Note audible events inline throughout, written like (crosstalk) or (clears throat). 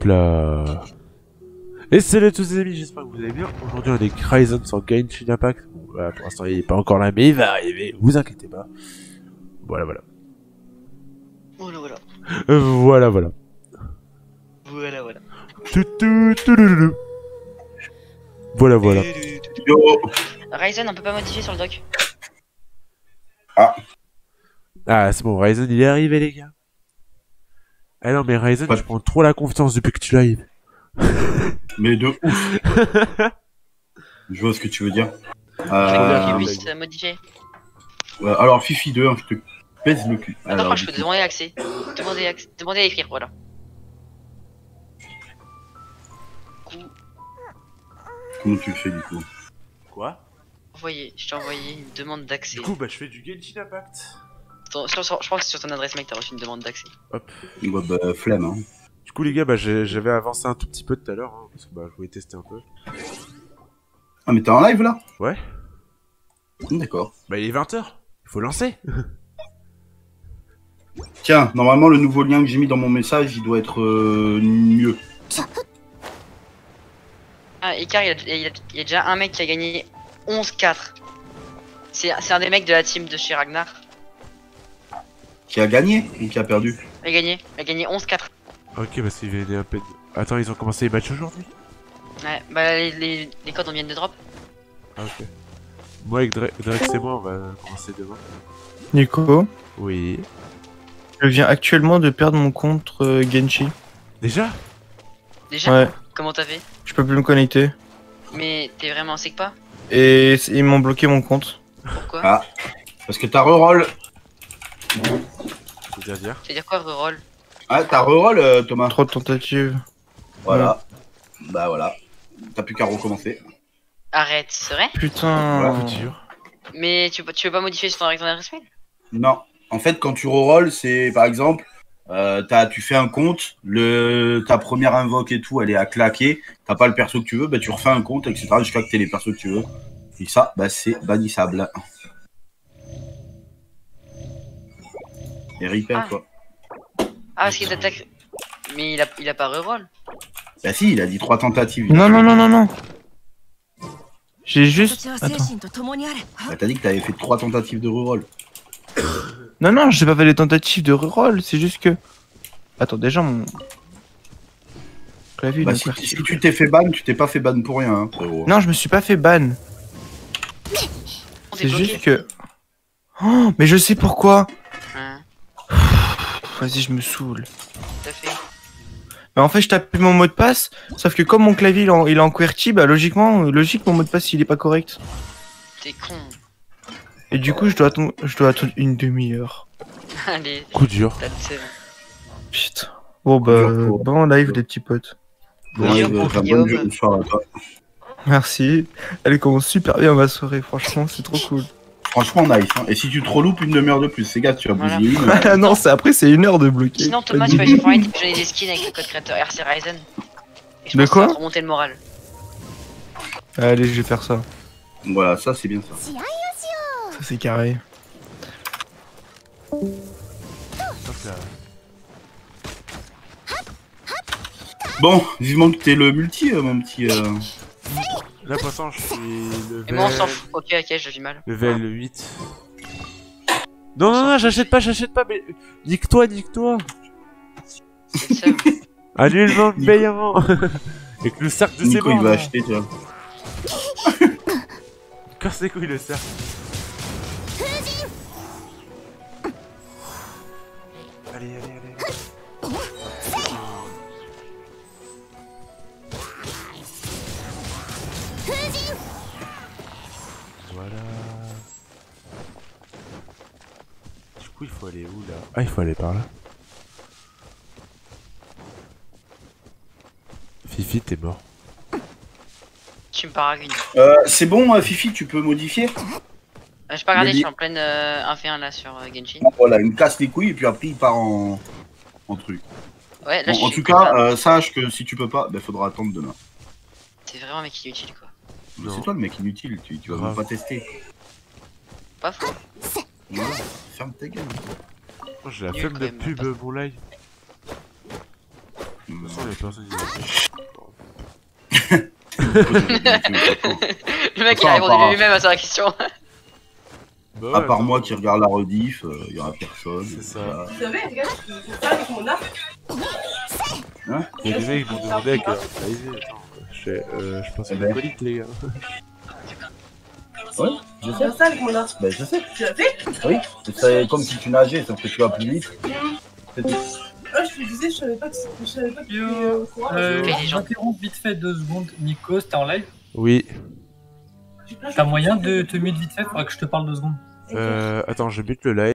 Hop là. Et salut à tous les amis, j'espère que vous allez bien. Aujourd'hui on est Ryzen sans Genshin Impact. Bon, voilà, pour l'instant il est pas encore là, mais il va arriver, vous inquiétez pas. Voilà, voilà. Voilà, voilà. Euh, Voilà, voilà. Voilà, voilà. Voilà, voilà. Ryzen, on peut pas modifier sur le doc. Ah, c'est bon, Ryzen il est arrivé les gars. Ah non, mais Ryzen, Ouais. je prends trop la confiance depuis que tu l'arrives. (laughs) Mais de ouf (laughs) Je vois ce que tu veux dire. Euh, qu'il puisse euh, modifier. ouais, alors Fifi 2, hein, je te pèse le cul. Attends, Alors, je peux demander accès. Demander, accès. demander à écrire, voilà. Coup, Comment tu le fais du coup? Quoi? Envoyé. Je t'ai envoyé une demande d'accès. Du coup, bah je fais du Genshin Impact. Sur- sur- je pense que sur ton adresse mail, t'as reçu une demande d'accès. Hop. Ouais, bah, flemme, hein. Du coup les gars, bah j'avais avancé un tout petit peu tout à l'heure, hein, parce que bah je voulais tester un peu. Ah, mais t'es en live là? Ouais. D'accord. Bah il est 20h, il faut lancer. (laughs) Tiens, normalement, le nouveau lien que j'ai mis dans mon message, il doit être euh, mieux. Ah, Icar, il y a, il y a- il y a déjà un mec qui a gagné 11-4. C'est c'est un des mecs de la team de chez Ragnar. Qui a gagné ou qui a perdu Il a gagné, il a gagné 11-4. Ok, bah c'est venait un peu. Attends, ils ont commencé les matchs aujourd'hui Ouais, bah les, les, les codes on vient de drop. Ah ok. Moi avec Drex et moi, on va commencer demain. Nico, Oui. je viens actuellement de perdre mon compte euh, Genshi. Déjà? Déjà, Ouais, comment t'as fait? Je peux plus me connecter. Mais t'es vraiment sec pas? Et ils m'ont bloqué mon compte. Pourquoi? Ah. Parce que t'as reroll. C'est-à-dire C'est-à-dire quoi, reroll Ah, t'as reroll, euh, Thomas Trop de tentatives. Voilà. Bah voilà. T'as plus qu'à recommencer. Arrête, c'est vrai? Putain. Mais tu, peux- tu veux pas modifier sur ton adresse mail? Non. En fait, quand tu reroll, c'est par exemple, euh, t'as- tu fais un compte, le, ta première invoque et tout, elle est à claquer, t'as pas le perso que tu veux, bah, tu refais un compte, etc. jusqu'à que t'aies les persos que tu veux. Et ça, bah, c'est bannissable. Et repair, ah. quoi. Ah, parce qu'il attaque. Mais il a, il a pas reroll. Bah si, il a dit trois tentatives. Non, non, non, non, non. J'ai juste. Attends. Bah, t'as dit que t'avais fait trois tentatives de reroll. (coughs) non, non, j'ai pas fait les tentatives de reroll, c'est juste que. Attends, déjà mon. Clavier, bah, si, si, tu t'es fait ban, tu t'es pas fait ban pour rien, hein, frérot. Non, je me suis pas fait ban. C'est juste que. Oh, mais je sais pourquoi. Vas-y, je me saoule. t'as fait. Mais en fait, je tapais mon mot de passe, sauf que comme mon clavier il est en, il est en QWERTY, bah logiquement, logique, mon mot de passe il est pas correct. T'es con. Et du coup, je dois attendre, je dois attendre une demi-heure. (laughs) Allez, Coup dur. Putain. Bon bah, bon live les petits potes. Bon, bonne bonne soirée à toi. Merci. Elle commence super bien ma soirée, franchement, c'est trop cool. Franchement, nice. Hein. Et si tu te reloupes une demi-heure de plus, c'est gars, tu vas Voilà. bousiller une. (laughs) Ah non, c'est après c'est une heure de bloquer. Sinon, Thomas, tu peux aller sur Fortnite et donner des skins avec le code créateur RC Ryzen. Et je De pense que quoi ça va te remonter le moral. Allez, je vais faire ça. Voilà, ça c'est bien ça. Ça c'est carré. Là. Bon, vivement que t'es le multi, euh, mon petit. euh. Là pour l'instant je suis Et moi, on s'en level... fout. Ok, ok, je vis mal. level 8. Non, non, non, j'achète pas, j'achète pas, mais... Nique-toi, nique-toi C'est (laughs) le seum. Annule le Nico. paiement Avec le cercle de ses Nico, il va là. acheter, tu vois. Casse les couilles le cercle coup, il faut aller où là? Ah, il faut aller par là. Fifi, t'es mort. Tu me paragunes. Euh, c'est bon, euh, Fifi, tu peux modifier? Euh, J'ai pas regardé, je suis en pleine euh, 1v1 là sur euh, Genshin. Bon, Voilà, il me casse les couilles et puis après il part en, en truc. Ouais, là Bon, je en tout cas, euh, sache que si tu peux pas, ben faudra attendre demain. C'est vraiment un mec inutile quoi. C'est toi le mec inutile, tu, tu vas même pas tester. Pas faux. Voilà, ferme ta gueule. Oh, J'ai la flemme de pub euh, mon live. De toute façon, il y a personne qui (laughs) Le mec il a répondu lui-même à sa question. Bah À part moi qui regarde la rediff, euh, il y aura personne. C'est ça. Voilà. Vous savez, regarde, je fais ça avec mon arc. Il y a des mecs qui m'ont demandé arrivait. Attends, je fais, euh, je pense Eh la ben. colique, les gars. Ouais, je Je fais ça avec mon arc. Ben, je sais. Tu l'as fait Oui, c'est comme si tu nageais, sauf que tu vas plus vite. C'est tout. Ah, je te disais, je savais pas que je savais pas que tu. Euh. J'interromps vite fait deux secondes. Nikos, t'es en live Oui. T'as moyen de te mute vite fait? Faudra que je te parle deux secondes. Euh, attends, je bute le live.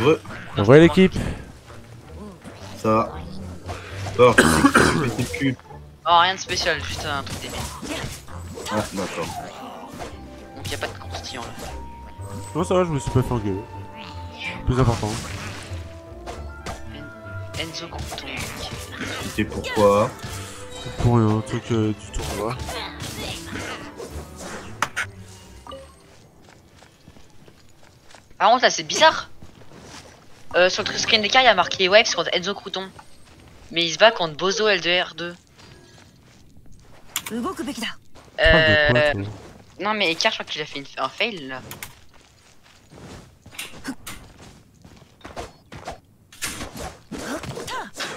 Re, Envoyez l'équipe. ça va. Le (coughs) cul Oh, rien de spécial, juste un truc débile. Ah, d'accord. Donc y a pas de croustillant là. Non, ça va, je me suis pas fait engueuler. Plus important. Enzo Crouton. C'était pourquoi Pour rien, un truc euh, du tournoi. Par contre, là, c'est bizarre. Euh, sur le truc screen d'écart, il y a marqué Wex contre Enzo Crouton. Mais il se bat contre Bozo L2R2. Euh... Non mais écart, je crois qu'il a fait un fail là.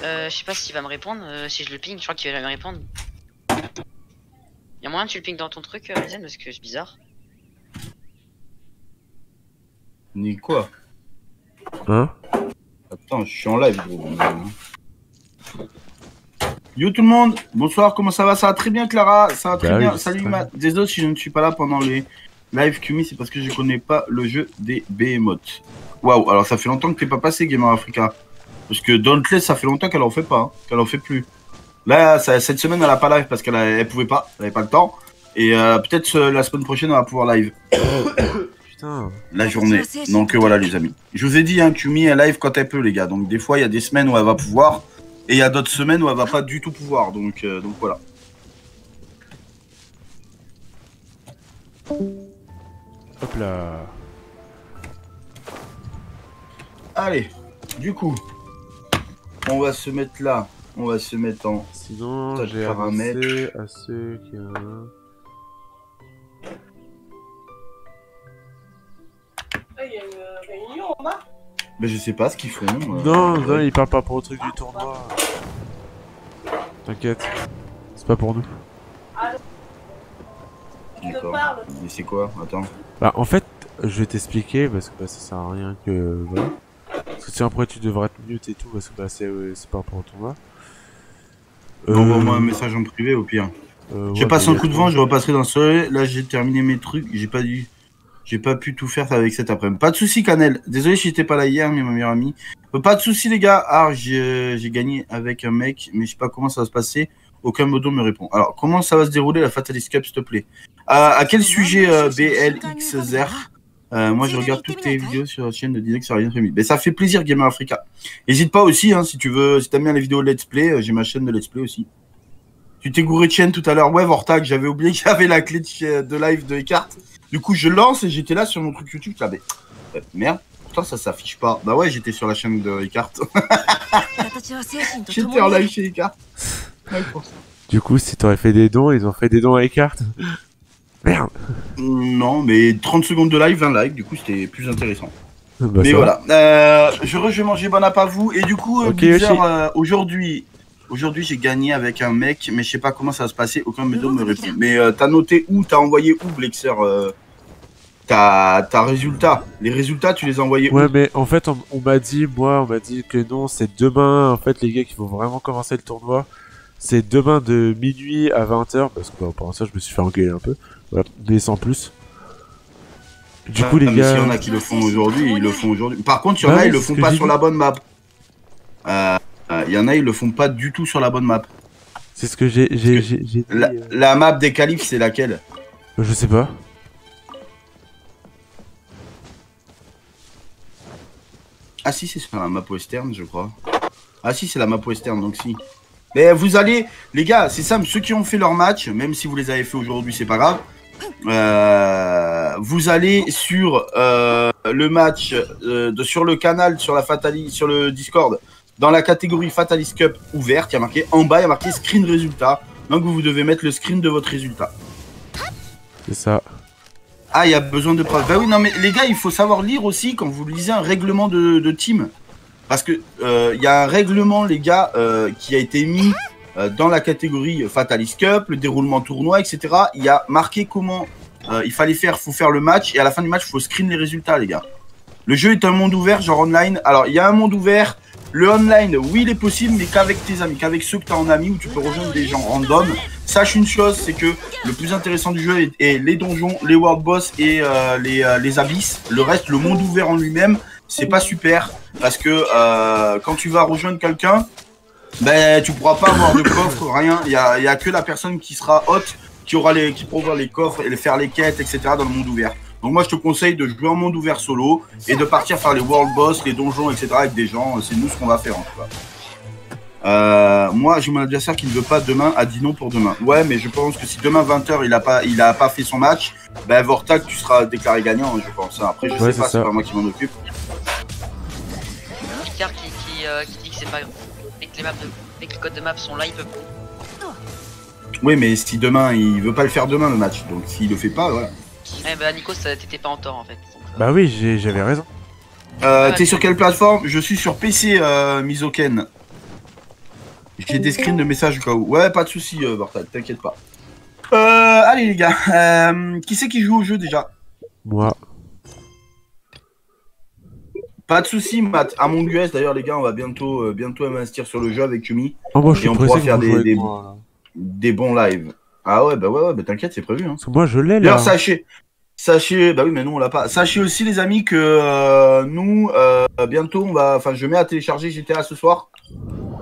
Euh, je sais pas s'il va me répondre, euh, si je le ping, je crois qu'il va jamais répondre. Y'a moyen que tu le ping dans ton truc, euh, Zen, parce que c'est bizarre. Ni quoi Hein Attends, je suis en live, gros. Yo tout le monde, bonsoir, comment ça va? Ça va très bien, Clara Ça va très Bah bien. Salut, Matt. Désolé si je ne suis pas là pendant les live Kumi, c'est parce que je connais pas le jeu des Behemoths. Waouh, alors ça fait longtemps que t'es pas passé, Gamer Africa. Parce que Dauntless, ça fait longtemps qu'elle en fait pas, hein, qu'elle en fait plus. Là, ça- cette semaine, elle a pas live parce qu'elle elle pouvait pas, elle avait pas le temps. Et euh, peut-être euh, la semaine prochaine, elle va pouvoir live (coughs) Putain. la journée. Donc voilà les amis. Je vous ai dit, hein, Kumi elle live quand elle peut les gars. Donc des fois il y a des semaines où elle va pouvoir et il y a d'autres semaines où elle va pas du tout pouvoir. Donc, euh, donc voilà. Hop là. Allez, du coup, on va se mettre là. On va se mettre en... Sinon, j'ai ceux qui ont un... Ah, il y a une réunion en bas. Ben, je sais pas ce qu'ils font. euh. Non, non, il parle pas pour le truc du tournoi. T'inquiète. C'est pas pour nous. Qui te D'accord. parle Mais c'est quoi? Attends. Bah, en fait, je vais t'expliquer parce que bah, ça sert à rien que. Voilà. Parce que si après tu devrais te mute et tout, parce que bah, c'est c'est par rapport au tournoi. Euh, Envoie-moi un message en privé au pire. euh, Je ouais, passe bah, un y a coup de vent, je repasserai dans le soleil. Là, j'ai terminé mes trucs. J'ai pas dû. J'ai pas pu tout faire avec cet après-midi. Pas de soucis, Canel. Désolé si j'étais pas là hier, mais ma meilleure amie. Euh, Pas de soucis, les gars. Ah, j'ai j'ai gagné avec un mec, mais je sais pas comment ça va se passer. Aucun modo me répond. Alors, comment ça va se dérouler la Fatalist Cup, s'il te plaît? À, à quel sujet euh, BLXZR Euh, Moi, je regarde toutes tes vidéos sur la chaîne de Dinex sur Rien. Mais ça fait plaisir, Gamer Africa. N'hésite pas aussi, hein, si tu veux, si t'aimes bien les vidéos Let's Play, euh, j'ai ma chaîne de Let's Play aussi. Tu t'es gouré de chaîne tout à l'heure. Ouais, Vortag, j'avais oublié qu'il y avait la clé de, live de Eckhart. Du coup, je lance et j'étais là sur mon truc YouTube. Ah, là, euh, merde, pourtant ça s'affiche pas. Bah ouais, j'étais sur la chaîne de Eckhart. (laughs) j'étais en live chez Eckhart. Du coup, si t'aurais fait des dons, ils ont fait des dons à Eckhart. Merde. Non, mais 30 secondes de live, 20 likes, du coup c'était plus intéressant. Bah, mais voilà, euh, je, re, je vais manger bon à pas vous. Et du coup, euh, okay, euh, aujourd'hui, aujourd'hui, j'ai gagné avec un mec, mais je sais pas comment ça va se passer. Aucun médo me répond. Mais euh, t'as noté où? T'as envoyé où, Blexer euh, T'as t'as résultat? Les résultats, tu les as envoyés Ouais, où mais en fait, on, on m'a dit, moi, on m'a dit que non, c'est demain, en fait, les gars, qu'il faut vraiment commencer le tournoi. C'est demain de minuit à 20h, parce que bah, pour ça, je me suis fait engueuler un peu. Voilà, mais sans plus. Du coup, Ah, les mais gars. s'il y en a qui le font aujourd'hui, ils le font aujourd'hui. Par contre, il y en a, ils le font pas sur dit. la bonne map. Euh, Il y en a, ils le font pas du tout sur la bonne map. C'est ce que j'ai dit. La, euh, la map des qualifs, c'est laquelle? Je sais pas. Ah si, c'est sur la map western, je crois. Ah si, c'est la map western, donc si. Mais vous allez, les gars, c'est simple, ceux qui ont fait leur match, même si vous les avez fait aujourd'hui, c'est pas grave. Euh, vous allez sur euh, le match, euh, de, sur le canal, sur la Fatali, sur le Discord, dans la catégorie Fatalist Cup ouverte, il y a marqué en bas, il y a marqué screen résultat. Donc vous devez mettre le screen de votre résultat. C'est ça. Ah, il y a besoin de preuves. Bah oui, non, mais les gars, il faut savoir lire aussi quand vous lisez un règlement de, de team. Parce que euh, il y a un règlement, les gars, euh, qui a été mis euh, dans la catégorie Fatalist Cup, le déroulement tournoi, etc. Il y a marqué comment euh, il fallait faire, faut faire le match, et à la fin du match, il faut screen les résultats, les gars. Le jeu est un monde ouvert, genre online. Alors, il y a un monde ouvert. Le online, oui, il est possible, mais qu'avec tes amis, qu'avec ceux que tu as en ami, où tu peux rejoindre des gens random. Sache une chose, c'est que le plus intéressant du jeu est, les donjons, les world boss et euh, les, euh, les abysses. Le reste, le monde ouvert en lui-même, c'est pas super parce que euh, quand tu vas rejoindre quelqu'un, ben tu pourras pas avoir de coffre, rien. Il y a, que la personne qui sera haute qui aura les, qui pourra les coffres et faire les quêtes, etc. dans le monde ouvert. Donc moi je te conseille de jouer en monde ouvert solo et de partir faire les world boss, les donjons, etc. avec des gens. C'est nous ce qu'on va faire en tout cas. Euh, moi, j'ai mon adversaire qui ne veut pas demain, a dit non pour demain. Ouais, mais je pense que si demain 20h il a pas, il a pas fait son match, ben Vortag, tu seras déclaré gagnant, je pense. Après, je Ouais, sais pas, c'est pas moi qui m'en occupe. Picard qui, qui, euh, qui dit que c'est pas dès que les maps de, dès que les codes de map sont là, il peut. Oui, mais si demain il veut pas le faire demain le match, donc s'il le fait pas, voilà. Eh bah Nico, ça- t'étais pas en tort en fait. Donc, euh, Bah oui, j'ai- j'avais raison. Euh. T'es sur quelle plateforme? Je suis sur PC, euh, Misoken. J'ai des screens de messages au cas où. Ouais, pas de soucis, euh, Vortag, t'inquiète pas. Euh, allez les gars, euh, qui c'est qui joue au jeu déjà? Moi. Pas de soucis, Matt. À mon US, d'ailleurs, les gars, on va bientôt, euh, bientôt investir sur le jeu avec Yumi. Oh, moi, je suis Et on pourra faire des- des- moi, là. Des bons lives. Ah ouais, bah ouais, ouais, bah t'inquiète, c'est prévu. Hein. Moi, je l'ai, là. D'ailleurs, sachez, sachez, bah oui, mais nous on l'a pas. Sachez aussi, les amis, que euh, nous, euh, bientôt, on va, enfin, je mets à télécharger GTA ce soir,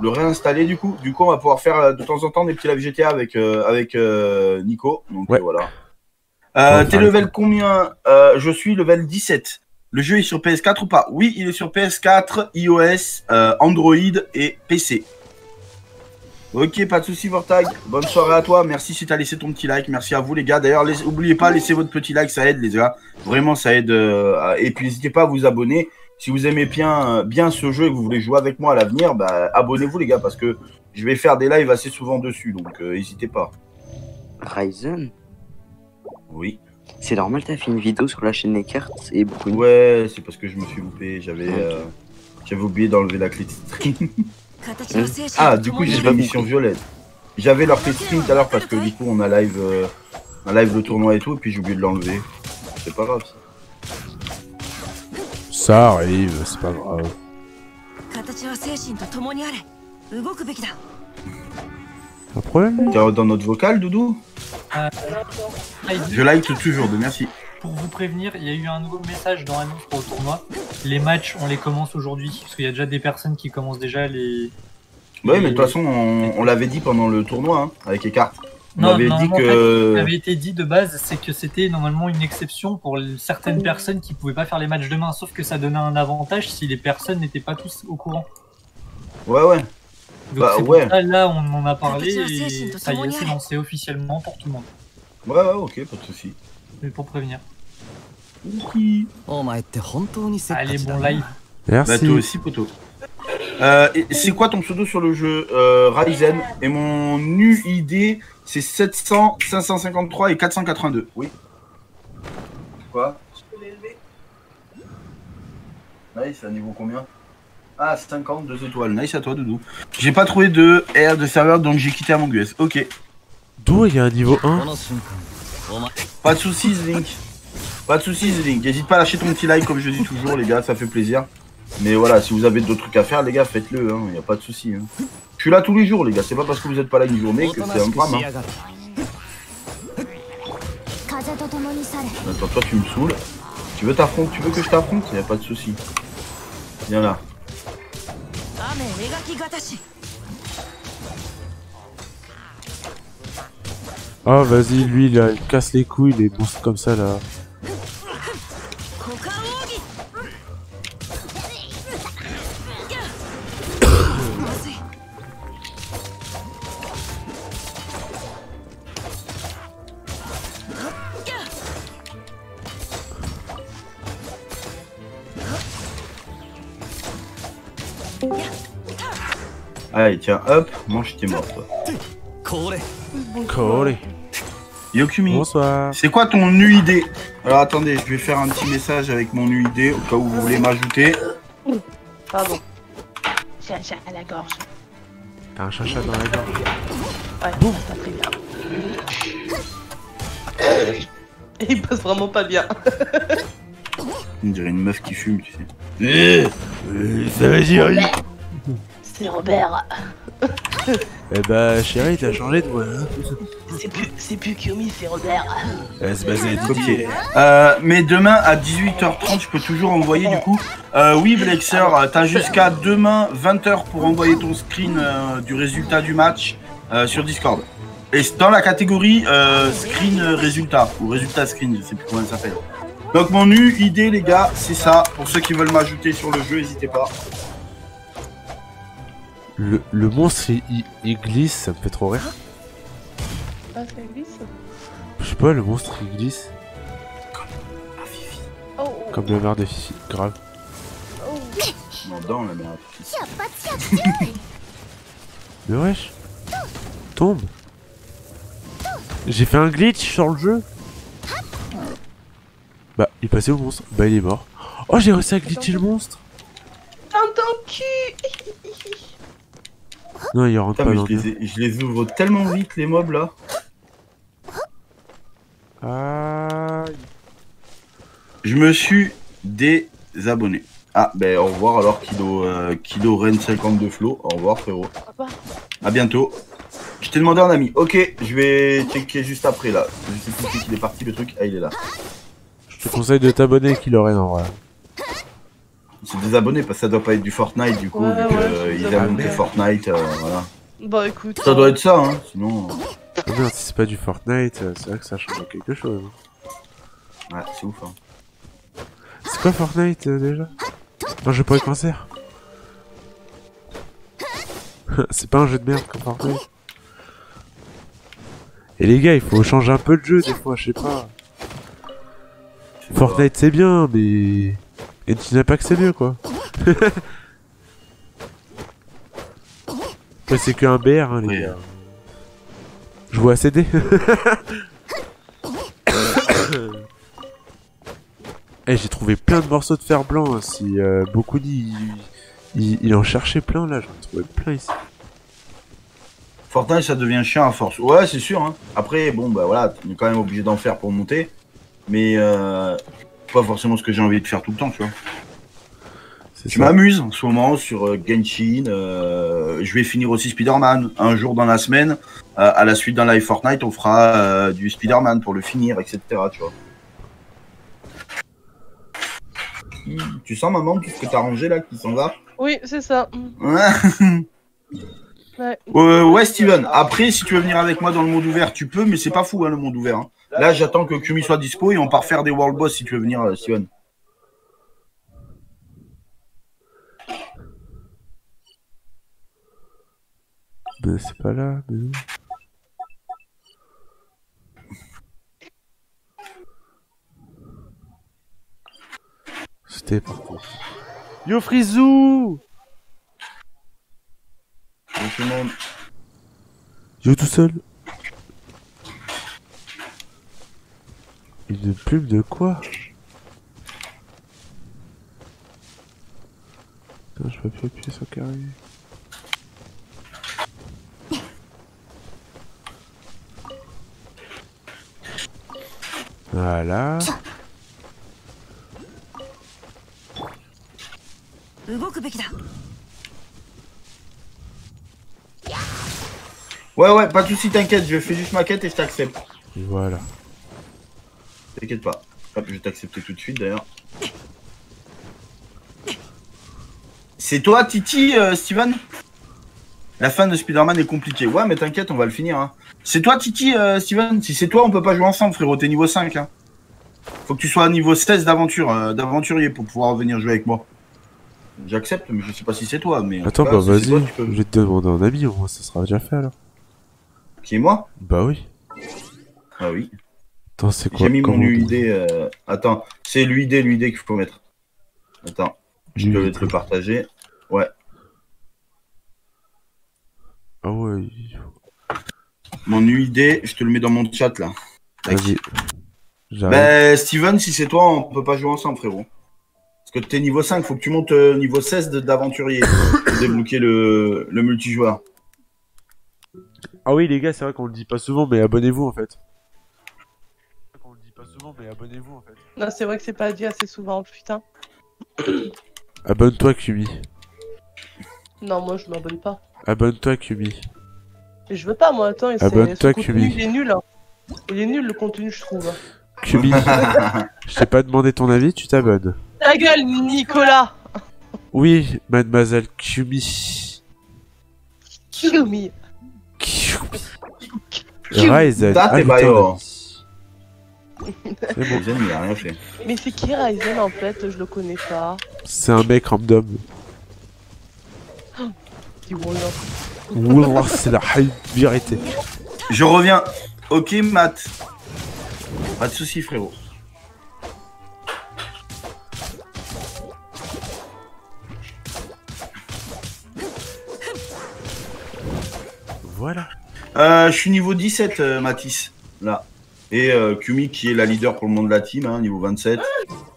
le réinstaller du coup. Du coup, on va pouvoir faire euh, de temps en temps des petits lives GTA avec euh, avec Nico. Donc Ouais. voilà. Ouais, T'es level combien? Je suis level 17. Le jeu est sur PS4 ou pas? Oui, il est sur PS4, iOS, Android et PC. Ok, pas de soucis, Vortag. Bonne soirée à toi. Merci si t'as laissé ton petit like. Merci à vous, les gars. D'ailleurs, laisse- oubliez pas, laissez votre petit like, ça aide, les gars. Vraiment, ça aide. euh, Et puis, n'hésitez pas à vous abonner. Si vous aimez bien, euh, bien ce jeu et que vous voulez jouer avec moi à l'avenir, bah, abonnez-vous, les gars, parce que je vais faire des lives assez souvent dessus. Donc, euh, n'hésitez pas. Ryzen, Oui. c'est normal, t'as fait une vidéo sur la chaîne Eckert et beaucoup Ouais, c'est parce que je me suis loupé. J'avais, euh, j'avais oublié d'enlever la clé de stream. (laughs) Hein ah, du coup, j'ai la mission violette. J'avais leur fait stream tout à l'heure parce que du coup, on a live, euh, on a live le tournoi et tout, et puis j'ai oublié de l'enlever. C'est pas grave, ça. Ça arrive, c'est pas grave. Un problème Dans notre vocal, Doudou? Ah. Je like toujours, de merci. Pour vous prévenir, il y a eu un nouveau message dans l'annonce pour le tournoi. Les matchs, on les commence aujourd'hui, parce qu'il y a déjà des personnes qui commencent déjà les... Ouais, mais de toute façon, on, on l'avait dit pendant le tournoi, hein, avec les cartes. On Non, avait non, dit en fait, Ce qui que. avait été dit de base, c'est que c'était normalement une exception pour certaines personnes qui pouvaient pas faire les matchs demain, sauf que ça donnait un avantage si les personnes n'étaient pas tous au courant. Ouais, ouais. Donc Bah, ouais. ça, là, on en a parlé et ça y est, c'est c'est lancé officiellement pour tout le monde. Ouais, ouais, ok, pas de soucis mais pour prévenir. Merci. Allez, bon live. Merci. Bah, toi aussi, poteau. Euh, c'est quoi ton pseudo sur le jeu euh, Ryzen? Et mon UID, c'est 700, 553 et 482. Oui. Quoi? Nice, à niveau combien? Ah, 50, 2 étoiles. Nice à toi, Doudou. J'ai pas trouvé de R de serveur, donc j'ai quitté à mon US. Ok. D'où il y a un niveau 1 pas de soucis, Link. Pas de soucis, Link. N'hésite pas à lâcher ton petit like, comme je dis toujours, les gars, ça fait plaisir. Mais voilà, si vous avez d'autres trucs à faire, les gars, faites-le, hein. il n'y a pas de souci. Hein. Je suis là tous les jours, les gars, c'est pas parce que vous n'êtes pas là une journée que c'est un drame. Hein. Attends, toi, tu me saoules. Tu veux t'affronter? Tu veux que je t'affronte? Il n'y a pas de souci. Viens là. Ah, vas-y, lui, il casse les couilles, les boosts comme ça, là. Allez, tiens, hop, mange tes morts, toi. Yokumi, Bonsoir. c'est quoi ton UID Alors attendez, je vais faire un petit message avec mon UID au cas où vous voulez m'ajouter. Pardon. J'ai un chat à la gorge. T'as un chacha dans la gorge. Ouais, ça très bien. (laughs) Il passe vraiment pas bien. On dirait une meuf qui fume, tu sais. ça va, Jerry C'est Robert. (laughs) Eh bah, chérie, t'as changé de voix. hein C'est plus, c'est plus Kyomi, c'est Robert. Ouais, c'est basé être copié. Euh, mais demain à 18h30, je peux toujours envoyer du coup. Euh, oui, Blexer, t'as jusqu'à demain 20h pour envoyer ton screen euh, du résultat du match euh, sur Discord. Et c'est dans la catégorie euh, screen résultat ou résultat screen, je sais plus comment ça s'appelle. Donc mon nu idée les gars, c'est ça. Pour ceux qui veulent m'ajouter sur le jeu, n'hésitez pas. Le, le monstre, il, il- il glisse, ça me fait trop rire. Ah, ça glisse Je sais pas, le monstre, il glisse. Oh, oh, Comme la mère de Fifi. Grave. oh. Non, dans la (laughs) merde. Mais wesh. Tombe. J'ai fait un glitch sur le jeu. Bah, il passait au monstre. Bah, il est mort. Oh, j'ai réussi à glitcher le monstre. Dans ton cul Non, il rentre Putain, pas mais dans je le les, ai- je les ouvre tellement vite les mobs là. Aïe. Je me suis désabonné. Ah, ben au revoir alors, Kido, euh, Kido Ren 52 Flow. Au revoir, frérot. À bientôt. Je t'ai demandé un ami. Ok, je vais checker juste après là. Je sais plus qui est parti le truc. Ah, il est là. Je te conseille de t'abonner, Kiloren, en vrai. C'est désabonné parce que ça doit pas être du Fortnite du coup, Ouais, vu ouais, que, je euh, aiment que Fortnite. euh, voilà. Bah écoute. Ça doit être ça, hein. Sinon, Ah merde, si c'est pas du Fortnite, euh, c'est vrai que ça change quelque chose. ouais, c'est ouf. Hein. C'est quoi Fortnite euh, déjà? Non, je pourrais cancer. (laughs) c'est pas un jeu de merde comme Fortnite. Et les gars, il faut changer un peu le jeu des fois, je sais pas. Fortnite c'est bien, mais. Et tu n'as pas que c'est mieux quoi. (laughs) Ouais, c'est qu'un BR, hein, les Oui. gars. Je vois CD. (laughs) Eh, j'ai trouvé plein de morceaux de fer blanc. hein, Si euh, beaucoup dit, il, il, il en cherchait plein là, j'en ai trouvé plein ici. Fortnite, ça devient chiant à force. Ouais, c'est sûr. Hein. Après, bon, bah voilà, on est quand même obligé d'en faire pour monter. Mais euh, pas forcément ce que j'ai envie de faire tout le temps, tu vois. C'est Je m'amuse en ce moment sur euh, Genshin. euh, je vais finir aussi Spider-Man un jour dans la semaine. Euh, à la suite d'un live Fortnite, on fera euh, du Spider-Man pour le finir, etc. Tu vois. Tu sens maman tout ce que t'as rangé là qui s'en va? Oui, c'est ça. (laughs) Ouais. Ouais. Euh, ouais, Steven. Après, si tu veux venir avec moi dans le monde ouvert, tu peux, mais c'est pas fou, hein, le monde ouvert. hein. Là, j'attends que Kumi soit dispo et on part faire des World Boss si tu veux venir, euh, Steven. Mais c'est pas là. Où C'était partout. Yo Frizou tout le monde. Yo tout seul Une plume de quoi? Putain, je peux plus appuyer sur carré. Voilà. Ouais, ouais, pas de soucis, t'inquiète, je fais juste ma quête et je t'accepte. Voilà. T'inquiète pas. Hop, je vais t'accepter tout de suite d'ailleurs. C'est toi, Titi, euh, Steven? La fin de Spider-Man est compliquée. Ouais, mais t'inquiète, on va le finir. Hein. C'est toi, Titi, euh, Steven? Si c'est toi, on peut pas jouer ensemble, frérot. T'es niveau 5. Hein. Faut que tu sois à niveau 16 d'aventure, euh, d'aventurier pour pouvoir venir jouer avec moi. J'accepte, mais je sais pas si c'est toi. Mais en Attends, bah vas-y, je vais te demander un ami, au moins ça sera déjà fait alors. Qui est moi? Bah oui. Ah oui. Attends, c'est quoi J'ai mis mon UID. euh, Attends, c'est l'UID, l'UID qu'il faut mettre. Attends, je peux te le partager. Ouais. Ah ouais, Mon UID, je te le mets dans mon chat là. Vas-y. Ben, Steven, si c'est toi, on peut pas jouer ensemble, frérot. Parce que t'es niveau 5, faut que tu montes euh, niveau 16 de- d'aventurier pour débloquer le, le multijoueur. Ah oui, les gars, c'est vrai qu'on le dit pas souvent, mais abonnez-vous en fait. On le dit pas souvent, mais abonnez-vous en fait. Non, c'est vrai que c'est pas dit assez souvent, putain. Abonne-toi, Kumi. Non, moi je m'abonne pas. Abonne-toi, Kumi. Et Je veux pas, moi, attends, et Abonne-toi, Kubi. il est nul. hein. Il est nul, le contenu, je trouve. Kumi, (laughs) je t'ai pas demandé ton avis, tu t'abonnes. Ta gueule, Nicolas Oui, mademoiselle Kumi. Kiyomi. Ryzen. Date ah, et putain, Bayo. on a dit. C'est bon. Ryzen, il a rien fait. Mais c'est qui Ryzen, en fait Je le connais pas. C'est un mec random. C'est la vérité. Je reviens. Ok, Matt. Pas de soucis, frérot. Voilà. Euh, je suis niveau 17, euh, Mathis. Là. Et euh, Kumi, qui est la leader pour le monde de la team, hein, niveau 27.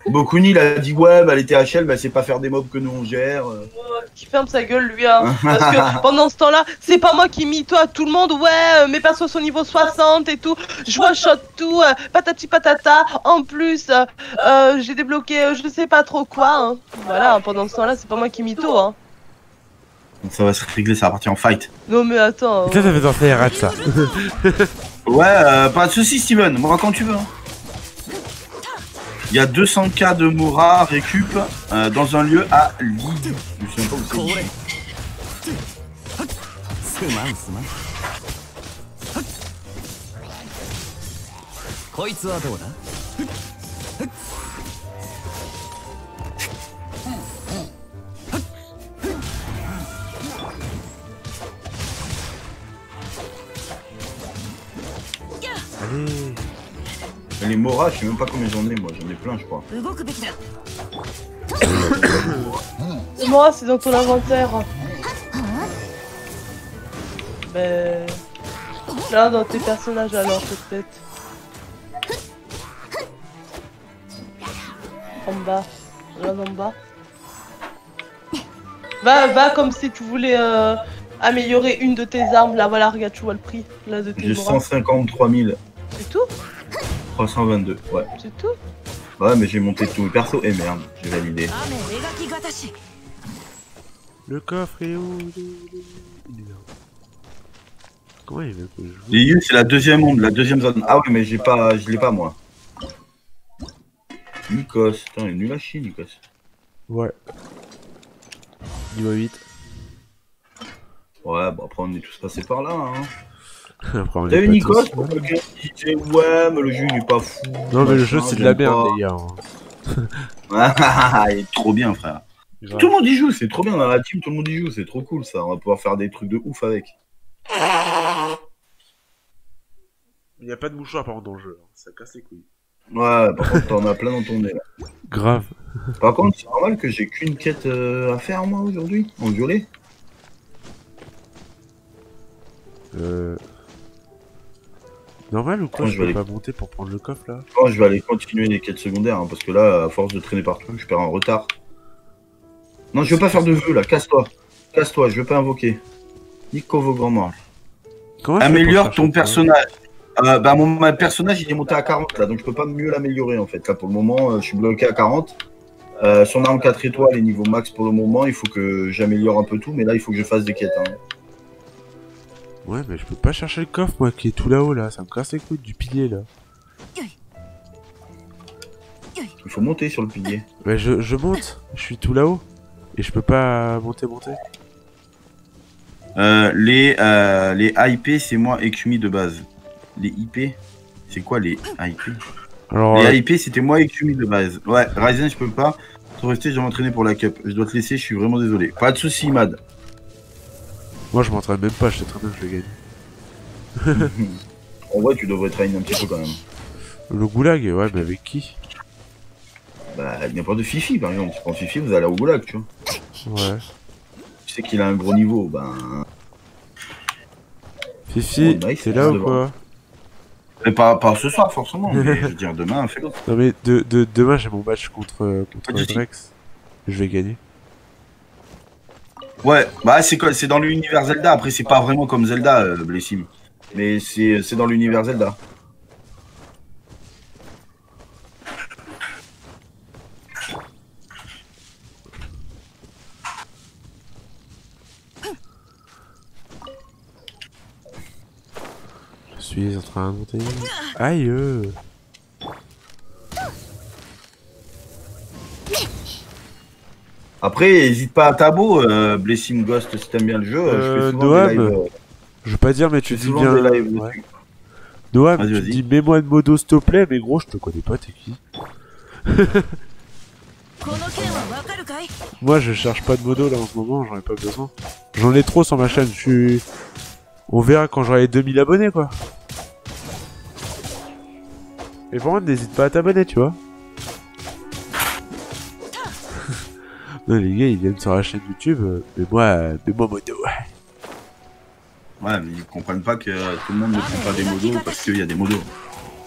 Bokuni, il a dit Ouais, bah, les THL, bah, c'est pas faire des mobs que nous on gère. euh. Qui ferme sa gueule, lui, hein. (laughs) Parce que pendant ce temps-là, c'est pas moi qui mis toi à tout le monde. Ouais, euh, mes persos sont niveau 60 et tout. Je one shot tout. euh, patati patata. En plus, euh, euh, j'ai débloqué euh, je sais pas trop quoi. hein. Voilà, pendant ce temps-là, c'est pas moi qui mytho, hein. Donc ça va se régler, ça va partir en fight. Non, mais attends. Putain, euh, ça fait penser à ça. Ouais, euh, pas de soucis, Steven. Moi, quand tu veux. hein. Il y a 200k de Mora récup euh, dans un lieu à Lille. Je me souviens pas où c'est. Les Mora, je sais même pas combien j'en ai, moi. J'en ai plein, je crois. Les Mora, c'est dans ton inventaire. Ben... Là, dans tes personnages, alors, peut-être. En bas. Là, en bas. Va, va comme si tu voulais euh, améliorer une de tes armes. Là, voilà, regarde, tu vois le prix. Là, de tes J'ai 153 000. C'est tout 322, ouais. C'est tout Ouais, mais j'ai monté tout perso et merde, j'ai validé. Le coffre est où? Il est là. Comment il veut que je joue? Les c'est la deuxième onde, la deuxième zone. Ah ouais, mais j'ai pas, je l'ai pas moi. Nikos, putain, il est nul à chier, Nikos. Ouais. Niveau 8. Ouais, bon après on est tous passés par là, hein. (laughs) T'as Nikos pour quelqu'un qui disait ouais, mais le jeu il est pas fou. Non, mais le jeu, c'est de la merde, pas. les gars. Ah, (laughs) il est trop bien, frère. Tout le monde y joue, c'est trop bien dans la team, tout le monde y joue, c'est trop cool ça. On va pouvoir faire des trucs de ouf avec. Il n'y a pas de mouchoir, par contre, dans le jeu. hein. Ça casse les couilles. Ouais, par contre, t'en as plein dans ton nez là. Grave. Par contre, c'est normal que j'ai qu'une quête euh, à faire moi aujourd'hui, en violet. Euh... Normal ou quoi Attends, Je vais aller- pas monter pour prendre le coffre, là Oh, je vais aller continuer les quêtes secondaires, hein, parce que là, à force de traîner partout, je perds en retard. Non, je veux pas faire de vœux là, casse-toi. Casse-toi, je veux pas invoquer. Nico pour Améliore ton personnage. Euh, bah, mon ma personnage il est monté à 40 là, donc je peux pas mieux l'améliorer en fait. Là pour le moment, euh, je suis bloqué à 40. Euh, son arme 4 étoiles est niveau max pour le moment. Il faut que j'améliore un peu tout, mais là il faut que je fasse des quêtes. hein. Ouais, mais je peux pas chercher le coffre, moi, qui est tout là-haut, là. Ça me casse les couilles du pilier, là. Il faut monter sur le pilier. Mais je, je monte. Je suis tout là-haut. Et je peux pas monter, monter. Euh, les, euh, les IP, c'est moi et Kumi de base. Les IP, c'est quoi les IP Alors, euh, Les IP, c'était moi et Kumi de base. Ouais, Ryzen, je peux pas. Rester, je dois m'entraîner pour la cup. Je dois te laisser, je suis vraiment désolé. Pas de soucis, Mad. Moi, je m'entraîne même pas. Je sais très bien que je vais gagner. (laughs) En vrai, tu devrais traîner un petit peu quand même. Le goulag, ouais, mais avec qui? Bah, il n'y a pas de Fifi par exemple. Tu prends Fifi, vous allez au goulag, tu vois. Ouais. Tu sais qu'il a un gros niveau, ben. Fifi, Oh, nice, t'es là ou quoi? Mais pas, pas ce soir, forcément, mais (laughs) je veux dire demain, fais l'autre. Non, mais de, de, demain, j'ai mon match contre, euh, contre. Drex. Je vais gagner. Ouais, bah c'est dans l'univers Zelda. Après, c'est pas vraiment comme Zelda, euh, Blessim. Mais c'est dans l'univers Zelda. Je suis en train de monter. Aïe euh. Après, n'hésite pas à Tabo, euh, Blessing Ghost, si t'aimes bien le jeu. Euh, je fais euh, euh, je veux pas dire, mais tu dis bien. Noam, tu dis mets-moi de modo s'il te plaît, mais gros, je te connais pas, t'es qui (laughs) Moi, je cherche pas de modo là en ce moment, j'en ai pas besoin. J'en ai trop sur ma chaîne, je suis. On verra quand j'aurai 2000 abonnés quoi. Et vraiment, n'hésite pas à t'abonner, tu vois. Non, les gars, ils viennent sur la chaîne YouTube, euh, mais moi, euh, mais moi moto. Ouais, mais ils comprennent pas que euh, tout le monde ne prend pas des modos parce qu'il y a des modos.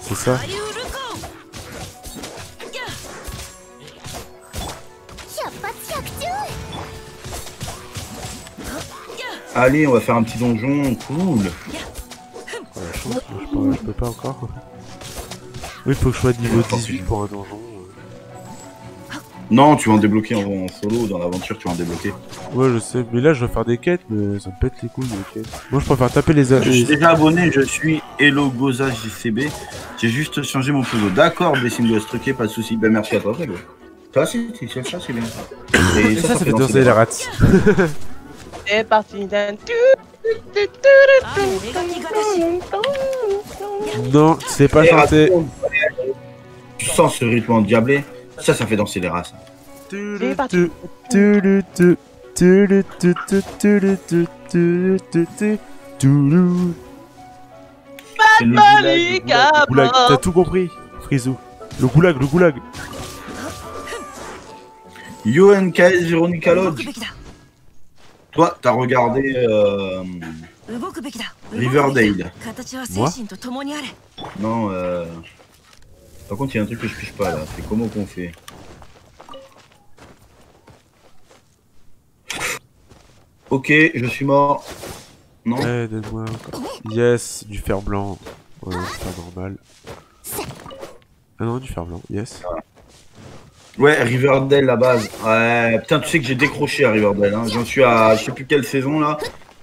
C'est ça. Allez, on va faire un petit donjon, cool. Ah, la chance, je, peux, peux pas encore. Oui, faut que je sois niveau 18 pour un donjon. Non, tu vas en débloquer en, solo, dans l'aventure, tu vas en débloquer. Ouais, je sais, mais là, je vais faire des quêtes, mais ça me pète les couilles, les. Moi, je préfère taper les... Je suis déjà abonné, je suis Hello Goza JCB. J'ai juste changé mon pseudo. D'accord, Blessing de truqué, pas de soucis. Ben, merci à toi. Ça, c'est ça, c'est bien. Et, ça, ça, fait danser les rats. C'est parti d'un... Non, tu sais pas chanter. Tu sens ce rythme endiablé ça, ça fait danser les races. T'as tout compris, Frisou. Le goulag, le goulag. You and Kael Veronica Lodge. Toi, t'as regardé. Euh, Riverdale. Moi Non, euh... Par contre, il y a un truc que je piche pas là. C'est comment qu'on fait Ok, je suis mort. Non Eh, encore. Yes, du fer blanc. Ouais, du fer normal. Ah non, du fer blanc, yes. Ouais, Riverdale la base. Ouais, putain, tu sais que j'ai décroché à Riverdale. Hein. J'en suis à je sais plus quelle saison là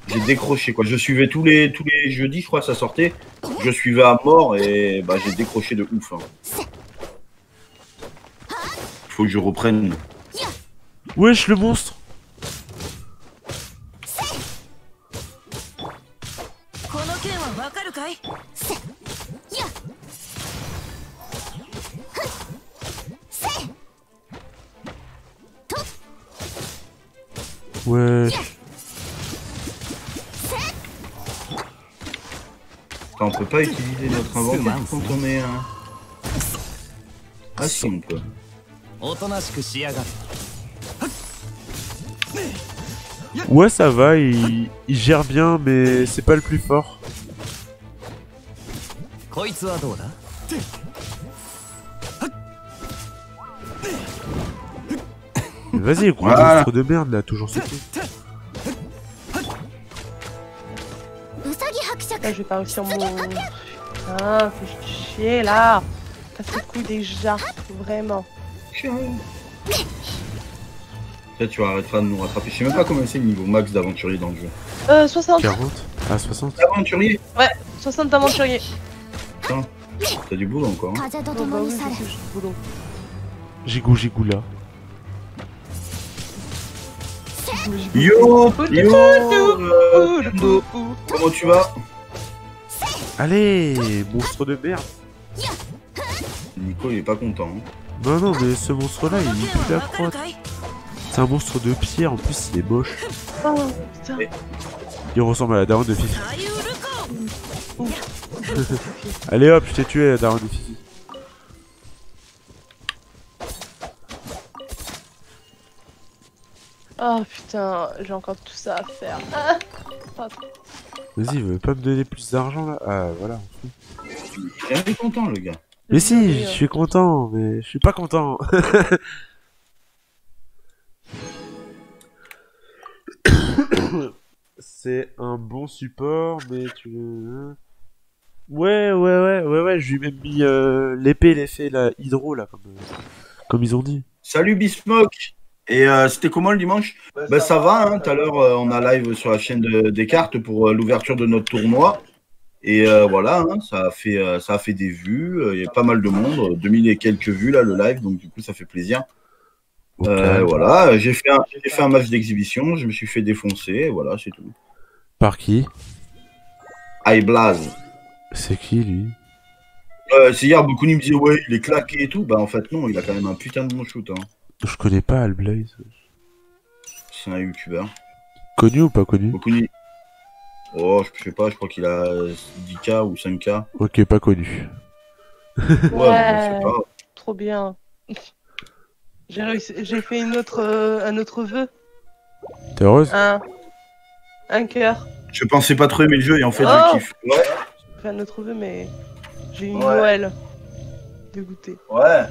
j'ai décroché quoi. Je suivais tous les tous les jeudis, je crois, ça sortait. Je suivais à mort et bah j'ai décroché de ouf. Hein. Faut que je reprenne. Wesh le monstre. Wesh. On peut pas utiliser notre inventaire quand on est un. Ah si on peut. Ouais ça va, il, gère bien mais c'est pas le plus fort. Vas-y gros voilà. de merde là, toujours sauté. Là, je vais pas réussir mon. Ah, fais chier là. Ça fait coup déjà. Vraiment. Là tu arrêteras de nous rattraper. Je sais même pas comment c'est le niveau max d'aventurier dans le jeu. Euh, 60. 40 Ah, 60 Aventurier 60 d'aventurier. T'as du boulot encore. Hein. Oh, bah oui, j'ai boulot. Gigou, gigou, là. Yo Yo Comment tu vas? Allez Monstre de merde Nico il est pas content. Hein. Non non mais ce monstre là il est plus la crotte. C'est un monstre de pierre en plus il est moche. Oh, il ressemble à la daronne de Fifi. (laughs) Allez hop je t'ai tué la daronne de Fifi. Oh putain, j'ai encore tout ça à faire. Ah. Vas-y, il veut pas me donner plus d'argent, là Ah, voilà. Il est content le gars. Mais si, je suis content, mais je suis pas content. (laughs) C'est un bon support, mais tu le... Ouais, ouais, ouais, ouais, ouais, je lui ai même mis euh, l'épée, l'effet, la hydro, là, comme, euh, comme ils ont dit. Salut Bismock Et euh, c'était comment le dimanche? Bah ça va, hein, tout à l'heure euh, on a live sur la chaîne de- des cartes pour euh, l'ouverture de notre tournoi. Et euh, voilà, hein, ça, a fait, euh, ça a fait des vues. euh, Il y a pas mal de monde, euh, 2000 et quelques vues là, le live, donc du coup, ça fait plaisir. Euh, voilà, j'ai fait, un, j'ai fait un match d'exhibition, je me suis fait défoncer, voilà, c'est tout. Par qui? iBlaz. C'est qui lui? Euh, c'est hier, beaucoup me disaient, ouais, il est claqué et tout. Bah, en fait, non, il a quand même un putain de bon shoot. Hein. Je connais pas Alblaze. C'est un youtubeur. Connu ou pas connu? Beaucoup ni- Oh, je sais pas, je crois qu'il a 10k ou 5k. Ok, pas connu. Ouais, sais pas. Trop bien. J'ai réussi, j'ai fait une autre, euh, un autre vœu. T'es heureuse? Un, un cœur. Je pensais pas trop aimer le jeu et en fait, Oh je kiffe. Ouais, J'ai fait un autre vœu, mais j'ai eu Ouais. Noël. Dégoûté. ouais.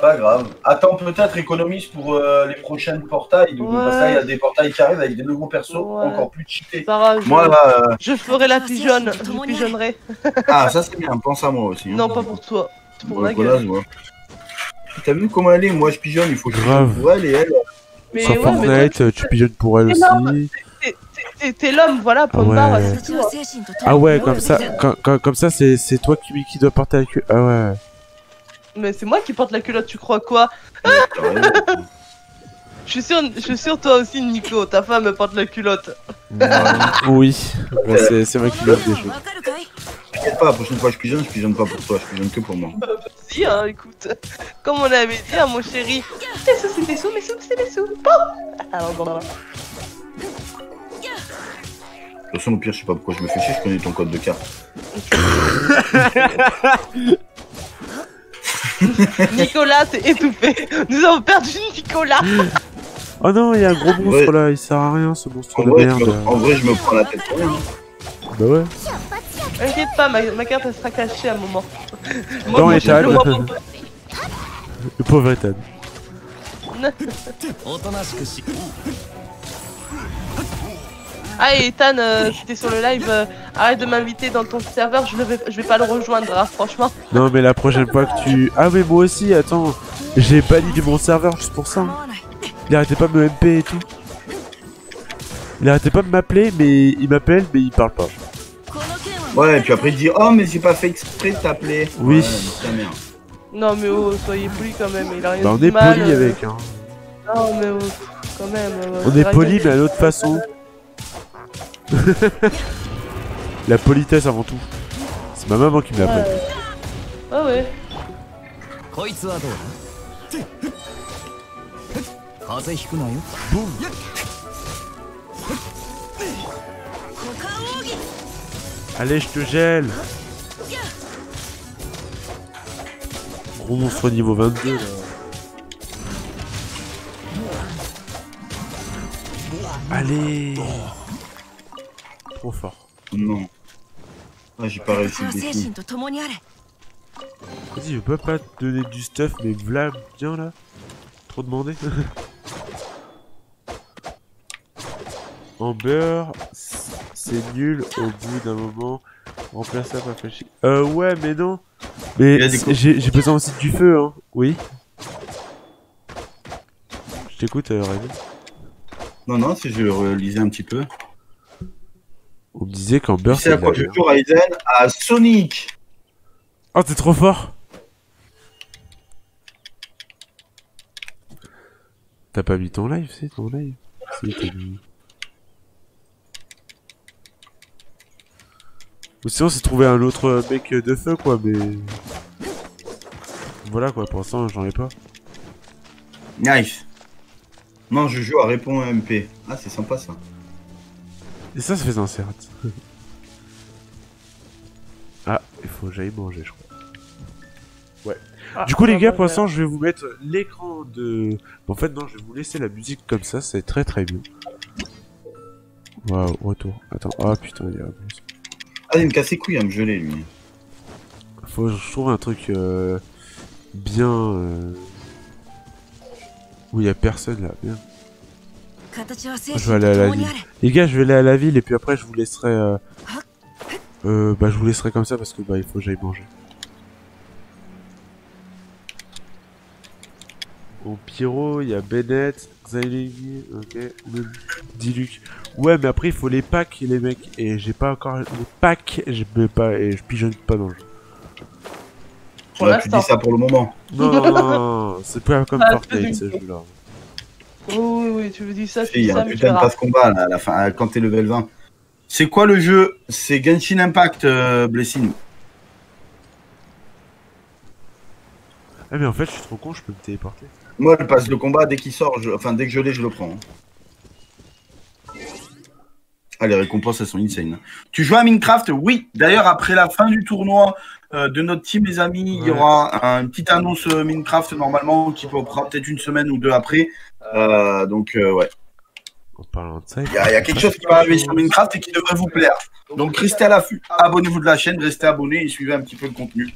Pas grave. Attends, peut-être économise pour euh, les prochaines portails. Donc, Ouais. parce il y a des portails qui arrivent avec des nouveaux persos encore plus cheatés. Je, Moi, là, euh, je ferai la pigeonne, je pigeonnerai. (laughs) ah, ça c'est bien, pense à moi aussi. Hein. Non, pas pour toi, pour T'as vu comment elle est? Moi je pigeonne, il faut que je Grave. pour elle et elle. Euh, Sur Fortnite, tu pigeonnes pour elle aussi. t'es- l'homme, voilà, point hein. Ah ouais, comme ça, comme, ça, c'est c'est toi qui, qui dois porter avec eux. Ah ouais. Mais c'est moi qui porte la culotte, tu crois quoi (laughs) Je suis sûr, je suis sûr, toi aussi, Nico, ta femme porte la culotte. oui, c'est ma culotte des choses. Pas, la prochaine fois je pigeonne, je pigeonne pas pour toi, je pigeonne que pour moi. Bah vas-y, hein, écoute. Comme on l'avait dit, hein, mon chéri. Tes sous, c'est tes sous, mes sous, c'est mes sous. Bon ah, Alors, bon. De toute façon, au pire, je sais pas pourquoi je me fais chier, je connais ton code de carte. (laughs) (laughs) (laughs) Nicolas s'est étouffé. Nous avons perdu Nicolas. Oh non, il y a un gros monstre Ouais. là, il sert à rien ce monstre En de vrai, merde. me, en vrai, je me prends la tête pour rien. Bah ouais. T'inquiète pas, ma, ma carte elle sera cachée à un moment. Moi, Dans Ethan. moi, Le pauvre Ethan. (laughs) Ah, et Ethan, euh, si t'es sur le live, euh, arrête de m'inviter dans ton serveur, je, le vais, je vais pas le rejoindre, hein, franchement. Non, mais la prochaine fois que tu. Ah, mais moi aussi, attends, j'ai validé mon serveur juste pour ça. Il arrêtait pas de me MP et tout. Il arrêtait pas de m'appeler, mais il m'appelle, mais il parle pas. Ouais, puis après il dit Oh, mais j'ai pas fait exprès de t'appeler. Oui. Non, mais oh, soyez poli quand même, il a rien bah, on est poli euh. avec, hein. Non, mais oh, quand même. Euh, on est poli, mais à l'autre façon. (laughs) La politesse avant tout. C'est ma maman qui me l'a appris. Ah ouais. Boum Allez, je te gèle Gros monstre niveau 22 là. Allez trop fort. Non. Ah, j'ai pas réussi le je peux pas te donner du stuff, mais v'là bien là. Trop demandé. (laughs) Amber, c'est nul au bout d'un moment. Remplace ça par flashy. Ouais, mais non. Mais j'ai besoin aussi du feu, hein. Oui. Je t'écoute, euh, Non, non, si je relisais un petit peu. On me disait Tu sais c'est à quoi je joue Ryzen À Sonic Oh, t'es trop fort T'as pas mis ton live, c'est ton live Si. Ou sinon, c'est trouver un autre mec de feu, quoi, mais... Voilà, quoi, pour l'instant, j'en ai pas. Nice. Non, je joue à Répond MP. Ah, c'est sympa ça. Et ça, ça fait un certes. ah, il faut que j'aille manger, je crois. Ouais. Ah, Du coup, les bah, gars, pour l'instant, je vais vous mettre l'écran de. En fait, non, je vais vous laisser la musique comme ça, c'est très très bien. Waouh, retour. Attends, ah putain, il y a. Ah, il me casse les couilles à me geler lui. Faut que je trouve un truc euh, bien. Euh... Où il y a personne là, bien. Je vais aller à la ville. Les gars, je vais aller à la ville et puis après je vous laisserai... Euh... Hein? Euh, bah je vous laisserai comme ça parce que bah il faut que j'aille manger. Au pyro, il y a Bennett, Xylemi, ok, Diluc. Ouais, mais après il faut les packs, les mecs. Et j'ai pas encore les packs, je pas et je pigeonne pas dans le jeu. Tu dis ça pour le moment. Non, non, non, non c'est pas comme ah, Fortnite ce jeu-là. Oui, oui, oui, tu veux dire ça, Il y tu a ça, un tu passe combat là, à la fin, quand t'es level 20. C'est quoi le jeu? C'est Genshin Impact, euh, Blessing. Ah, mais en fait, je suis trop con, je peux me téléporter. Moi, le passe de combat, dès qu'il sort, je- enfin, dès que je l'ai, je le prends. hein. Ah, les récompenses, elles sont insane. Tu joues à Minecraft? Oui. D'ailleurs, après la fin du tournoi euh, de notre team, les amis, il y aura une petite annonce euh, Minecraft normalement qui prendra peut-être une semaine ou deux après. Euh, donc, euh, ouais. En parlant de ça, Il y, a il y a quelque chose qui va arriver sur Minecraft et qui devrait vous plaire. Donc, restez à l'affût. Abonnez-vous de la chaîne, restez abonnés et suivez un petit peu le contenu.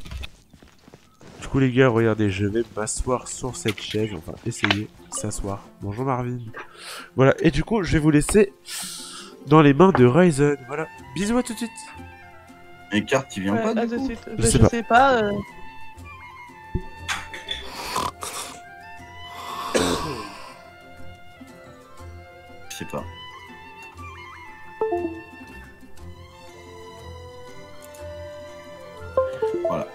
Du coup, les gars, regardez, je vais m'asseoir sur cette chaise. Enfin, essayer s'asseoir. Bonjour Marvin. Voilà, et du coup, je vais vous laisser dans les mains de Ryzen. Voilà, bisous à tout de suite. Et carte, il vient Ouais, pas ah, du de coup suite. Je sais pas. sais pas. euh, Je sais pas. Voilà.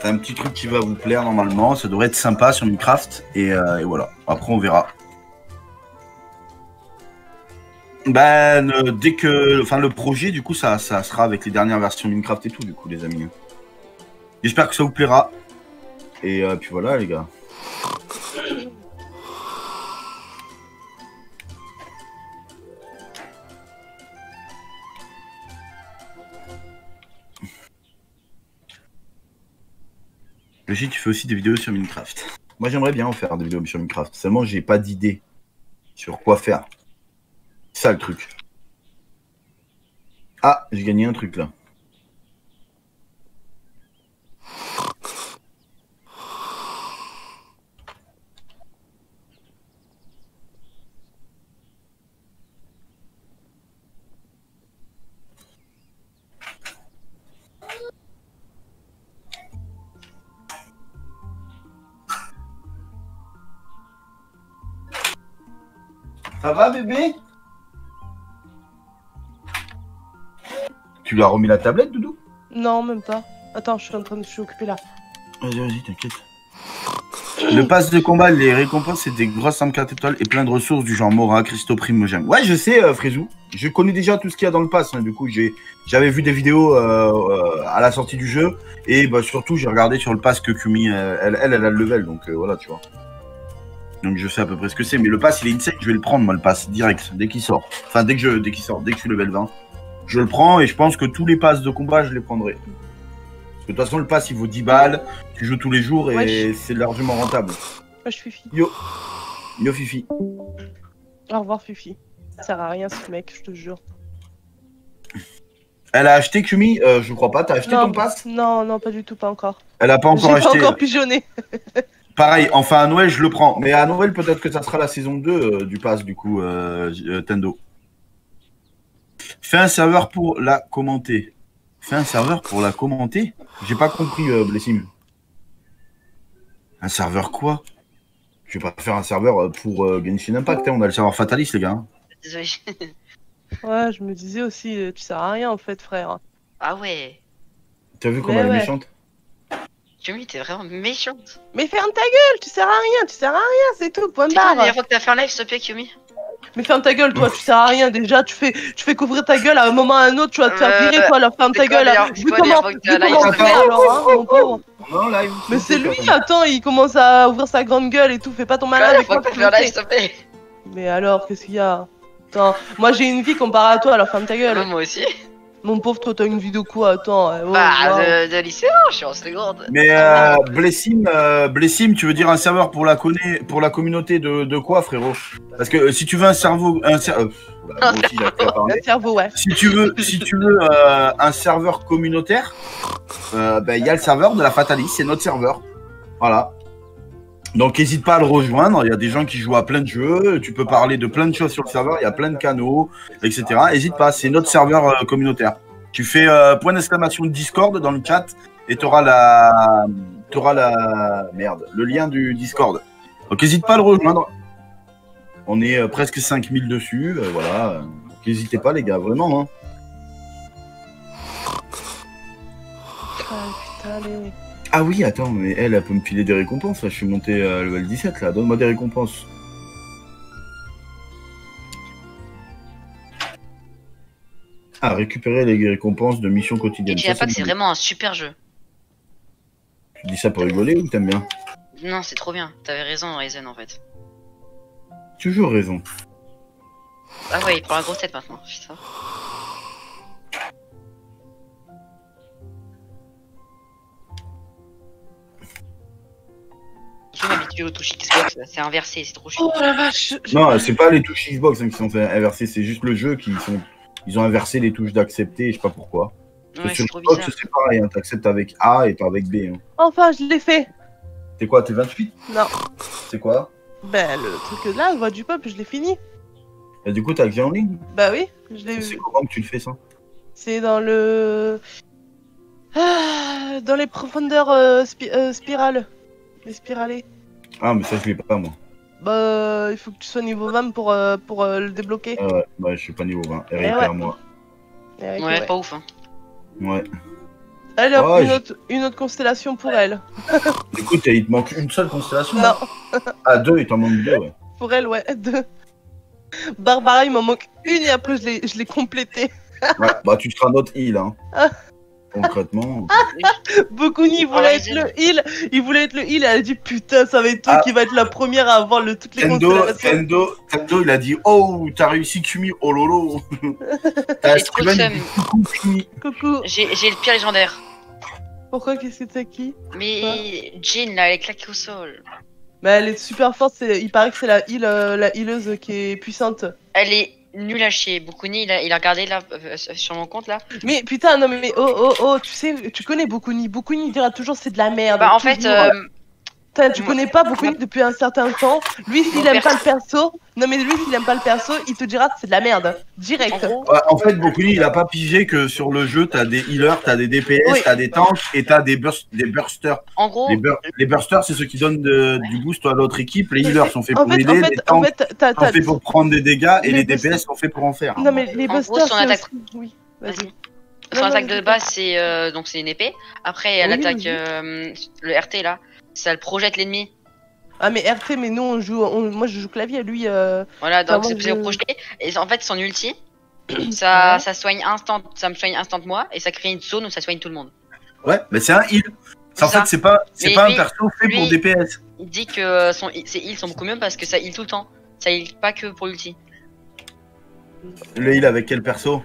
C'est un petit truc qui va vous plaire normalement. Ça devrait être sympa sur Minecraft. Et, euh, et voilà. Après, on verra. Ben, euh, dès que. Enfin, le projet, du coup, ça, ça sera avec les dernières versions Minecraft et tout, du coup, les amis. J'espère que ça vous plaira. Et euh, puis voilà, les gars. Logique, tu fais aussi des vidéos sur Minecraft. Moi, j'aimerais bien en faire des vidéos sur Minecraft. Seulement, j'ai pas d'idée sur quoi faire. Ça le truc. Ah, j'ai gagné un truc là. Ça va, bébé? Tu lui as remis la tablette, Doudou? Non, même pas. Attends, je suis en train de. Je suis occupé là. Vas-y, vas-y, t'inquiète. Le pass de combat, les récompenses, c'est des grosses armes 4 étoiles et plein de ressources du genre Mora, Christo, Primogem. Ouais, je sais, euh, Frézou. Je connais déjà tout ce qu'il y a dans le pass. hein. Du coup, j'ai, j'avais vu des vidéos euh, euh, à la sortie du jeu. Et bah, surtout, j'ai regardé sur le pass que Kumi, euh, elle, elle, elle a le level. Donc euh, voilà, tu vois. Donc je sais à peu près ce que c'est. Mais le pass, il est insane. Je vais le prendre, moi, le pass, direct, dès qu'il sort. Enfin, dès que, je, dès qu'il sort, dès que je suis level 20. Je le prends et je pense que tous les passes de combat, je les prendrai. Parce que de toute façon, le pass, il vaut 10 balles. Tu joues tous les jours et c'est largement rentable. Je suis Fifi. Yo. Yo Fifi. Au revoir, Fifi. Ça sert à rien ce mec, je te jure. Elle a acheté Kumi? Euh, Je crois pas. T'as acheté non, ton pass? Non, non, pas du tout, pas encore. Elle a pas encore pas acheté. encore pigeonné. (laughs) Pareil, enfin à Noël, je le prends. Mais à Noël, peut-être que ça sera la saison 2 euh, du pass, du coup, euh, euh, Tendo. Fais un serveur pour la commenter. Fais un serveur pour la commenter J'ai pas compris, euh, Blessim. Un serveur quoi? Je vais pas faire un serveur euh, pour euh, Genshin Impact. hein. On a le serveur Fatalis, les gars. hein. Désolé. (laughs) Ouais, je me disais aussi, euh, tu sers à rien en fait, frère. Ah ouais. T'as vu comment Mais elle est ouais. méchante? Yumi, t'es vraiment méchante. Mais ferme ta gueule, tu sers à rien, tu sers à rien, c'est tout, point C'est quand la barre. dernière fois que t'as fait un live, s'il te plaît, Mais ferme ta gueule, toi, tu sers à rien déjà, tu fais, tu fais couvrir ta gueule à un moment ou à un autre, tu vas te faire Euh, virer, toi, alors ferme c'est ta gueule. hein. Vu comment, alors, hein, mon pauvre. Mais c'est lui, attends, il commence à ouvrir sa grande gueule et tout, fais pas ton avec moi. plaît. Mais alors, qu'est-ce qu'il y a? Attends, moi j'ai une vie comparée à toi, alors ferme ta gueule. Ouais, Moi aussi. Mon pauvre, toi, t'as une vie de quoi? Attends, euh, oh, Bah, wow. de, de lycéen, je suis en seconde. Mais euh, Blessim, euh, Blessim, tu veux dire un serveur pour la, conna- pour la communauté de, de quoi, frérot? Parce que euh, si tu veux un cerveau, un cer- bah, aussi. (laughs) Un ouais. Si tu veux, si tu veux euh, un serveur communautaire, euh, ben, il y a le serveur de la Fatalis, c'est notre serveur. Voilà. Donc n'hésite pas à le rejoindre. Il y a des gens qui jouent à plein de jeux. Tu peux parler de plein de choses sur le serveur. Il y a plein de canaux, etc. N'hésite pas. C'est notre serveur euh, communautaire. Tu fais euh, point d'exclamation Discord dans le chat et tu auras la, la merde, le lien du Discord. Donc n'hésite pas à le rejoindre. On est euh, presque 5000 dessus, euh, voilà. N'hésitez pas les gars, vraiment. Hein. Putain. Ah oui, attends, mais elle, elle peut me filer des récompenses. Là, je suis monté à level 17 là. Donne-moi des récompenses. Ah, récupérer les récompenses de missions Et quotidiennes. Ça, pas que c'est vraiment un super jeu. Tu dis ça pour rigoler ou t'aimes bien? Non, c'est trop bien. T'avais raison, Ryzen, en fait. Toujours raison. Ah ouais, il prend la grosse tête maintenant. Putain. Faut m'habituer aux touches Xbox, là. c'est inversé, c'est trop chiant. Oh la vache. Non, c'est pas les touches Xbox hein, qui sont fait inverser, c'est juste le jeu qui sont. Ils ont inversé les touches d'accepter, je sais pas pourquoi. Parce que Ouais, sur Xbox, c'est pareil, hein, t'acceptes avec A et pas avec B. Hein. Enfin, je l'ai fait. T'es quoi, t'es 28 Non. C'est quoi? Ben, le truc là, voix du peuple, je l'ai fini. Et du coup, t'as accès en ligne? Bah oui, je l'ai C'est vu. comment que tu le fais ça? C'est dans le. Ah, dans les profondeurs euh, spi- euh, spirales. Les spiralées. Ah, mais ça, je l'ai pas, moi. Bah, il faut que tu sois niveau 20 pour, euh, pour euh, le débloquer. Ah ouais, ouais, je suis pas niveau 20. RIP ouais. à moi. Avec- Ouais, ouais. pas ouf, hein. Ouais. Allez, hop, Ouais, une, autre, une autre constellation pour elle. (laughs) T'as- il te manque une seule constellation Non, Ah, deux, il t'en manque deux, ouais. (laughs) pour elle, ouais. Deux. Barbara, il m'en manque une et après je l'ai je l'ai complété. ouais. Bah, tu seras notre heal, hein. (laughs) Concrètement. Bokuni, il voulait être le heal. Il voulait être le heal. Elle a dit putain, ça va être toi Ah. qui va être la première à avoir le, toutes les Tendo. Tendo, Tendo, il a dit Oh, t'as réussi Kumi, oh lolo (laughs) T'as Coucou. J'ai j'ai le pire légendaire. Pourquoi Qu'est-ce que t'as qui? Mais Jean, là, elle est claquée au sol. Bah, elle est super forte. c'est- Il paraît que c'est la heal, euh, la healeuse qui est puissante. Elle est nulle à chier. Bukuni, il a, il a regardé là, euh, sur mon compte là. Mais putain, non, mais, oh, oh, oh, tu sais, tu connais Bokuni. Bokuni dira toujours c'est de la merde. Bah, en fait, euh, tu moi- connais pas Bokuni depuis un certain temps. Lui, s'il aime pas le perso- non, mais lui, s'il aime pas le perso, il te dira que c'est de la merde. en Direct. Ouais, en fait, Bokuni, il a pas pigé que sur le jeu, t'as des healers, t'as des DPS, Oui. t'as des tanks et t'as des, burst, des bursters. en gros, Les, bur- les bursters, c'est ceux qui donnent de- du boost à l'autre équipe. Les healers sont faits En pour fait, aider, en les fait, en tanks sont faits pour prendre des dégâts et Les DPS sont faits pour en faire. Non, mais les En busters, son c'est attaque- aussi- Oui, vas-y. Son attaque de base, c'est euh, donc c'est une épée. Après, elle Oui, attaque oui. euh, le RT là. Ça le projette l'ennemi. Ah, mais RT, mais nous, on joue. on- Moi, je joue clavier, lui. euh, Voilà, donc c'est je- c'est projeté. Et en fait, son ulti, (clears throat) ça, ça soigne instant, ça me soigne instant moi et ça crée une zone où ça soigne tout le monde. Ouais, mais c'est un heal. C'est En ça. fait, c'est pas, c'est Mais pas lui- un perso fait pour lui- DPS. Il dit que son, ses heals sont beaucoup mieux parce que ça heal tout le temps. Ça heal pas que pour l'ulti. Le heal avec quel perso?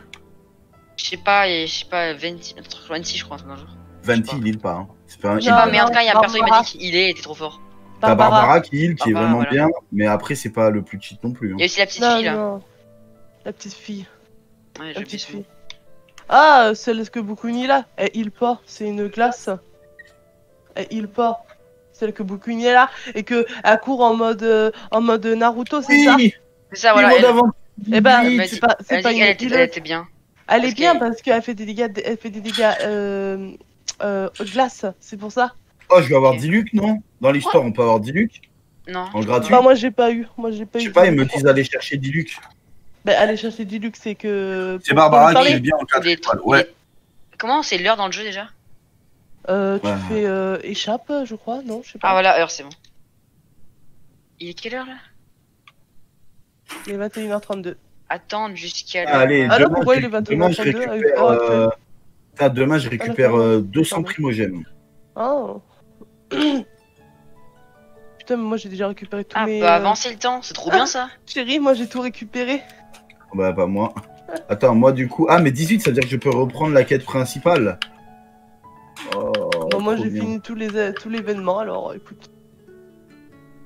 Je sais pas, et je sais pas, 20, 26 je crois, un jour. 20, pas. il heal pas. hein. C'est pas un Je sais heal. pas, Non, mais en tout cas, il y a un perso, il m'a Barbara. dit qu'il est, il était trop fort. T'as Barbara qui heal, qui est Barbara, vraiment voilà. bien, mais après, c'est pas le plus cheat non plus. hein. Il y a aussi la petite Non, fille là. La petite fille. Ouais, La petite fille. Ah, celle que Bukuni là, elle heal pas. C'est une glace. Elle heal pas. Celle que Bukuni est là et que elle court en mode euh, en mode Naruto, c'est ça Oui, C'est ça, voilà. Elle. Eh ben, elle c'est pas, elle pas une qu'elle était, elle était bien. Elle est parce bien que- parce qu'elle fait des dégâts, elle fait des dégâts euh, euh, glace. C'est pour ça. Oh, je vais avoir. Diluc, non? Dans l'histoire, on peut avoir Diluc Non. en gratuit? Bah moi j'ai pas eu. Moi j'ai pas Je eu. sais pas, ils me disent d'aller chercher Diluc. Bah allez chercher Dilux, c'est que. C'est Barbara qui est bien en 4 Il est- étoiles. il Ouais. Comment c'est l'heure dans le jeu déjà? Euh, tu Ouais. fais euh, échappe, je crois, non? Je sais pas. Ah voilà, heure, c'est bon. Il est quelle heure là? Il est 21h32. Attendre jusqu'à. Ah, Allez, Ah non, demain, pourquoi je- il est 21h32 demain, je avec- récupère, ah, euh, demain, je récupère d'accord. euh, 200 Pardon. primogènes. Oh. (clears throat) Putain, mais moi j'ai déjà récupéré tous Ah, mes. bah euh, avancer le temps, c'est trop bien ça. (laughs) Chérie, moi j'ai tout récupéré. Bah, pas moi. Attends, moi, du coup. Ah, mais 18, ça veut dire que je peux reprendre la quête principale. Oh, Bon, moi j'ai fini tous les euh, tous l'événement, alors écoute.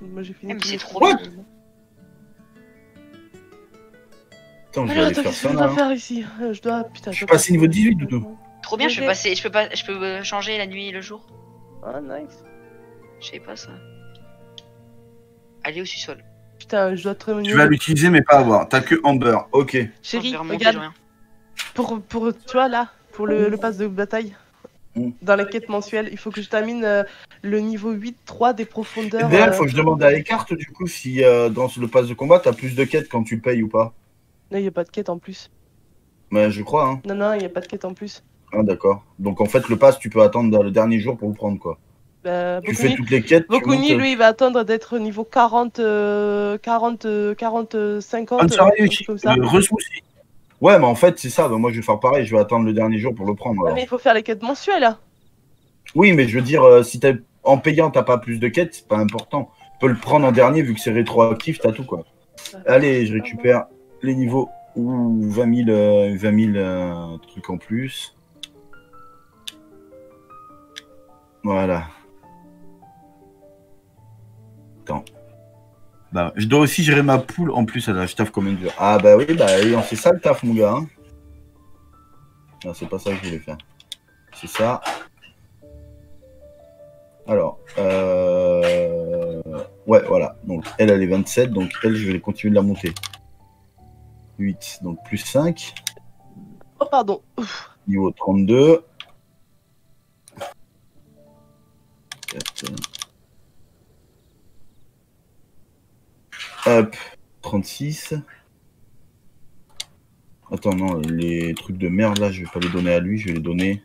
Moi j'ai fini Ah, mais tous c'est les trop bien. Attends, je vais aller faire ça je là. dois faire ici? Euh, Je dois. Putain, Je suis passé niveau 18, Doudou. Trop bien, je peux passer, je peux pas, je peux euh, changer la nuit et le jour. Ah, nice. Je sais pas ça. Aller au sous-sol. Putain, je dois te Tu vas l'utiliser, mais pas avoir. T'as que Amber. Ok. Chérie, regarde, pour, pour, tu vois là, pour le, le pass de bataille, Mm. dans les quêtes mensuelles, il faut que je termine euh, le niveau 8, 3 des profondeurs. D'ailleurs, euh, faut que je demande à Eckhart du coup si euh, dans le pass de combat t'as plus de quêtes quand tu payes ou pas. Non, il n'y a pas de quête en plus. Mais je crois, hein. Non, non, il n'y a pas de quête en plus. Ah, d'accord. Donc en fait, le pass, tu peux attendre le dernier jour pour le prendre quoi. Bah, Tu fais toutes les quêtes. Bokuni, montes- lui, il va attendre d'être niveau 40, euh, 40, euh, 40, euh, 50. Ah, euh, sérieux, comme ça. Euh. Ouais, mais en fait, c'est ça. Bah, moi, je vais faire pareil. Je vais attendre le dernier jour pour le prendre. Ouais, mais il faut faire les quêtes mensuelles. là. Oui, mais je veux dire, euh, si t'as en payant, t'as pas plus de quêtes, c'est pas important. Tu peux le prendre en dernier vu que c'est rétroactif, t'as tout quoi. Allez, je récupère les niveaux. Ouh, 20 000, euh, 20 000 euh, trucs en plus. Voilà. Attends. Bah, je dois aussi gérer ma poule en plus, a je taffe combien de jours Ah bah oui, bah oui, c'est ça le taf mon gars. hein. Non, c'est pas ça que je voulais faire. C'est ça. Alors, euh... ouais, voilà. Donc, elle, elle est 27. Donc, elle, je vais continuer de la monter. 8, donc plus 5. Oh, pardon. Niveau 32. Hop, 36. Attends, non, les trucs de merde là, je vais pas les donner à lui, je vais les donner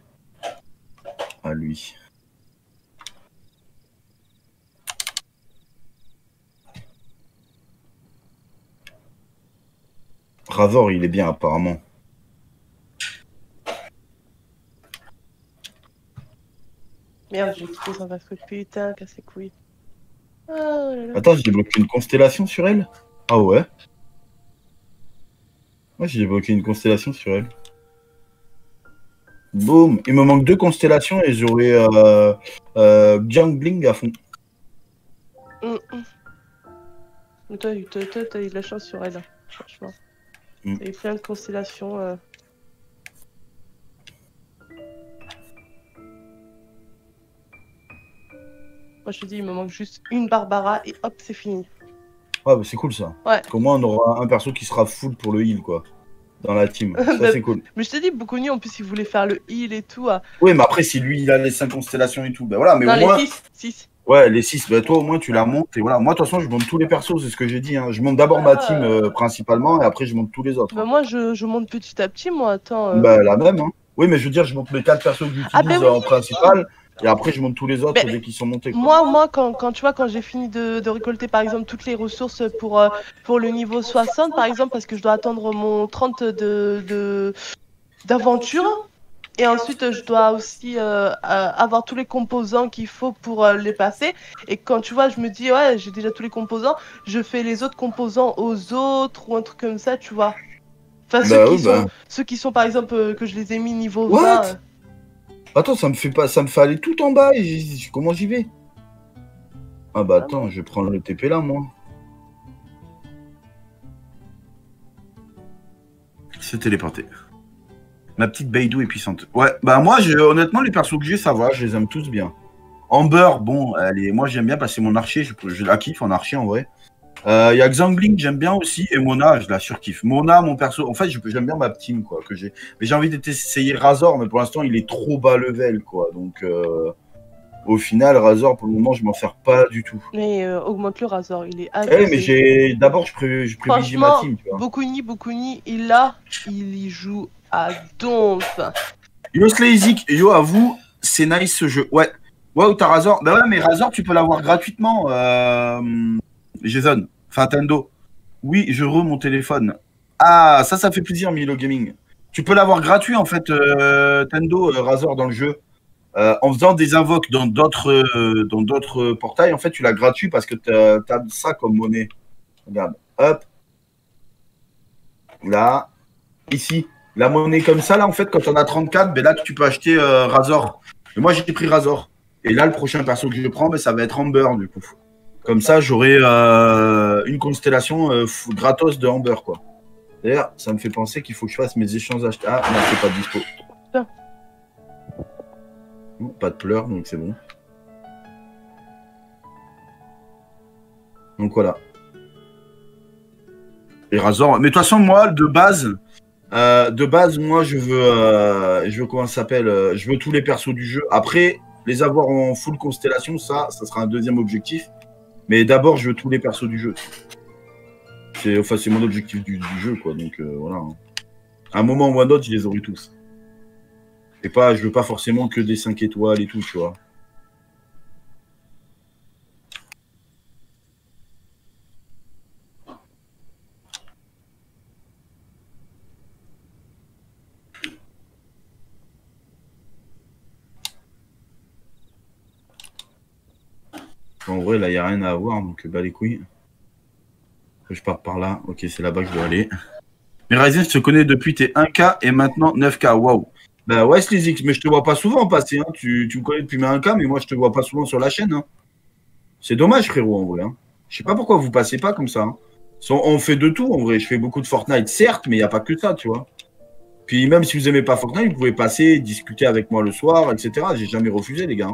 à lui. Razor, il est bien apparemment. Merde, j'ai quitté sans parce que putain, casse les couilles. Oh là là. Attends, j'ai débloqué une constellation sur elle? Ah ouais? Ouais, j'ai débloqué une constellation sur elle. Boum Il me manque deux constellations et j'aurai euh, euh, Gambling à fond. Mais Toi, toi, toi, t'as eu de la chance sur elle, hein, franchement. Mm. Eu plein de constellations. euh. Moi, je te dis, il me manque juste une Barbara et hop, c'est fini. Ouais, bah c'est cool ça. Ouais. Au moins, on aura un perso qui sera full pour le heal, quoi. Dans la team. (laughs) Ça, Bah, c'est cool. Mais je te dis, Bokuni, en plus, il voulait faire le heal et tout. ah. Oui, mais après, si lui, il a les 5 constellations et tout, bah voilà, mais non, au moins. les 6. 6. Ouais, les 6, bah toi au moins tu la montes. Et voilà, moi de toute façon je monte tous les persos, c'est ce que j'ai dit. hein. Je monte d'abord ma Ah. team euh, principalement et après je monte tous les autres. Bah, moi, je, je monte petit à petit, moi. Attends. euh. Bah la même, hein. Oui, mais je veux dire, je monte mes 4 persos que j'utilise Ah, bah oui. en principal et après je monte tous les autres Mais- dès qu'ils sont montés. quoi. Moi, moi, quand, quand tu vois, quand j'ai fini de, de récolter par exemple toutes les ressources pour, euh, pour le niveau 60, par exemple, parce que je dois attendre mon 30 de, d'aventure, et ensuite je dois aussi euh, euh, avoir tous les composants qu'il faut pour euh, les passer. Et quand tu vois, je me dis, ouais, j'ai déjà tous les composants, je fais les autres composants aux autres ou un truc comme ça, tu vois. Enfin, Bah ceux, qui bah. sont, ceux qui sont par exemple que je les ai mis niveau What? 20. Attends, ça me fait pas, ça me fait aller tout en bas. Et j- comment j'y vais? Ah bah attends, je vais prendre le TP là, moi. C'est téléporté. Ma petite Beidou est puissante. Ouais, bah moi, je, honnêtement, les persos que j'ai, ça va, je les aime tous bien. Amber, bon, est, moi j'aime bien passer mon archer, je, je la kiffe en archer en vrai. Euh, Il y a Xangling, j'aime bien aussi, et Mona, je la surkiffe. Mona, mon perso, en fait, j'aime bien ma team, quoi, que j'ai. Mais j'ai envie d'essayer Razor, mais pour l'instant, il est trop bas level, quoi. Donc, euh, au final, Razor, pour le moment, je m'en sers pas du tout. Mais euh, augmente le Razor, il est Eh, mais j'ai. D'abord, je, pré... je privilégie ma team, tu vois. Bokuni, Bokuni, il a, il y joue à donf. Yo, Slayzik, yo, à vous, c'est nice ce jeu. Ouais. Ouais, t'as Razor. Bah ouais, mais Razor, tu peux l'avoir gratuitement, euh... Jason. Enfin, Tendo. Oui, je re mon téléphone. Ah, ça, ça fait plaisir, Milo Gaming. Tu peux l'avoir gratuit, en fait, euh, Tendo, euh, Razor dans le jeu. Euh, en faisant des invoques dans d'autres portails, en fait, tu l'as gratuit parce que t'as as ça comme monnaie. Regarde, hop. Là, ici. La monnaie comme ça, là, en fait, quand on a 34, ben là, tu peux acheter Razor. Et moi, j'ai pris Razor. Et là, le prochain perso que je prends, ben, ça va être Amber, du coup. Comme ça, j'aurai euh, une constellation euh, gratos de Amber, quoi. D'ailleurs, ça me fait penser qu'il faut que je fasse mes échanges achats. Ah, non, c'est pas dispo. Pas de pleurs, donc c'est bon. Donc voilà. Et Razor. Mais de toute façon, moi, de base, euh, de base, moi, je veux, euh, je veux comment ça s'appelle euh, Je veux tous les persos du jeu. Après, les avoir en full constellation, ça, ça sera un deuxième objectif. Mais d'abord, je veux tous les persos du jeu. C'est enfin, c'est mon objectif du, du jeu, quoi. Donc euh, voilà. hein. À un moment ou à un autre, je les aurai tous. Et pas, je veux pas forcément que des 5 étoiles et tout, tu vois. En vrai, là, il n'y a rien à avoir, donc bah les couilles. Je pars par là. Ok, c'est là-bas que je dois aller. Mais Ryzen, je te connais depuis tes 1K et maintenant 9K. Waouh. Bah ouais, Slizix, mais je te vois pas souvent passer. Hein. Tu, tu me connais depuis mes 1K, mais moi, je te vois pas souvent sur la chaîne. hein. C'est dommage, frérot, en vrai. Hein. Je sais pas pourquoi vous passez pas comme ça. hein. On fait de tout, en vrai. Je fais beaucoup de Fortnite, certes, mais il n'y a pas que ça, tu vois. Puis même si vous aimez pas Fortnite, vous pouvez passer, discuter avec moi le soir, etc. J'ai jamais refusé, les gars.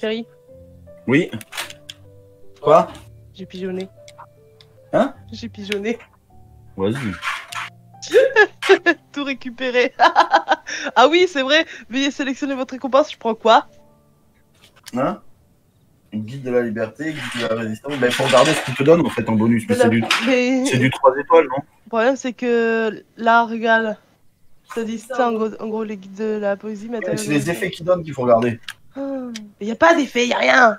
Chérie, Oui. Quoi? J'ai pigeonné. Hein? J'ai pigeonné. Vas-y. (laughs) Tout récupéré. (laughs) ah oui, c'est vrai. Veuillez sélectionner votre récompense. Je prends quoi? Hein? Guide de la liberté, guide de la résistance. Ben, faut regarder ce qu'il te donne en fait en bonus. Mais c'est du, Mais (laughs) c'est du 3 étoiles, non? Le problème, c'est que là, regarde. Ça dit ça, en gros, en gros, les guides de la poésie. mais attends, C'est les effets qu'il donne qu'il faut regarder. Il n'y a pas d'effet, il n'y a rien.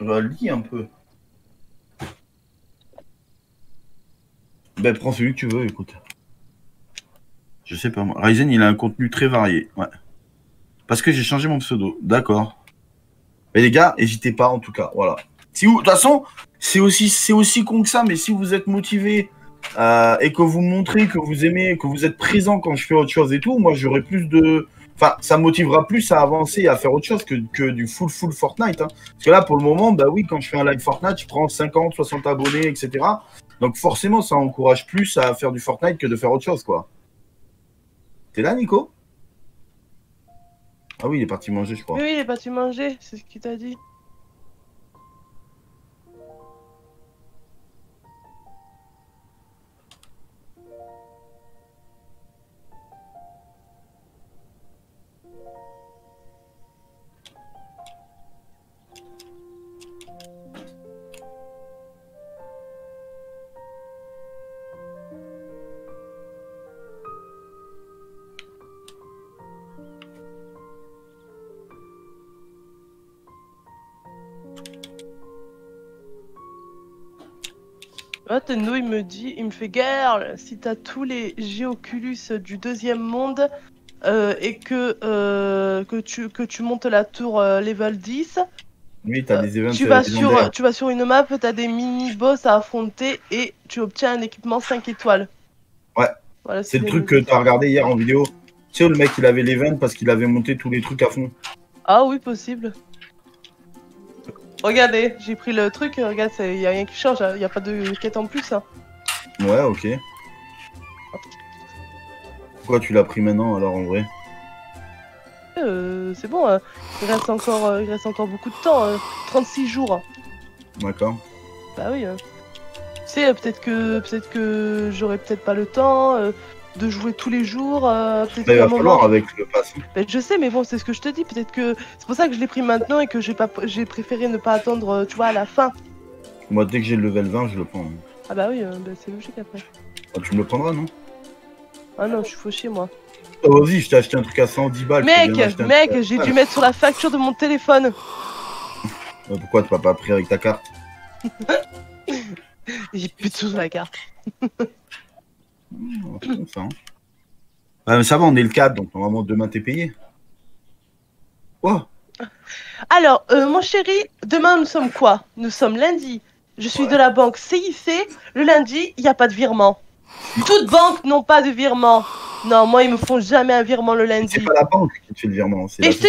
Je lis un peu. Ben, prends celui que tu veux, écoute. Je sais pas moi. Ryzen, il a un contenu très varié. Ouais. Parce que j'ai changé mon pseudo. D'accord. Mais les gars, n'hésitez pas en tout cas. Voilà. Si vous, de toute façon, c'est aussi, c'est aussi con que ça, mais si vous êtes motivé euh, et que vous montrez que vous aimez, que vous êtes présent quand je fais autre chose et tout, moi j'aurai plus de. Enfin, ça me motivera plus à avancer et à faire autre chose que, que du full full Fortnite. hein. Parce que là, pour le moment, bah oui, quand je fais un live Fortnite, je prends 50, 60 abonnés, etc. Donc forcément, ça encourage plus à faire du Fortnite que de faire autre chose, quoi. T'es là, Nico? Ah oui, il est parti manger, je crois. Oui, oui, il est parti manger, c'est ce qu'il t'a dit. Tendo, il me dit, il me fait guerre, si t'as tous les Géoculus du deuxième monde euh, et que, euh, que, tu, que tu montes la tour euh, level 10, Oui, t'as des tu vas, sur, tu vas sur une map, t'as des mini-boss à affronter et tu obtiens un équipement 5 étoiles. Ouais. Voilà, C'est le truc que t'as regardé hier en vidéo. Tu sais, le mec, il avait l'event parce qu'il avait monté tous les trucs à fond. Ah oui, possible. Regardez, j'ai pris le truc, regarde, il y a rien qui change, il y a pas de quête en plus. hein. Ouais, ok. Pourquoi tu l'as pris maintenant alors en vrai? Euh, c'est bon, euh, il, reste encore, euh, il reste encore beaucoup de temps, euh, 36 jours. D'accord. Bah oui. hein. Tu sais, peut-être que peut-être que j'aurai peut-être pas le temps euh, de jouer tous les jours. euh, peut-être Bah, il va moment- falloir avec le pass. Ben, je sais, mais bon, c'est ce que je te dis. Peut-être que c'est pour ça que je l'ai pris maintenant et que j'ai pas, j'ai préféré ne pas attendre, euh, tu vois, à la fin. Moi, dès que j'ai le level 20, je le prends. hein. Ah bah oui, euh, ben, c'est logique après. Ah, tu me le prendras, non? Ah non, je suis fauché moi. Oh, Vas-y, je t'ai acheté un truc à 110 balles. Mec, mec, à- j'ai dû mettre sur la facture de mon téléphone. Pourquoi tu m'as pas pris avec ta carte? (laughs) J'ai plus de sous sur la carte. (laughs) Oh, c'est bon, ça, hein. Mais ça va, on est le 4, donc normalement demain t'es payé. Oh, Alors, euh, mon chéri, demain nous sommes quoi? Nous sommes lundi. Je suis de la banque CIC. Le lundi, il n'y a pas de virement. Toutes banques n'ont pas de virement. Non, moi, ils me font jamais un virement le lundi. C'est pas la banque qui te fait le virement, la je te.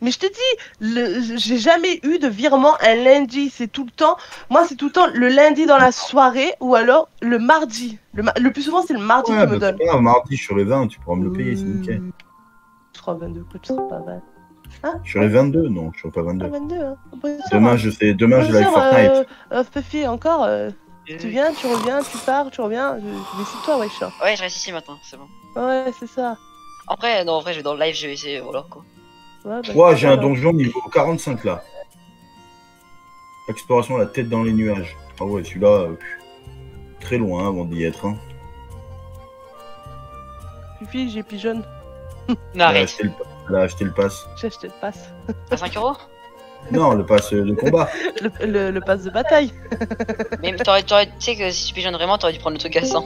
Mais je te dis, j'ai jamais eu de virement un lundi. C'est tout le temps. Moi, c'est tout le temps le lundi dans la soirée ou alors le mardi. Le, plus souvent, c'est le mardi Ouais, qu'ils me bah, donnent. c'est pas grave, mardi, sur les 20, tu pourras me le payer, c'est nickel. Mmh. 3,22, quoi, tu seras pas mal. Sur les 22, non, je suis pas Ah, 22. 22, hein. Demain, je sais, demain, je live Fortnite. euh, euh, encore euh, Tu viens, tu reviens, tu pars, tu reviens. Je, je vais toi, wesh. Ouais, je reste ici maintenant, c'est bon. Ouais, c'est ça. Après, non, en vrai, je vais dans le live, je vais essayer, voilà quoi. Ouais, bah, j'ai un donjon niveau 45 là. Exploration, la tête dans les nuages. Ah ouais, celui-là, euh, très loin avant d'y être. Hein. Fifi, j'ai pigeonne. Non, Elle a arrête. acheté le, elle a acheté le pass. J'ai acheté le pass. À 5 euros? Non, le pass de combat. (laughs) Le, le, le pass de bataille. (laughs) Mais t'aurais, t'aurais- tu sais que si tu pigeonnes vraiment, t'aurais dû prendre le truc à 100.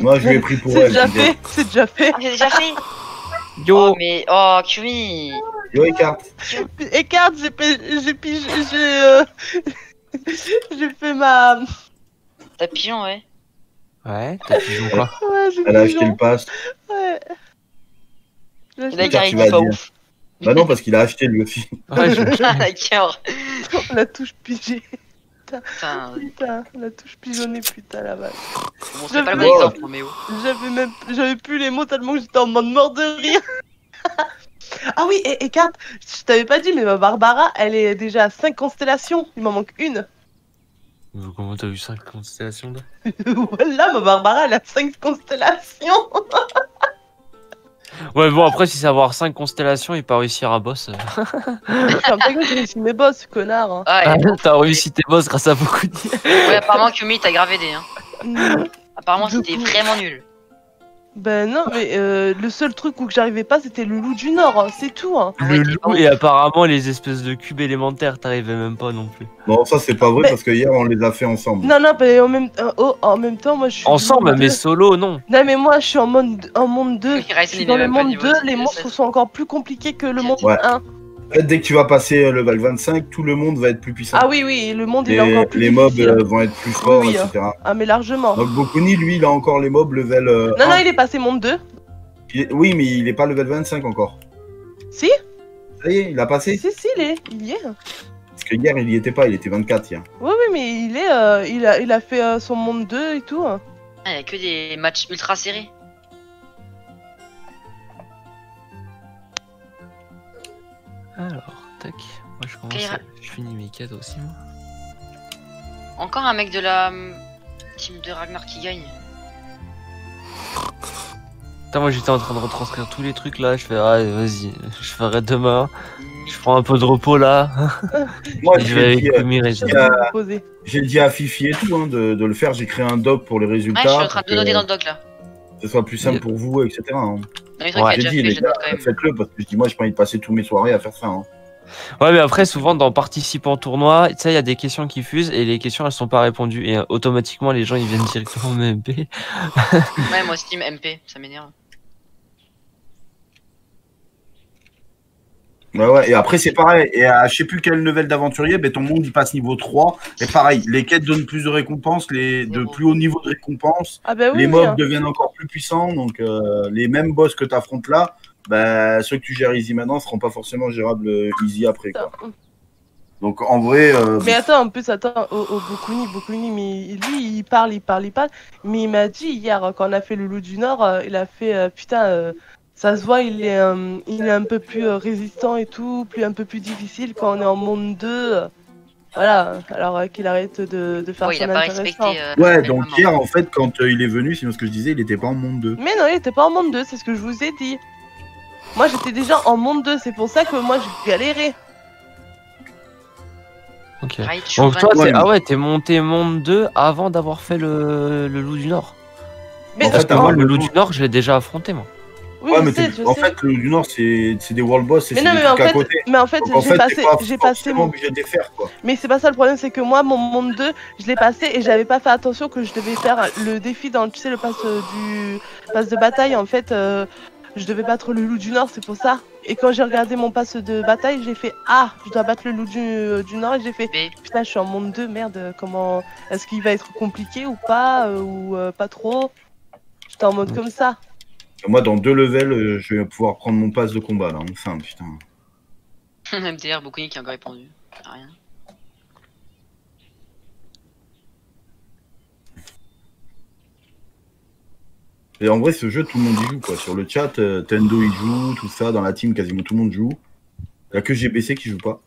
Moi, je lui ai pris pour C'est elle. déjà fait, c'est déjà fait. Ah, j'ai déjà fait (laughs) Yo Oh, mais. Oh, Kumi Yo, écarte. Écarte, j'ai j'ai pige- j'ai euh, j'ai fait ma T'as pigeon, ouais. Ouais, t'as pigeon quoi ouais, j'ai Elle a pigeon. acheté le pass. Ouais. J'ai Et acheté- tu il vas pas dire. ouf. Bah non, parce qu'il a acheté lui aussi. Ouais, je... (laughs) D'accord. la touche pigée. Putain, Putain, la touche pigeonnée, putain la vache. bon, c'est pas le bon Wow. exemple, mais oh. J'avais même j'avais plus les mots tellement que j'étais en mode mort de rire. (laughs) ah oui, et, et Kat, je t'avais pas dit, mais ma Barbara, elle est déjà à 5 constellations. Il m'en manque une. Comment t'as eu 5 constellations là? (laughs) Voilà, ma Barbara, elle a 5 constellations. Ouais, bon, après, si c'est avoir 5 constellations et pas réussir à boss, euh, que j'ai réussi mes boss, connard. hein. Ah, et- t'as réussi tes boss grâce à beaucoup de. ouais, apparemment, Kumi, t'as grave aidé, hein. Mm. Apparemment, c'était vraiment nul. Ben non, mais euh, le seul truc où que j'arrivais pas, c'était le loup du Nord, hein, c'est tout. Hein. Le loup et apparemment les espèces de cubes élémentaires, t'arrivais même pas non plus. Non, ça c'est pas vrai Mais- parce que hier on les a fait ensemble. Non, non, mais en même, euh, oh, en même temps, moi je suis. Ensemble, mais solo, non. Non, mais moi je suis en monde, en monde 2. Oui, Je Ryzen, suis il dans le monde niveau 2, de- les monstres sont encore plus compliqués que le monde Ouais. 1. En fait, dès que tu vas passer euh, level 25, tout le monde va être plus puissant. Ah oui, oui, le monde il est encore plus les mobs difficile. euh, vont être plus forts, Oui, etc. Ah, mais largement. Donc Bokuni, lui, il a encore les mobs level. euh, Non, non, 1. il est passé monde 2. Il est- Oui, mais il est pas level 25 encore. Si Ça y est, il a passé Si, si, il est. Il y est. Parce que hier, il y était pas, il était 24 hier. Oui, oui, mais il est. euh, il, a, il a fait euh, son monde 2 et tout. hein. Ah, y a que des matchs ultra serrés. Alors, tac. Moi, je commence. À- Je finis mes quêtes aussi, moi. Encore un mec de la hum, team de Ragnar qui gagne. Putain, moi j'étais en train de retranscrire tous les trucs là. Je fais, ah, vas-y, je ferai demain. Je prends un peu de repos là. (laughs) Moi, je vais j'ai avec dit, euh, Euh, à Fifi et tout hein, de, de le faire. J'ai créé un doc pour les résultats. Ouais, je suis en train de noter que dans le doc là. Ce soit plus simple pour vous, etc. hein. Non, Ouais. J'ai dit, les je gars, faites-le parce que je dis, moi, j'ai pas envie de passer toutes mes soirées à faire ça. hein. Ouais, mais après, souvent dans participants tournoi, tu sais, il y a des questions qui fusent et les questions elles sont pas répondues. Et euh, automatiquement, les gens ils viennent directement au MP. Ouais, moi aussi, team MP, ça m'énerve. Ouais, ouais, et après c'est pareil, et à je sais plus quel level d'aventurier, ben ton monde il passe niveau 3, et pareil, les quêtes donnent plus de récompenses, les de plus haut niveau de récompenses, Ah, bah oui, les mobs hein. deviennent encore plus puissants, donc euh, les mêmes boss que tu affrontes là, ben ceux que tu gères easy maintenant seront pas forcément gérables euh, easy après. Quoi. Putain. Donc en vrai, euh, Mais attends, en plus, attends, au, au Bokuni, Bokuni, mais lui, il parle, il parle, il parle. Mais il m'a dit hier, euh, quand on a fait le loup du Nord, euh, il a fait, euh, putain, euh, ça se voit, il est, euh, il est un peu plus euh, résistant et tout, plus un peu plus difficile quand on est en monde 2. euh, voilà, alors euh, qu'il arrête de, de faire Ouais, il a son pas intéressant. respecté. euh, ouais, donc hier en fait quand euh, il est venu, sinon ce que je disais, il était pas en monde 2. Mais non, il était pas en monde 2, c'est ce que je vous ai dit. Moi, j'étais déjà en monde 2, c'est pour ça que moi, j'ai galéré. Ok. Donc toi, Ouais, ah ouais, t'es monté monde 2 avant d'avoir fait le, le loup du Nord. Mais En Parce fait, que avant moi, le loup- du Nord, je l'ai déjà affronté, moi. Oui, ouais, mais sais, en sais. fait le du Nord c'est c'est des world boss et c'est des mais en trucs à fait, côté. mais en fait, j'ai passé, j'ai mon obligé de les faire quoi. Mais c'est pas ça le problème, c'est que moi, mon monde 2, je l'ai passé et j'avais pas fait attention que je devais faire le défi dans, tu sais, le pass euh, du pass de bataille. En fait, euh, je devais battre le loup du Nord, c'est pour ça. Et quand j'ai regardé mon passe de bataille, j'ai fait Ah, je dois battre le loup du, euh, du Nord. Et j'ai fait Putain, je suis en monde 2, merde, comment. Est-ce qu'il va être compliqué ou pas Ou euh, pas trop? J'étais en mode comme ça. Moi, dans deux levels, euh, je vais pouvoir prendre mon pass de combat, là. Enfin, putain. (laughs) MDR, beaucoup qui a encore répondu. Rien. Et en vrai, ce jeu, tout le monde y joue, quoi. Sur le chat, euh, Tendo y joue, tout ça. Dans la team, quasiment tout le monde joue. Il y a que GBC qui joue pas.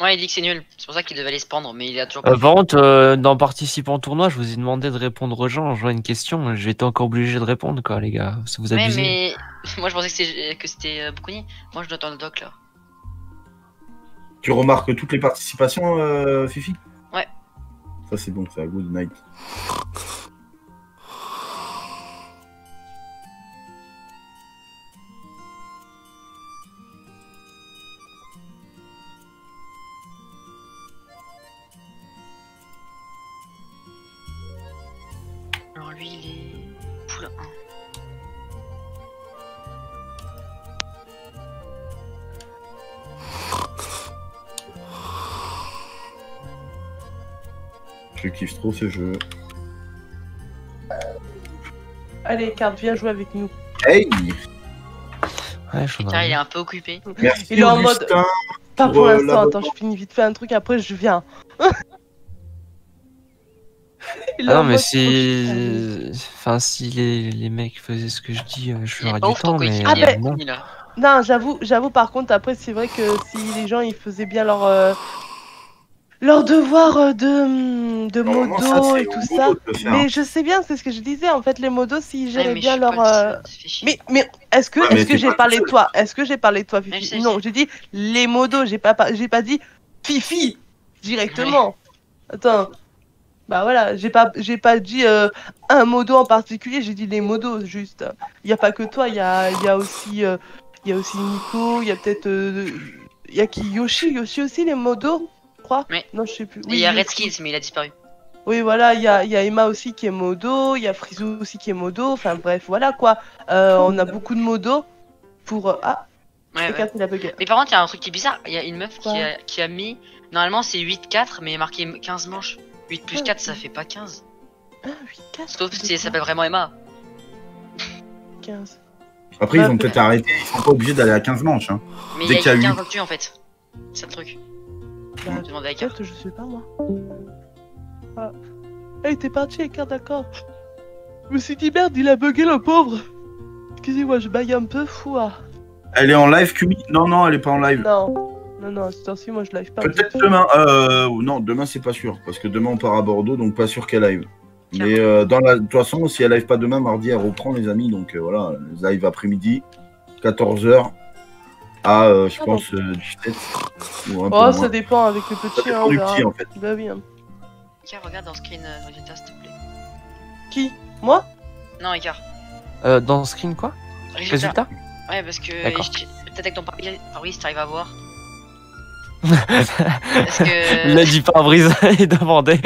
Ouais, il dit que c'est nul. C'est pour ça qu'il devait aller se pendre, mais il a toujours. Euh, par contre, euh, dans participant au tournoi, je vous ai demandé de répondre aux gens. Je vois une question, je vais être encore obligé de répondre, quoi, les gars. Ça vous Ouais, abusez. mais (laughs) moi je pensais que c'était euh, Bukuni. Moi je dois dans le doc là. Tu remarques toutes les participations, euh, Fifi? Ouais. Ça, c'est bon, ça. Good night. Lui il est. Poule 1. Je kiffe trop ce jeu. Allez, carte, viens jouer avec nous. Hey Ouais, je Car il est un peu occupé. Merci, Il est en mode-. Pas Pour, pour l'instant, attends, je finis vite fait un truc, après je viens. (laughs) Il est Ah non, mais si. Enfin, si les, les mecs faisaient ce que je dis, euh, je est ferais du temps, mais. Ah, ben- non. Non, j'avoue, j'avoue par contre, après, c'est vrai que si les gens ils faisaient bien leur, euh, leur devoir euh, de, de Normalement, ça, modo et tout ça. de. Mais je sais bien, c'est ce que je disais, en fait, les modos, s'ils géraient bien leur. euh. Mais, mais est-ce que, Ouais, est-ce que j'ai parlé de toi Est-ce que j'ai parlé de toi, Fifi? Non, j'ai dit les modos, j'ai pas, j'ai pas dit Fifi directement. Attends. Bah voilà, j'ai pas, j'ai pas dit euh, un modo en particulier, j'ai dit les modos juste. Il y a pas que toi, il y a, y a aussi, euh, il y a aussi Nico, il y a peut-être, euh, il y a qui Yoshi, Yoshi aussi les modos, je crois. Oui. Non, je sais plus. il y a Yoshi. Red Skills, mais il a disparu. Oui, voilà, il y a, y a Emma aussi qui est modo, il y a Frizou aussi qui est modo, enfin bref, voilà quoi. Euh, on a beaucoup de modos pour. euh, Ah, Ouais, ouais. Mais par contre, il y a un truc qui est bizarre. Il y a une meuf qui a, qui a mis. Normalement, c'est 8-4, mais il marqué 15 manches. 8 plus Ah, 4, ok. ça fait pas 15. Ah, 8, 4. Sauf si elle s'appelle vraiment Emma. 15. Après, ils Ouais, ont peut-être arrêté. Ils sont pas obligés d'aller à 15 manches. Hein. Mais il Dès y a, qu'il y a il y a huit. 15 actus en fait. C'est le truc. Bah, Je demande à je sais pas moi. Ah. Hey, t'es parti, Eka, d'accord. Je me suis dit, merde, il a bugué le pauvre. Excusez-moi, je baille un peu fou. ah. Elle est en live, Kumi? Non, non, elle est pas en live. Non, non, non, c'est temps-ci, moi je live pas. Peut-être demain. Euh, non, demain, c'est pas sûr. Parce que demain, on part à Bordeaux, donc pas sûr qu'elle live. Mais euh, dans la... de toute façon, si elle live pas demain, mardi, elle reprend, les amis. Donc euh, voilà, live après-midi, 14h à, euh, je Ah pense, euh, 17. Ou un peu Oh, moins. ça dépend avec le Ça petit, hein, dépend on du petit, en fait. Bah oui. hein. Regarde dans screen euh, résultat s'il te plaît. Qui? Moi? Non, Eka. Euh, dans screen, quoi? Résultat. Résultat? Ouais, parce que peut-être avec ton pari, t'arrives à voir. Parce que. (laughs) Il l'a dit pas, Brise, (laughs) il demandait.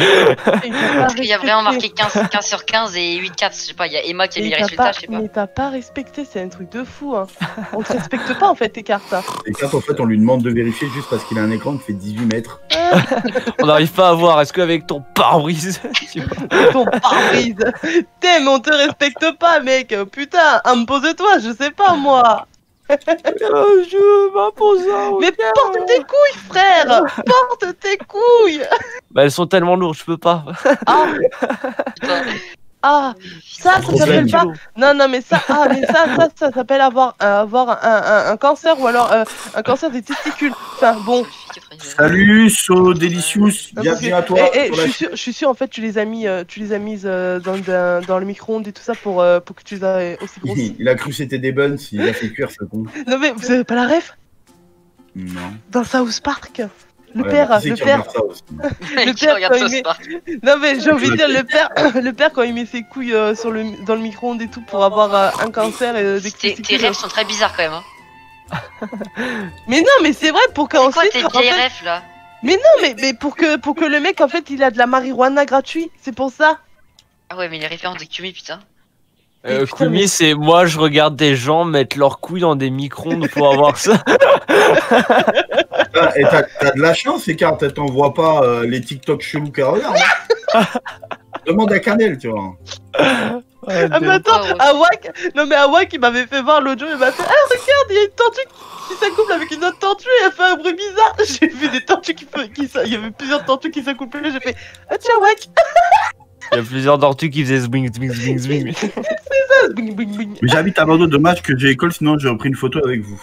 Parce qu'il y a vraiment marqué respecté. 15, 15 sur 15 et 8 4, je sais pas, il y a Emma qui a mis les résultats, pas, je sais pas. mais t'as pas respecté, c'est un truc de fou. Hein. On te respecte pas en fait tes cartes. hein. Et ça, en fait, on lui demande de vérifier juste parce qu'il a un écran qui fait 18 mètres. (laughs) On n'arrive pas à voir. Est-ce qu'avec ton pare-brise, Ton pare-brise. T'es, mais on te respecte pas, mec. Putain, impose-toi, je sais pas moi. Je m'impose un Mais porte tes couilles, frère. Porte tes couilles. Bah, elles sont tellement lourdes, je peux pas. Ah, ah, ça, ça s'appelle pas. Non, non, mais ça, ah, mais ça, ça, ça s'appelle avoir, euh, avoir un, un, un cancer ou alors euh, un cancer des testicules. Enfin, bon. Sophie 99. Salut, So Delicious. Bienvenue à toi. Eh, eh, je suis sûr, je suis sûr, en fait, tu les as mis, euh, tu les as mises euh, dans, dans, dans le micro-ondes et tout ça pour, euh, pour que tu les aies aussi grosses. (laughs) Il a cru que c'était des buns, il a fait cuire ce con. (laughs) non, mais vous avez pas la ref? Non. Dans South Park? Le Ouais, père, (laughs) le père. regarde ça aussi Le père, quand il pas. Non, mais j'ai envie de dire, le père, le père, quand il met ses couilles euh, sur le, dans le micro-ondes et tout pour avoir euh, un cancer et euh, des Tes, rêves sont très bizarres quand même. Hein. Mais non, mais c'est vrai, pour quoi qu'ensuite. tes en vieilles fait- rêves là? Mais non, mais, mais pour, que, pour que le mec, en fait, il a de la marijuana gratuit, c'est pour ça. Ah ouais, mais les références de Kumi, putain. Euh, mais- Kumi, c'est moi, je regarde des gens mettre leurs couilles dans des micro-ondes pour avoir ça. (laughs) Ah, Et t'as t'as de la chance, Écart, elle t'envoie pas euh, les TikTok chelous qu'elle regarde. (laughs) Demande à Canel, tu vois. Ah, mais attends, ouais. Awak, non mais Awak il m'avait fait voir l'autre jour, il m'a fait Ah regarde, il y a une tortue qui s'accouple avec une autre tortue et elle fait un bruit bizarre. (laughs) J'ai vu des tortues qui faisaient, qui il y avait plusieurs tortues qui s'accouplaient, j'ai fait Ah tiens Awak, (laughs) Il y a plusieurs tortues qui faisaient zwing, zwing, zwing, zwing. (laughs) ah, bing bing bing. Mais j'habite à Bordeaux, dommage que j'ai école, sinon j'aurais pris une photo avec vous.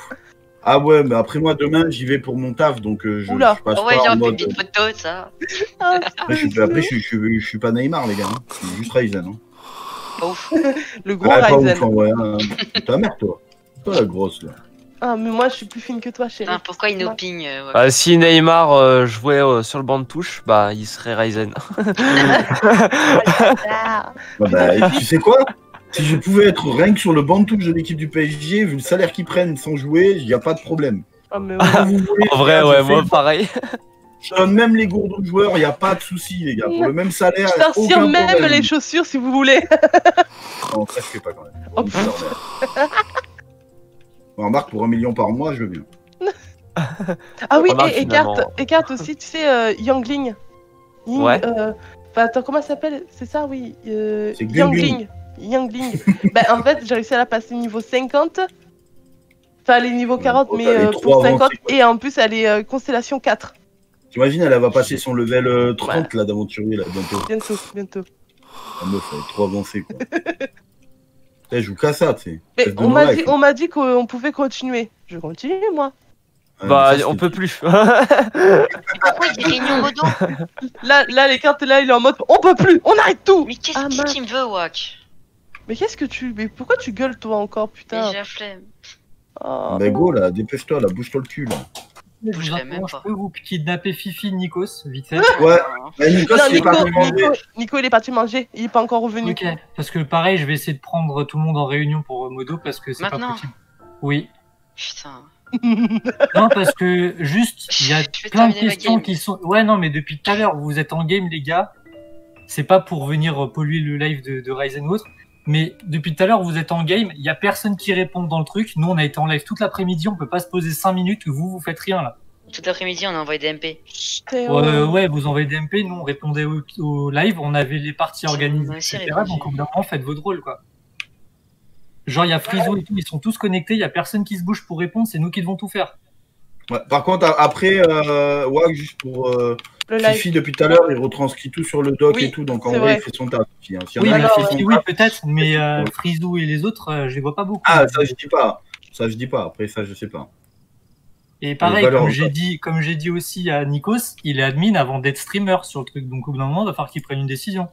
Ah ouais, mais après moi, demain, j'y vais pour mon taf, donc euh, je, Oula. je passe ouais, pas j'ai en mode... petite photo de ça. Ah, Après, je suis, après, je, suis- je, suis- je suis pas Neymar, les gars. hein. Je suis juste Ryzen. Hein. Pas ouf. le gros Ouais, pas Ryzen. ouf. Hein. Ta mère, toi. Toi, la grosse, là. Ah mais moi je suis plus fine que toi chérie. Pourquoi il nous ping euh, ouais. Bah, si Neymar euh, jouait euh, sur le banc de touche, bah il serait Ryzen. (laughs) Ah. Ouais, bah, tu sais quoi? Si je pouvais être rien que sur le banc de touche de l'équipe du PSG, vu le salaire qu'ils prennent sans jouer, il n'y a pas de problème. Ah, mais (laughs) Quand vous voulez, En vrai, ouais, moi pareil. Je donne même les gourdes aux joueurs, il n'y a pas de souci, les gars. Pour le même salaire, Je aucun même problème. les chaussures si vous voulez. (laughs) Non, fais pas quand même. Oh. Bon, remarque, pour un million par mois, je veux bien. (laughs) Ah oui, Remarque, et. Eckhart aussi, tu sais, euh, Yangling. Ying, Ouais. euh, enfin, attends, comment ça s'appelle? C'est ça, oui. Euh, Yangling. Yangling. (laughs) Ben, en fait, j'ai réussi à la passer niveau 50. Enfin, elle est niveau 40, bon, mais euh, pour 50. avancés, quoi. Et en plus, elle est euh, constellation 4. T'imagines, elle va passer son level euh, 30 là d'aventurier là bientôt. Bientôt, bientôt. La meuf, elle est trop avancée quoi. Elle joue qu'à ça, tu sais. Elle on m'a dit, on qu'on pouvait continuer. Je continue, moi. Ouais, Bah, ça, on peut plus. Pourquoi il modo (laughs) Là, là, les cartes, là, il est en mode On peut plus, on arrête tout. Mais qu'est-ce Ah, mince. qu'il me veut, Wack Mais qu'est-ce que tu. Mais pourquoi tu gueules, toi, encore, putain j'ai la flemme. Oh. Bah go là, dépêche-toi là, bouge-toi le cul là. Je pas. je peux vous kidnapper Fifi Nikos, vite fait. Ouais, bah, Nico, Non, il est Nico, pas venu manger. Nico, Nico, il est parti manger. Il est pas encore revenu. Ok, parce que pareil, je vais essayer de prendre tout le monde en réunion pour Modo parce que c'est pas possible. Oui. Putain. (laughs) Non, parce que juste, (laughs) il y a Je plein de questions qui sont. Ouais, non, mais depuis tout à l'heure, vous êtes en game, les gars. C'est pas pour venir polluer le live de, de Ryzen ou autre. Mais depuis tout à l'heure, vous êtes en game. Il y a personne qui répond dans le truc. Nous, on a été en live toute l'après-midi. On peut pas se poser 5 minutes. Vous, vous faites rien là. Tout l'après-midi, on a envoyé des MP. Ouais, euh, ouais, vous envoyez des MP. Nous, on répondait au, au live. On avait les parties organisées, etc. Donc, au bout d'un moment, faites votre rôle, quoi. Genre, il y a Frizo et tout. Ils sont tous connectés. Il y a personne qui se bouge pour répondre. C'est nous qui devons tout faire. Ouais, Par contre, après, euh, Wag, juste pour euh. Fifi, depuis tout à l'heure, il retranscrit tout sur le doc Oui, et tout, donc en vrai, vrai. il fait son taf. Fifi, hein. Oui, oui, peut-être, mais euh. Frizou et les autres, euh, je les vois pas beaucoup. Ah, ça, je dis pas. Ça, je dis pas. Après, ça, je sais pas. Et pareil, comme j'ai dit, comme j'ai dit aussi à Nikos, il est admin avant d'être streamer sur le truc. Donc au bout d'un moment, il va falloir qu'il prenne une décision.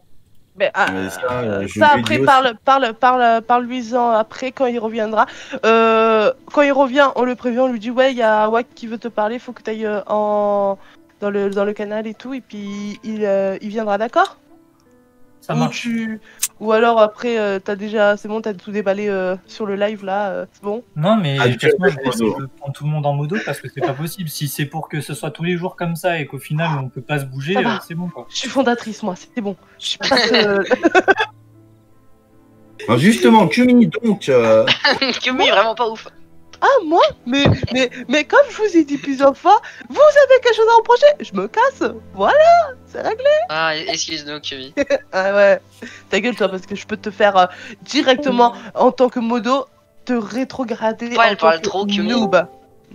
Mais, ah, Mais ça, euh, ça après parle parle parle parle lui en après quand il reviendra. Euh, quand il revient, on le prévient, on lui dit ouais il y a Wack qui veut te parler, faut que tu ailles en dans le dans le canal et tout et puis il euh, il viendra d'accord? Ça ou marche. tu ou alors après euh, t'as déjà c'est bon t'as tout déballé euh, sur le live là euh, c'est bon? Non, mais Ah, de toute façon, tu as je modo. de prendre tout le monde en modo parce que c'est pas possible. Si c'est pour que ce soit tous les jours comme ça et qu'au final on peut pas se bouger, euh, c'est bon quoi. Je suis fondatrice moi c'est bon. Je suis pas (laughs) euh, Alors, justement, Kumi, donc, euh, (laughs) Kumi vraiment pas ouf. Ah moi mais mais mais comme je vous ai dit plusieurs fois, vous avez quelque chose à reprocher, je me casse. Voilà c'est réglé. Ah, excuse-nous, Kumi. (laughs) Ah ouais, ta gueule toi parce que je peux te faire euh, directement en tant que modo te rétrograder Ouais, en elle tant parle que trop, noob.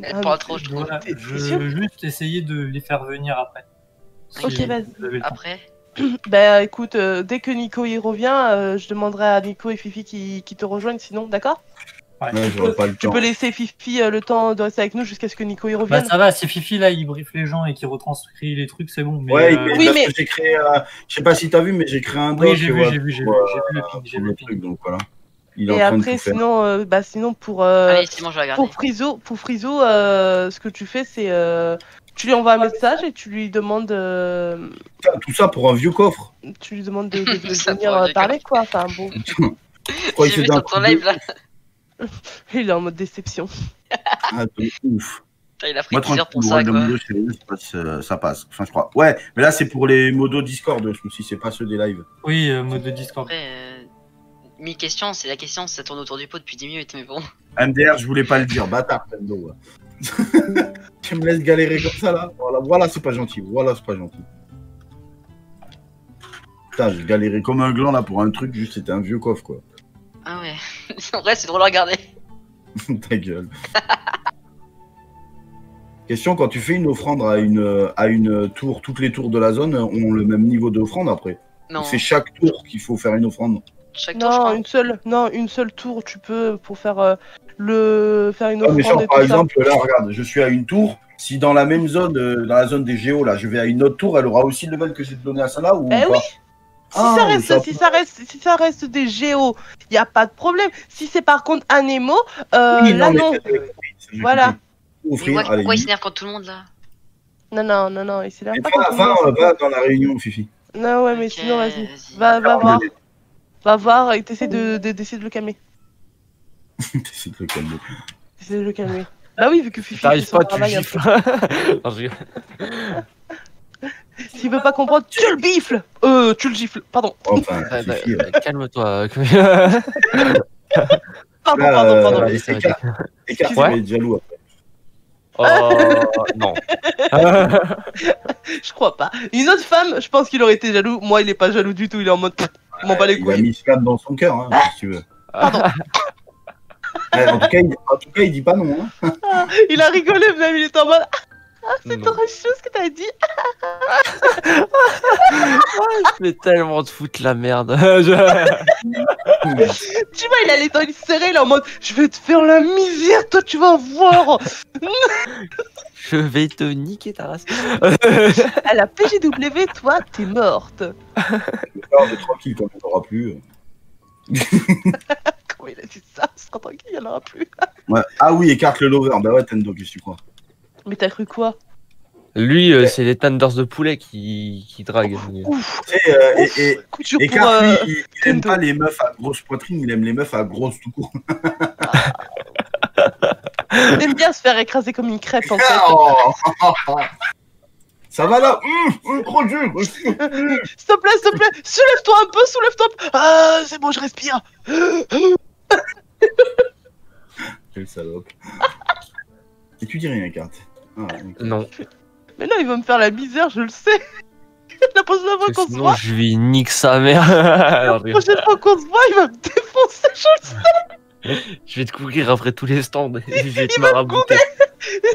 Elle Ah, parle trop, je trouve. Voilà, je sûr veux juste essayer de les faire venir après. Ok, vas-y. vous avez le temps. Après, (clears throat) Bah écoute, euh, dès que Nico y revient, euh, je demanderai à Nico et Fifi qui, qui te rejoignent sinon, d'accord? Ouais. ouais, j'aurais pas le Tu temps. peux laisser Fifi euh, le temps de rester avec nous jusqu'à ce que Nico y Bah revienne. ça va, si Fifi là il briefe les gens et qu'il retranscrit les trucs, c'est bon. Mais, Ouais, euh, mais Oui, parce mais- que j'ai créé, euh, je sais pas si t'as vu, mais j'ai créé un doc. Oui, j'ai vu, ouais, j'ai vu, j'ai vu, j'ai vu le euh, ping, j'ai vu le ping. truc, donc voilà. Il et après, sinon, euh, bah sinon pour euh, allez, je vais pour Friso, pour Friso, euh, ce que tu fais, c'est euh, tu lui envoies un message et tu lui demandes, euh, Tout ça pour un vieux coffre. tu lui demandes de, de- de (laughs) Ça venir euh, parler quoi. Enfin bon, Je crois que J'ai vu sur ton live là. (laughs) il est en mode déception. (laughs) Ah, de ouf. Il a pris Moi, 10 heures pour tranquille, ça, ouais, le quoi. modo, je sais je sais pas si ça, ça passe. Enfin, je crois. Ouais, mais là, c'est pour les modos Discord, je me suis dit, c'est pas ceux des lives. Oui, euh, mode de Discord. Après, euh, mille questions, c'est la question, ça tourne autour du pot depuis 10 minutes, mais bon. MDR, je voulais pas le dire, bâtard, (laughs) Tendo. ouais. tu me laisses galérer comme ça là Voilà, voilà c'est pas gentil. Voilà, c'est pas gentil. Putain, j'ai galéré comme un gland là pour un truc, juste c'était un vieux coffre quoi. (laughs) En vrai, c'est drôle à regarder. (laughs) Ta gueule. Question quand tu fais une offrande à une, à une tour, toutes les tours de la zone ont le même niveau d'offrande après? Non, C'est chaque tour qu'il faut faire une offrande? chaque tour, je Non, crois. une seule, non, une seule tour, tu peux pour faire euh, le faire une Ah, mais offrande genre, et par tout exemple, là, regarde, je suis à une tour. Si dans la même zone, euh, dans la zone des géos, là, je vais à une autre tour, elle aura aussi le level que j'ai donné à celle-là ou Eh pas? oui. Si, Ah, ça mais reste, ça- si, ça reste, si ça reste des géos, il n'y a pas de problème. Si c'est par contre un émo, euh, Oui, là non. Voilà. Offrir, allez, pourquoi il s'énerve contre tout le monde là Non, non, non, non, il s'énerve Et pas à quand la fin, on va dans la réunion, Fifi. Non, ouais, mais sinon, vas-y. Va, va voir. Va voir et t'essaies de, de, d'essayer de le calmer. (laughs) T'essaies de le calmer. T'essaies de le calmer. Bah oui, vu que Fifi T'arrives son pas, tu gifles. (laughs) (laughs) S'il veut pas comprendre, tu le bifles Euh, tu le gifles, pardon. Enfin, Ouais, bah, euh, Calme-toi. (laughs) Pardon, pardon, euh, pardon. Écart- écart, Ouais. il va être jaloux après. Oh (laughs) non. Je crois pas. Une autre femme, je pense qu'il aurait été jaloux. Moi, il est pas jaloux du tout, il est en mode. m'en bats les Il a couilles. mis Slam dans son cœur, hein, si tu veux. Pardon. Ouais, en, tout cas, il, en tout cas, il dit pas non. Hein. (laughs) Il a rigolé même, il était en mode. Ah, c'est Non. trop chou ce que t'as dit. Je vais tellement te foutre la merde. (laughs) Je- Tu vois, il a les dents serrées, il est en mode. Je vais te faire la misère, toi, tu vas voir. Je vais te niquer ta race. À la PGW, toi, t'es morte. Alors, mais tranquille, quand on n'aura plus. Comment il a dit ça? Ce sera tranquille, il y en aura plus. Ouais. Ah oui, écarte le lover. Bah ouais, Tendo, qu'est-ce que tu crois? Mais t'as cru quoi? Lui, euh, c'est les tenders de poulet qui, qui draguent. Ouf. Euh, et, et, Coup dur pour. écarte, euh, lui, il, il aime pas les meufs à grosse poitrine, il aime les meufs à grosse tout court. Il aime bien se faire écraser comme une crêpe en fait. Oh (laughs) Ça va là? Hum, hum, Trop dur S'il te plaît, s'il te plaît, soulève-toi un peu, soulève-toi un peu. Ah, c'est bon, je respire. Quelle salope. Et tu dis rien, écarte. Non. Mais non, il va me faire la misère, je le sais. (laughs) La prochaine fois qu'on se Sinon, voit, je lui nique sa mère. (laughs) la prochaine fois qu'on se voit, il va me défoncer. Je le sais. Je vais te courir après tous les stands. et (laughs) Je vais te Il marabouter.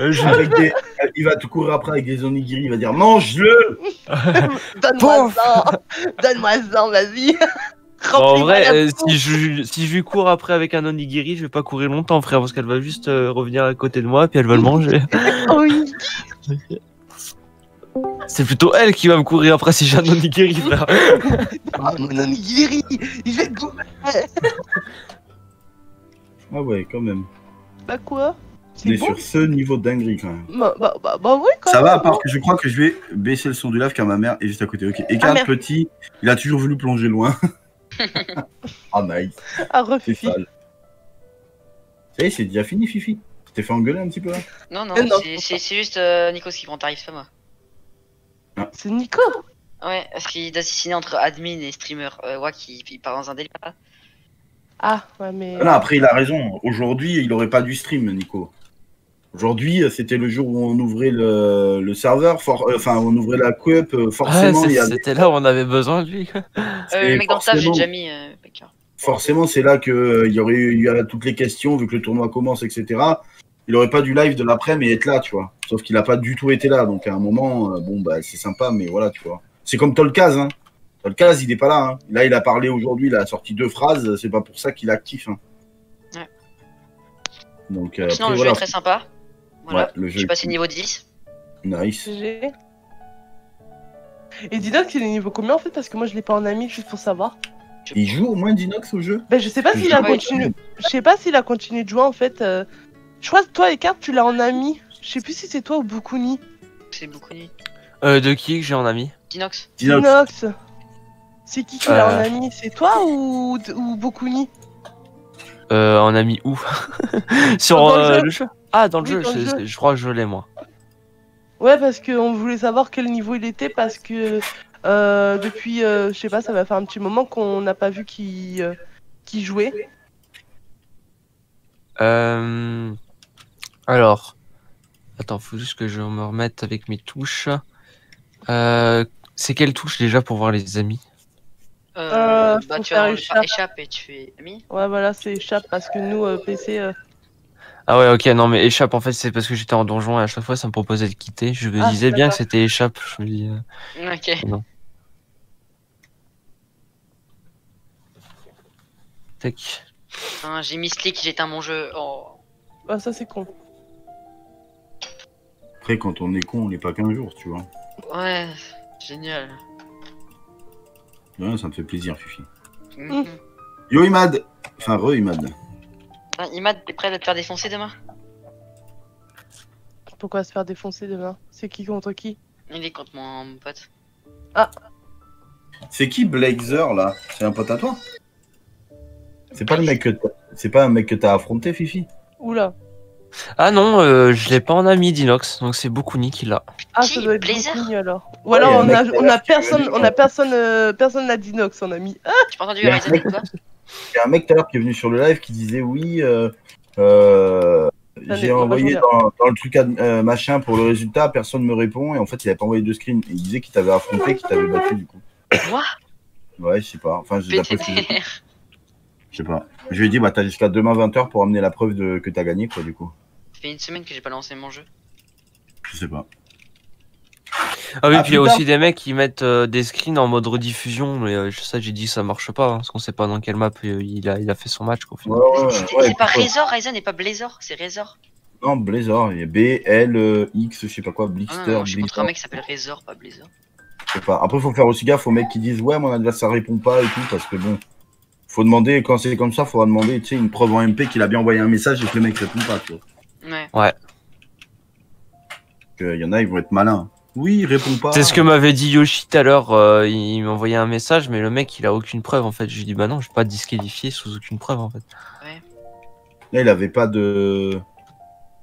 Euh, je- des- Il va te courir après avec des onigiri, il va dire mange-le Donne-moi ça. Donne-moi ça, vas-y. Bon, en vrai, euh, si, je, si je lui cours après avec un onigiri, je vais pas courir longtemps, frère, parce qu'elle va juste euh, revenir à côté de moi, puis elle va le manger. (laughs) Oui. C'est plutôt elle qui va me courir après si j'ai un onigiri, frère. Ah, mon onigiri, il va. Ah ouais, quand même. Bah quoi? On C'est est bon sur ce niveau de dinguerie quand même. bah, bah, bah, bah oui, quand Ça même. va, à part que je crois que je vais baisser le son du lave car ma mère est juste à côté. Ok, écarte merde. petit, il a toujours voulu plonger loin. (laughs) (laughs) ah nice, Ah, c'est refifi. Ça y est, c'est déjà fini, Fifi. Tu t'es fait engueuler un petit peu là Non, non, Euh, non. c'est- juste euh, Nikos qui prend tarif, c'est pas moi. C'est Nico. Ouais, parce qu'il est assassiné entre admin et streamer. Euh, ouais, qui il part dans un délire. là. Ah, ouais, mais. Ah Non, après, il a raison. Aujourd'hui, il aurait pas dû stream, Nico. Aujourd'hui, c'était le jour où on ouvrait le, le serveur, for- euh, enfin, on ouvrait la coop, euh, Ah, forcément, il y c'est- a C'était là où on avait besoin de lui. Euh, mec dans staff, j'ai forcément- déjà mis. Euh, forcément, c'est là que euh, il y aurait eu il y a toutes les questions, vu que le tournoi commence, etc. Il aurait pas dû live de l'après, mais être là, tu vois. Sauf qu'il a pas du tout été là, donc à un moment, euh, bon, bah, c'est sympa, mais voilà, tu vois. C'est comme Tolkaz, hein. Tolkaz, il est pas là, hein. Là, il a parlé aujourd'hui, il a sorti deux phrases, c'est pas pour ça qu'il est actif, hein. Ouais. Donc, euh, Sinon, après, le jeu voilà. est très sympa. Voilà. Ouais, le jeu J'ai est passé niveau 10. Nice. Et Dinox, il est niveau combien en fait? Parce que moi je l'ai pas en ami juste pour savoir. Il joue au moins Dinox au jeu? Ben je sais pas Je s'il a continué. Je sais pas s'il a continué de jouer en fait. euh, Je crois que toi Carte tu l'as en ami. Je sais plus si c'est toi ou Bukuni. C'est nuit. Euh, de qui que j'ai en ami? Dinox. Dinox. Dinox. C'est qui qui l'a en Euh. ami? C'est toi ou, ou Bukuni Euh, en ami où? (laughs) Sur euh, jeu. le jeu? Ah, dans le Oui, jeu, dans le je, jeu. je crois que je l'ai moi. Ouais parce qu'on voulait savoir quel niveau il était parce que euh, depuis euh, je sais pas ça va faire un petit moment qu'on n'a pas vu qu'il euh, qui jouait Euh... Alors, attends, faut juste que je me remette avec mes touches. Euh... C'est quelle touche déjà pour voir les amis? Euh, bah, tu vas échappe. échappe et tu fais ami? Ouais, voilà, c'est échappe parce que nous, euh, PC. Ah ouais, ok, non mais échappe en fait c'est parce que j'étais en donjon et à chaque fois ça me proposait de quitter. Je me Ah, disais bien que d'accord. c'était échappe. Je me dis. euh, Ok. Tac. Hein, J'ai mis Slick, j'éteins mon jeu. Oh. Ah, ça, c'est con. Après, quand on est con, on n'est pas qu'un jour, tu vois. Ouais, génial. Ouais, ça me fait plaisir, Fifi. Mhm. Yo, Imad Enfin, re-Imad. Hein, Imad, t'es prêt à te faire défoncer demain? Pourquoi se faire défoncer demain? C'est qui contre qui? Il est contre mon, mon pote. C'est qui Blazer, là? C'est un pote à toi? C'est pas le mec que t'as- C'est pas un mec que t'as affronté, Fifi? Oula. Ah non, euh, je l'ai pas en ami d'Inox, donc c'est Bokuni qui l'a. Ah, Qui ça doit être Blazer? Bokuni, alors. Ou alors, on a, on a personne, on a personne, euh, personne n'a d'inox, on a mis. Ah, Tu pas entendu Il y a un Ryzen mec- ou pas Il y a un mec tout à l'heure qui est venu sur le live qui disait oui, euh, euh, j'ai envoyé dans, dans le truc euh, machin pour le résultat, personne me répond et en fait il avait pas envoyé de screen. Et il disait qu'il t'avait affronté, qu'il t'avait battu du coup. Moi Ouais, je sais pas. Enfin, PTR. je sais pas. Je lui ai dit bah t'as jusqu'à demain 20h pour amener la preuve de, que t'as gagné quoi du coup. Ça fait une semaine que j'ai pas lancé mon jeu. Je sais pas. Ah oui, Ah, puis il y a aussi des mecs qui mettent euh, des screens en mode rediffusion, mais euh, ça j'ai dit ça marche pas, hein, parce qu'on sait pas dans quelle map euh, il, a, il a fait son match. Quoi. Ouais, ouais, C'est ouais, c'est pas. Razor, Ryzen et pas Blazor, c'est Razor. Non, Blazor, il y a B, L, euh, X, je sais pas quoi, Ah je suis contre un mec qui s'appelle Razor, pas Blazor. Je sais pas. Après, faut faire aussi gaffe aux mecs qui disent ouais, mon adversaire répond pas et tout, parce que bon, faut demander, quand c'est comme ça, faudra demander, tu sais, une preuve en MP qu'il a bien envoyé un message et que le mec répond pas, tu vois. Ouais. Il y en a, ils vont être malins. Oui, il répond pas. C'est ce que m'avait dit Yoshi tout à l'heure, euh, il m'a envoyé un message, mais le mec il a aucune preuve en fait. Je lui ai dit bah non, je vais pas te disqualifier sous aucune preuve en fait. Là, il avait pas de.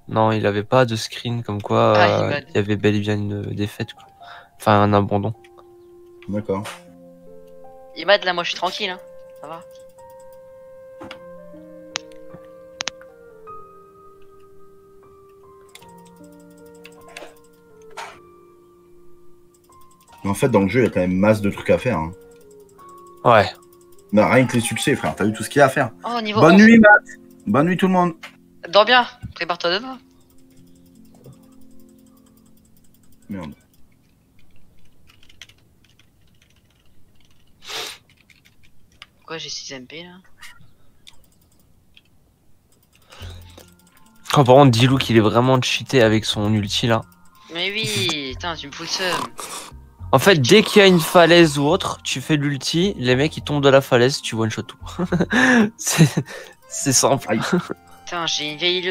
Non, il avait pas de screen comme quoi Ah, euh, il y avait bel et bien une défaite. Quoi. Enfin, un abandon. D'accord. Imad, là, moi je suis tranquille, hein. Ça va. Mais en fait, dans le jeu, il y a quand même masse de trucs à faire. Hein. Ouais. Mais rien que les succès, frère. T'as vu tout ce qu'il y a à faire. Oh, niveau Bonne 11. nuit, Matt. Bonne nuit, tout le monde. Dors bien, prépare-toi demain. Merde. Pourquoi j'ai 6 MP là? Quand par contre, Dilou qu'il est vraiment cheaté avec son ulti là. Mais oui, putain, tu me fous le seum. En fait, dès qu'il y a une falaise ou autre, tu fais l'ulti, les mecs ils tombent de la falaise, tu one shot tout. (laughs) c'est c'est simple. (laughs) Putain, j'ai une vieille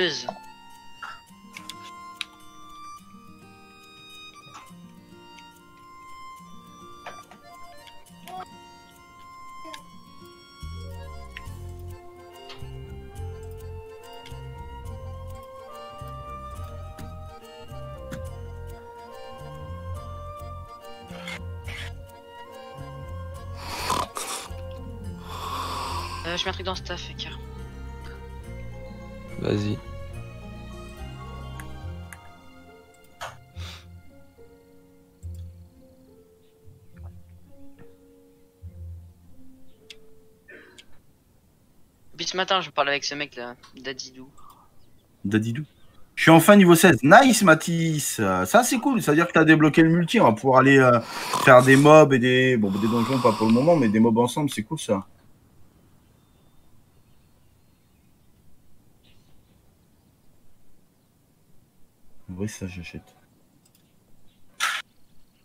je mets un truc dans staff, car. Vas-y. Puis ce matin, je parlais avec ce mec là, Dadidou. Dadidou. Je suis enfin niveau 16. Nice, Mathis. Ça, c'est cool. Ça veut dire que t'as débloqué le multi. On va pouvoir aller euh, faire des mobs et des. Bon, des donjons, pas pour le moment, mais des mobs ensemble. C'est cool, ça. Oui, ça, j'achète.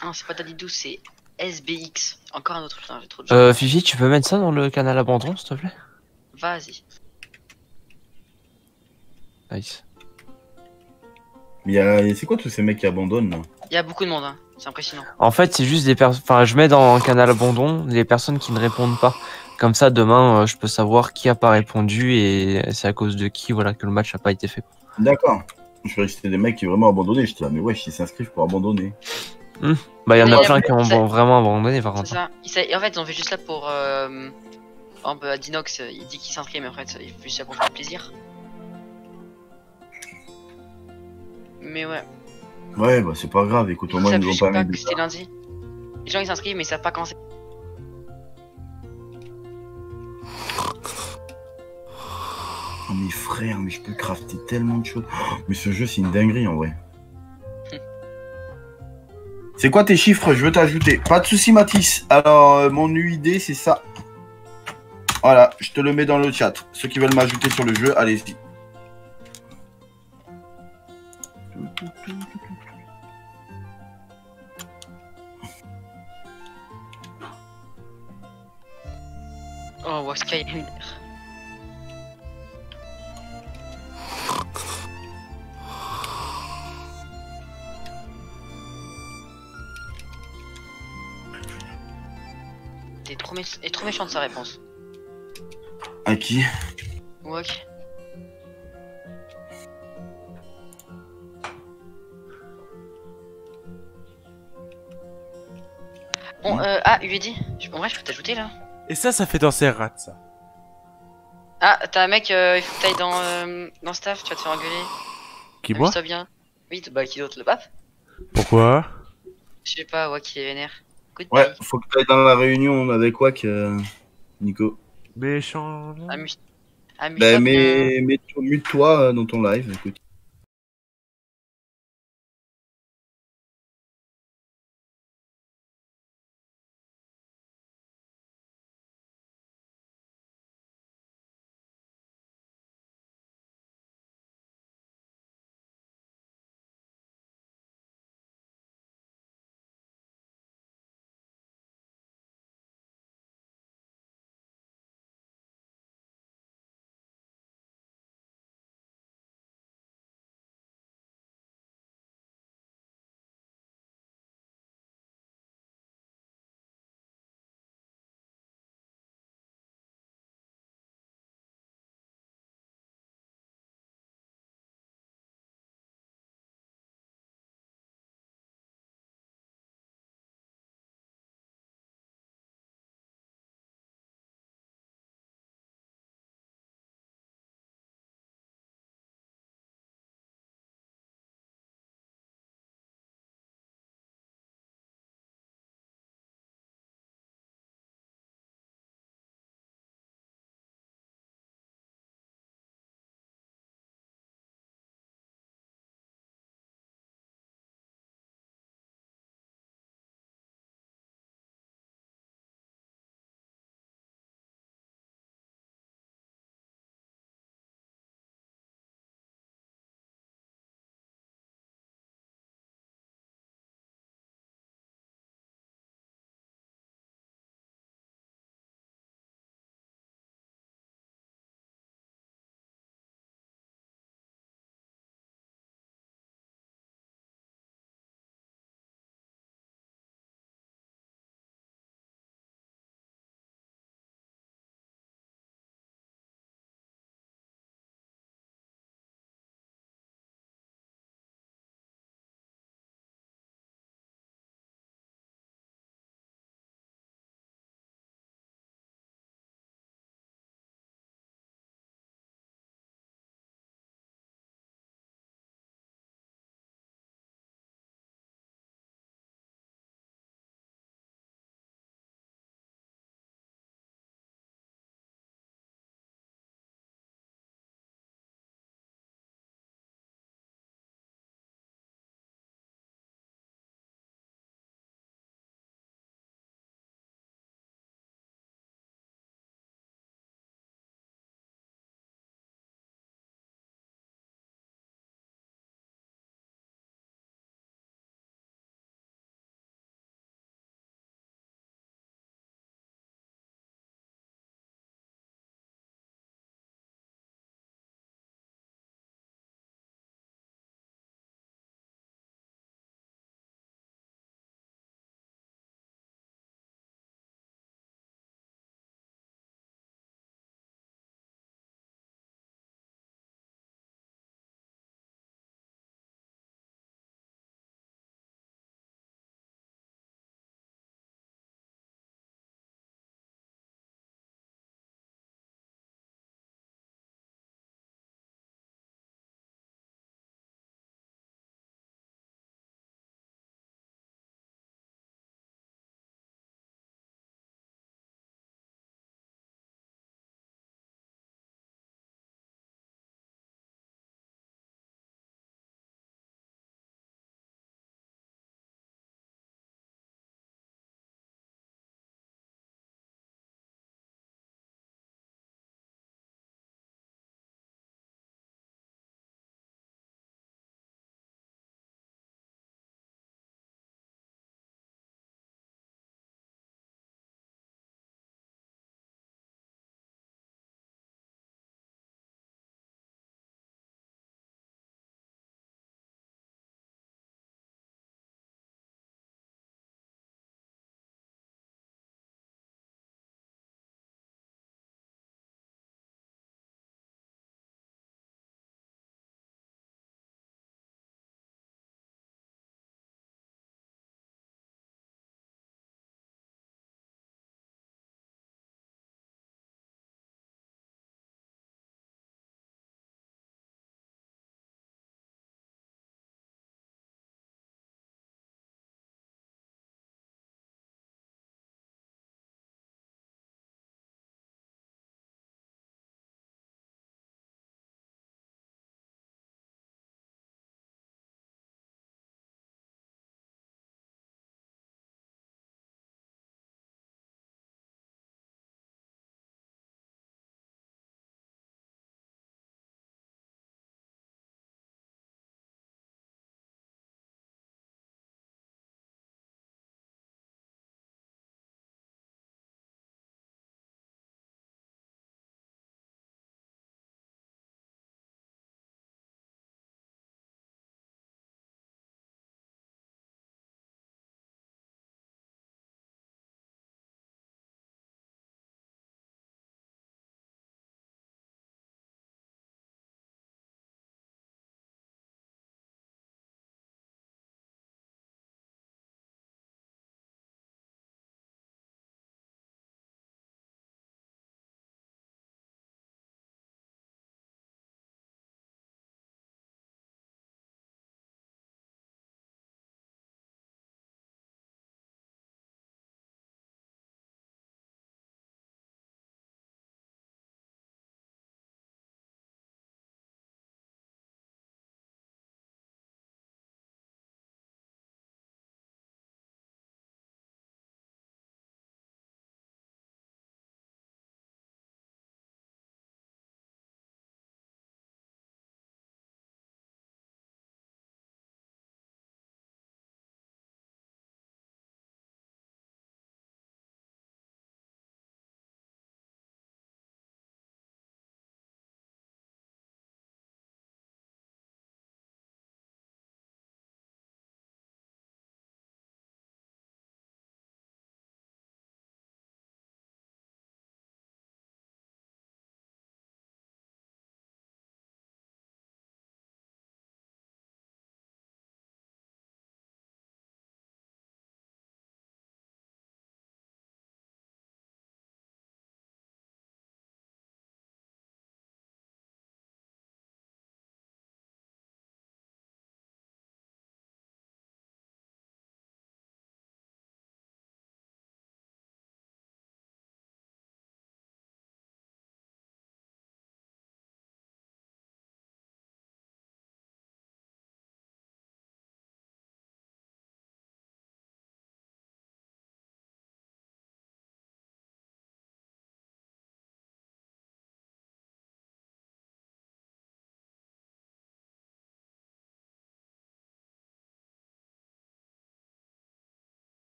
Ah non, c'est pas Dadidou, c'est SBX. Encore un autre, putain, j'ai trop de gens. Euh, Fifi, tu peux mettre ça dans le canal abandon, s'il te plaît? Vas-y. Nice. Mais y a- c'est quoi tous ces mecs qui abandonnent là? Il y a beaucoup de monde, hein. c'est impressionnant. En fait, c'est juste des personnes. Enfin, je mets dans canal abandon les personnes qui ne répondent pas. Comme ça, demain, euh, je peux savoir qui a pas répondu et c'est à cause de qui, voilà, que le match a pas été fait. D'accord. Je c'était des mecs qui vraiment abandonné. J'étais là, mais ouais, ils s'inscrivent pour abandonner. Bah, il y en a Ouais, plein qui ont vraiment abandonné, par contre. ça. Et en fait, ils ont fait juste ça pour. Euh... À Dinox, il dit qu'il s'inscrit, mais en fait, il fait juste ça pour faire plaisir. Mais ouais. Ouais, bah c'est pas grave, écoute, au moins ils nous ont pas mis c'était lundi. Les gens ils s'inscrivent, mais ils savent pas quand (laughs) c'est. Oh, mais frère, mais je peux crafter tellement de choses. Oh, mais ce jeu, c'est une dinguerie en vrai. C'est quoi tes chiffres? Je veux t'ajouter. Pas de soucis, Mathis. Alors, euh, mon UID, c'est ça. Voilà, je te le mets dans le chat. Ceux qui veulent m'ajouter sur le jeu, allez-y. Oh, ouais, trop, est trop méchant de sa réponse. À qui? Ouais, ok. Bon, euh, ah, UED, je- en vrai, je peux t'ajouter là. Et ça, ça fait danser Rat, ça. Ah, t'as un mec, euh, il faut que t'ailles dans, euh, dans staff, tu vas te faire engueuler. Qui, moi bien. Oui, bah qui d'autre, le pape? Pourquoi? Je sais pas, ouais, qui est vénère. Ouais, faut que tu ailles dans la réunion avec Wack, euh, Nico. Méchant. Amuse- Amuse-toi Bah, mais, mais mute-toi euh, dans ton live, écoute.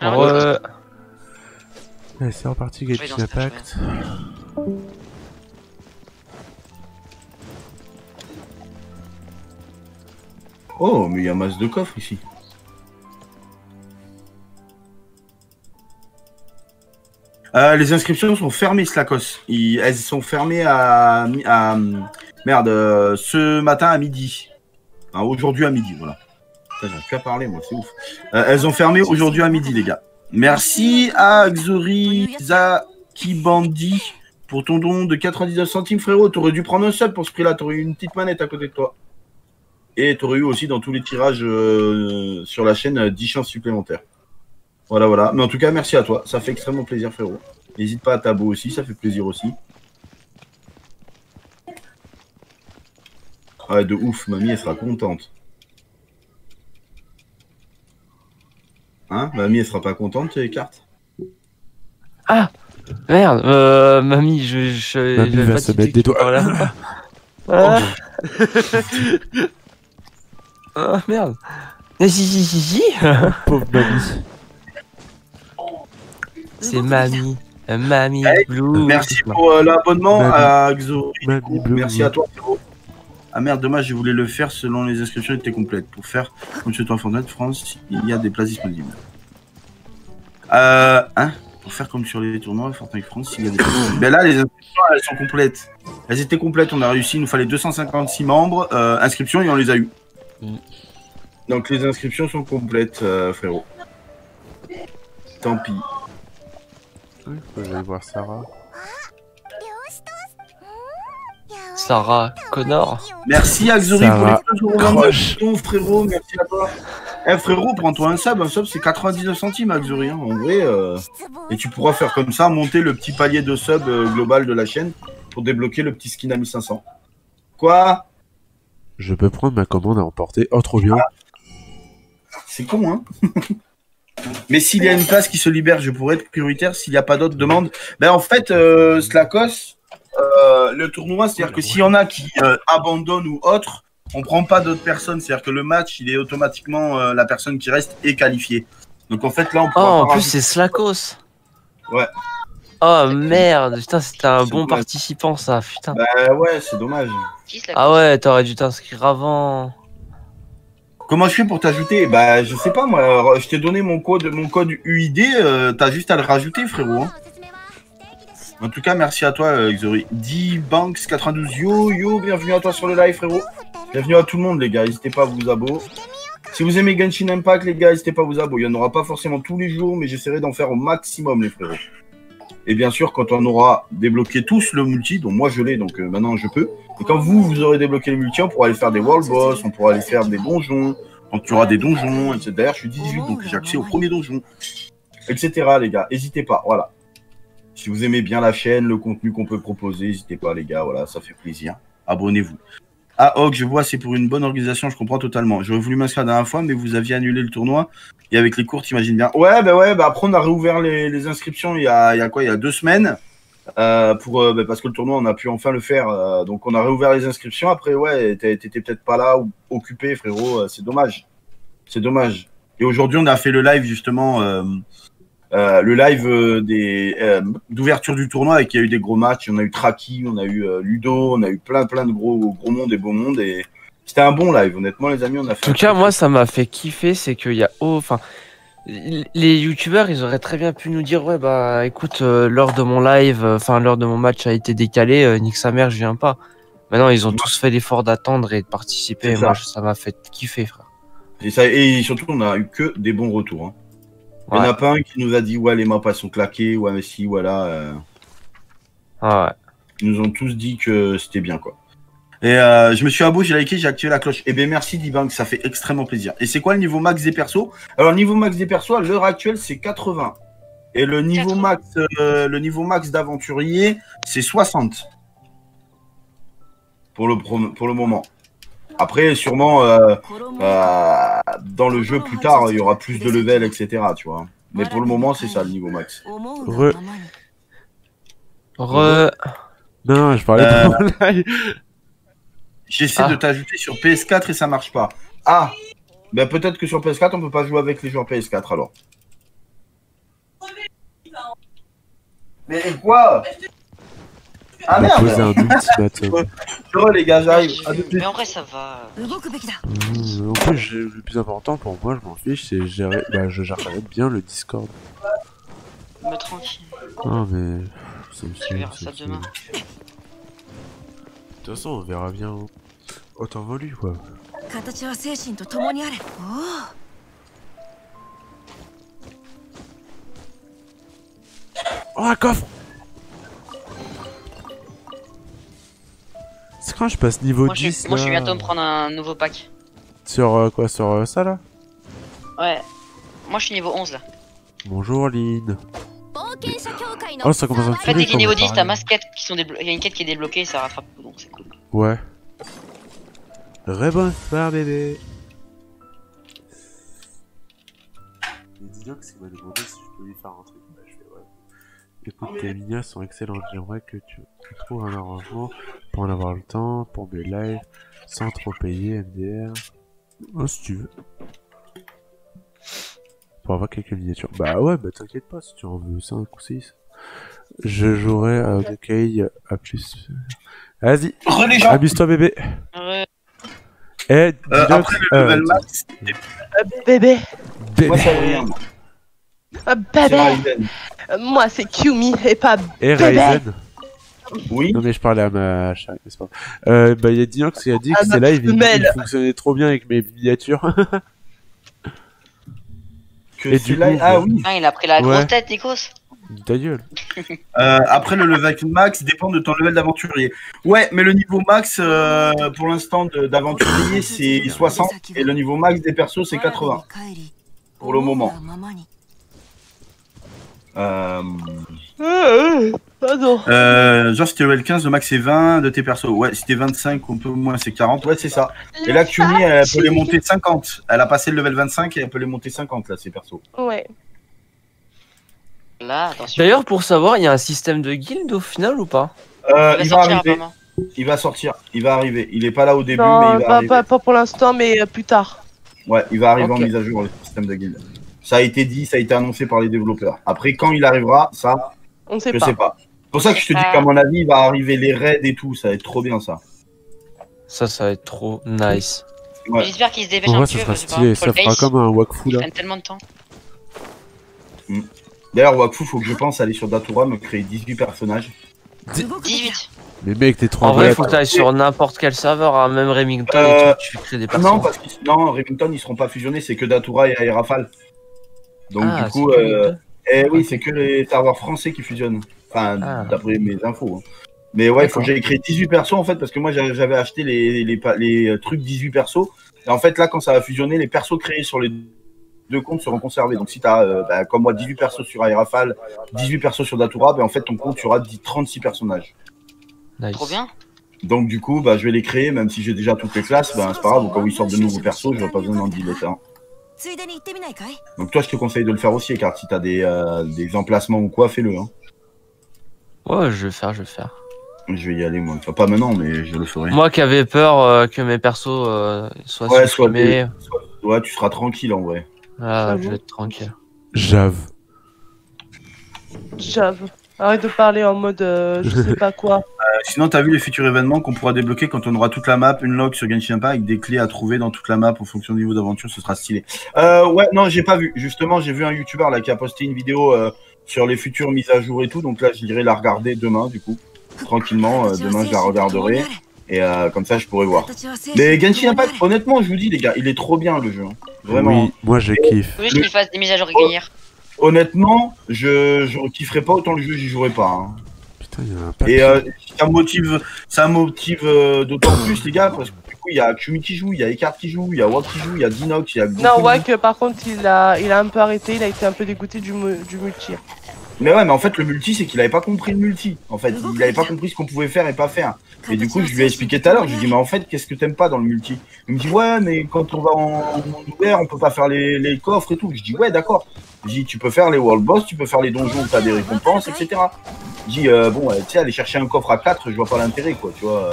Ah. Allez, c'est reparti, Impact. Oh, mais il y a masse de coffres ici. Euh, les inscriptions sont fermées, Slakos. Ils- elles sont fermées à, à merde, euh, ce matin à midi. Enfin, aujourd'hui à midi, voilà. J'arrive plus parler, moi, c'est ouf. Euh, elles ont fermé aujourd'hui à midi, les gars. Merci à Xori Zakibandi pour ton don de 99 centimes, frérot. T'aurais dû prendre un sub pour ce prix-là. T'aurais eu une petite manette à côté de toi. Et tu aurais eu aussi dans tous les tirages euh, sur la chaîne euh, 10 chances supplémentaires. Voilà, voilà. Mais en tout cas, merci à toi. Ça fait extrêmement plaisir, frérot. N'hésite pas à t'abo aussi, ça fait plaisir aussi. Ouais, de ouf, mamie, elle sera contente. Hein Mamie, elle sera pas contente, les cartes? Merde, euh, mamie, je. je Mamie va pas se mettre des doigts. Voilà. (laughs) Ah. Ah, merde. Eh, si, si, si, si. (laughs) Pauvre mamie. C'est mamie. Euh, Mamie Hey, Blue. Merci pour euh, l'abonnement à Xo. Mamie Blue. Merci à toi, frérot. Ah merde, dommage, je voulais le faire selon les inscriptions étaient complètes. Pour faire comme chez toi, Fortnite France, il y a des places disponibles. Euh, hein? Pour faire comme sur les tournois, Fortnite France, il y a des places disponibles. Ben là, les inscriptions, elles sont complètes. Elles étaient complètes, on a réussi, il nous fallait 256 membres, euh, inscriptions, et on les a eu. Mm. Donc les inscriptions sont complètes, euh, frérot. Tant pis. Oui, faut que j'aille voir Sarah. Sarah Connor. Merci à Xori Sarah pour les 15 euros frérot, merci à toi. Eh frérot, prends-toi un sub, un sub c'est 99 centimes à Xori, hein, en vrai. euh, Et tu pourras faire comme ça, monter le petit palier de sub euh, global de la chaîne pour débloquer le petit skin à 1500. Quoi? Je peux prendre ma commande à emporter. Oh, trop bien. C'est con, hein (laughs) Mais s'il y a une place qui se libère, je pourrais être prioritaire. S'il n'y a pas d'autres demandes, ben en fait, euh, Slakos, euh, le tournoi, c'est-à-dire que s'il y en a qui euh, abandonnent ou autre, on prend pas d'autres personnes. C'est-à-dire que le match, il est automatiquement euh, la personne qui reste est qualifiée. Donc en fait, là, on Oh, pourra en plus, c'est Slakos. Ouais. Oh merde, putain, c'était un bon dommage. participant, ça, putain. Bah ouais, c'est dommage. Ah ouais, t'aurais dû t'inscrire avant. Comment je fais pour t'ajouter? Bah je sais pas moi. Je t'ai donné mon code, mon code UID. euh, T'as juste à le rajouter, frérot. hein. En tout cas, merci à toi, euh, Xori. D-Banks 92, yo yo, bienvenue à toi sur le live, frérot. Bienvenue à tout le monde, les gars. N'hésitez pas à vous abonner. Si vous aimez Genshin Impact, les gars, n'hésitez pas à vous abonner. Il n'y en aura pas forcément tous les jours, mais j'essaierai d'en faire au maximum, les frérots. Et bien sûr, quand on aura débloqué tous le multi, dont moi je l'ai, donc euh, maintenant je peux. Et quand vous, vous aurez débloqué le multi, on pourra aller faire des world boss, on pourra aller faire des donjons. Quand il y aura des donjons, etc. D'ailleurs, je suis 18, donc j'ai accès au premier donjon. Etc. les gars, n'hésitez pas, voilà. Si vous aimez bien la chaîne, le contenu qu'on peut proposer, n'hésitez pas les gars, voilà, ça fait plaisir. Abonnez-vous. Ah, Ok, je vois, c'est pour une bonne organisation, je comprends totalement. J'aurais voulu m'inscrire la dernière fois, mais vous aviez annulé le tournoi. Et avec les cours, t'imagines bien. Ouais, bah ouais, bah après, on a réouvert les, inscriptions il y, a, quoi Il y a deux semaines. Euh, pour, euh, bah, parce que le tournoi, on a pu enfin le faire. euh, donc, on a réouvert les inscriptions. Après, ouais, t'é- t'étais peut-être pas là ou occupé, frérot. c'est dommage. C'est dommage. Et aujourd'hui, on a fait le live, justement. Euh, le live euh, des euh, d'ouverture du tournoi et qu'il y a eu des gros matchs. On a eu Traki, on a eu Ludo, on a eu plein plein de gros gros monde et beau monde et c'était un bon live. Honnêtement, les amis, on a fait. En tout cas, moi, ça m'a fait kiffer, c'est qu'il y a. oh, Enfin, les youtubeurs, ils auraient très bien pu nous dire Ouais, bah écoute, l'heure de mon live, enfin, l'heure de mon match a été décalée, nique sa mère, je viens pas. Maintenant, ils ont tous fait l'effort d'attendre et de participer. Moi, ça. m'a fait kiffer, frère. Et, ça, et surtout, on a eu que des bons retours. hein. Il n'y en a pas un qui nous a dit ouais les maps elles sont claquées, ouais mais si voilà. euh, Ah ouais. Ils nous ont tous dit que c'était bien quoi. Et euh, je me suis abonné, j'ai liké, j'ai activé la cloche. Et bien merci Dibank, ça fait extrêmement plaisir. Et c'est quoi le niveau max des persos? Alors le niveau max des persos à l'heure actuelle c'est 80. Et le niveau 80. max euh, le niveau max d'aventurier c'est 60. Pour le pour le moment. Après sûrement euh, euh, dans le jeu plus tard il y aura plus de level etc. Tu vois. Mais pour le moment c'est ça le niveau max. Re- Re. Non, je parlais Euh, de mon live. J'essaie Ah. de t'ajouter sur PS4 et ça marche pas. Ah Ben peut-être que sur PS4 on peut pas jouer avec les joueurs PS4 alors. Mais quoi? Ah merde un. (laughs) les gars, j'arrive. Mais en vrai, ça va. Euh, en plus, le plus important pour moi, je m'en fiche, c'est gérer. Bah, je gère bien le Discord. Me tranquille. Ah, mais. Tu ça demain. De toute façon, on verra bien. Hein. Autant vaut quoi. Oh, un coffre! C'est quand je passe niveau moi, 10 je, Moi je vais bientôt me euh, prendre un nouveau pack. Sur euh, quoi Sur euh, ça là Ouais. Moi je suis niveau 11 là. Bonjour Lynn. Oh ça commence à me En fait dès est niveau 10 t'as masse quêtes qui sont débloquées. Il y a une quête qui est débloquée et ça rattrape tout donc c'est cool. Ouais. Rebonsoir bébé. Mais dis donc c'est quoi le Écoute, tes minias sont excellentes. J'aimerais que tu tu trouves un arrangement pour en avoir le temps, pour mes lives, sans trop payer MDR. Oh, si tu veux. Pour avoir quelques miniatures. Bah ouais, bah t'inquiète pas si tu en veux 5 ou 6. Je jouerai à Gokei à plus. Vas-y, amuse-toi bébé. Ouais. Eh, Euh, Après le euh, level max, Euh, bébé, bébé. moi Adrien. Moi. euh, C'est bébé. Raiden. Euh, Moi, c'est Kyumi et pas. Et bébé. Ryzen. Oui Non mais je parlais à ma chérie, n'est-ce pas? Euh, Bah il y a Dinox qui a dit Ah, que c'est live, il, femelle. il fonctionnait trop bien avec mes miniatures. Que Et c'est du là- coup, Ah oui Ah, il a pris la Ouais. grosse tête, Nikos. Ta gueule. Euh, après, le level max dépend de ton level d'aventurier. Ouais, mais le niveau max, euh, pour l'instant, de- d'aventurier, c'est 60. Et le niveau max des persos, c'est 80. 帰り Pour le moment. Euh, euh, genre, si t'es level 15, le max c'est 20 de tes persos. Ouais, si t'es 25, on peut au moins c'est 40. Ouais, c'est ça. et là, Kumi, elle peut les monter 50. Elle a passé le level 25 et elle peut les monter 50, là, ses persos. Ouais. D'ailleurs, pour savoir, il y a un système de guild au final ou pas? Euh, il, va sortir, arriver. Il va sortir. Il va arriver. Il est pas là au début, mais il va pas, arriver. Pas, pas pour l'instant, mais plus tard. Ouais, il va arriver en mise à jour le système de guild. Ça a été dit, ça a été annoncé par les développeurs. Après, quand il arrivera, ça, On je ne sais pas. C'est pour ça que je te dis qu'à mon avis, il va arriver les raids et tout. Ça va être trop bien, ça. Ça, ça va être trop nice. J'espère qu'il se dépêchent un peu. Ça sera stylé, ça fera comme un Wakfu là. Tellement de temps. Mm. D'ailleurs, Wakfu, faut que je pense aller sur Datura, me créer 18 personnages. 18 Mais mec, t'es trop En vrai, faut que t'ailles sur n'importe quel serveur, hein, même Remington euh... des personnages. Non, parce que non, Remington, ils seront pas fusionnés, c'est que Datura et Rafale. Donc, Ah, du coup, euh, eh oui, c'est que les serveurs français qui fusionnent. Enfin, Ah. d'après mes infos. hein. Mais ouais, il faut que j'aille créer 18 persos en fait, parce que moi j'a- j'avais acheté les, les, les euh, trucs 18 persos. Et en fait, là, quand ça va fusionner, les persos créés sur les deux comptes seront conservés. Donc, si tu as, comme moi, 18 persos sur Aerafal, 18 persos sur Datura, ben, en fait, ton compte, tu auras 10 36 personnages. Nice. Trop bien. Donc, du coup, bah, je vais les créer, même si j'ai déjà toutes les classes, ben, c'est pas grave, où ils sortent de nouveaux persos, je pas besoin d'en dilater. Donc toi, je te conseille de le faire aussi, car si t'as des, euh, des emplacements ou quoi, fais-le. Hein. Ouais, je vais faire, je vais faire. Je vais y aller, moi. Pas maintenant, mais je le ferai. Moi qui avais peur euh, que mes persos euh, soient ouais, supprimés. Tu seras tranquille, en vrai. Ah, je vais être tranquille. Jave. Jave. Arrête de parler en mode je sais pas quoi. (laughs) sinon, t'as vu les futurs événements qu'on pourra débloquer quand on aura toute la map, une log sur Genshin Impact avec des clés à trouver dans toute la map en fonction du niveau d'aventure, ce sera stylé. Euh, ouais, non, j'ai pas vu. Justement, j'ai vu un youtubeur là qui a posté une vidéo euh, sur les futures mises à jour et tout, donc là, j'irai la regarder demain, du coup, tranquillement. Euh, demain, je la regarderai. Et euh, comme ça, je pourrai voir. Mais Genshin Impact, honnêtement, je vous dis, les gars, il est trop bien le jeu. Hein. Vraiment. Oui, moi, je kiffe. Oui, qu'il fasse des mises à jour régulières. Oh, honnêtement, je, je kifferais pas autant le jeu, j'y jouerais pas. Hein. Putain, il y a un papier. Et euh, ça motive, ça motive euh, d'autant plus, les gars, parce que du coup, il y a Kumi qui joue, il y a Eckhart qui joue, il y a Wak qui joue, il y a Dinox, il y a Goku. Non, Wack, par contre, il a, il a un peu arrêté, il a été un peu dégoûté du, mu- du multi. Mais ouais, mais en fait, le multi, c'est qu'il avait pas compris le multi. En fait, il avait pas compris ce qu'on pouvait faire et pas faire. Et du coup, je lui ai expliqué tout à l'heure, je lui ai dit, mais en fait, qu'est-ce que t'aimes pas dans le multi? Il me dit, ouais, mais quand on va en en monde ouvert, on peut pas faire les, les coffres et tout. Je dis, ouais, d'accord. Je dis, tu peux faire les world boss, tu peux faire les donjons où t'as des récompenses, etc. Je dis, euh, bon, euh, tu sais, aller chercher un coffre à 4, je vois pas l'intérêt, quoi, tu vois.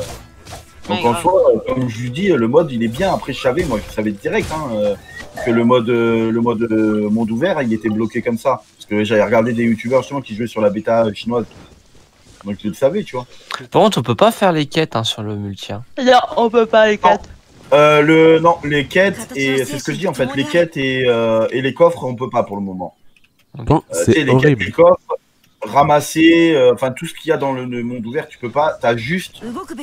Donc Ouais, en soi, euh, comme je lui dis, le mode, il est bien. Après, je savais, moi, je savais direct, hein, que le mode, le mode monde ouvert, il était bloqué comme ça. Parce que j'avais regardé des youtubeurs justement qui jouaient sur la bêta chinoise. Donc je le savais, tu vois. Par contre, on peut pas faire les quêtes hein, sur le multi. hein. Non, on peut pas les quatre. Euh, le non, les quêtes et c'est ce que je dis en fait, les quêtes et, euh, et les coffres, on peut pas pour le moment. Bon, Euh, c'est les quêtes, horrible. les coffres, ramasser, euh, enfin tout ce qu'il y a dans le, monde ouvert, tu peux pas. T'as juste,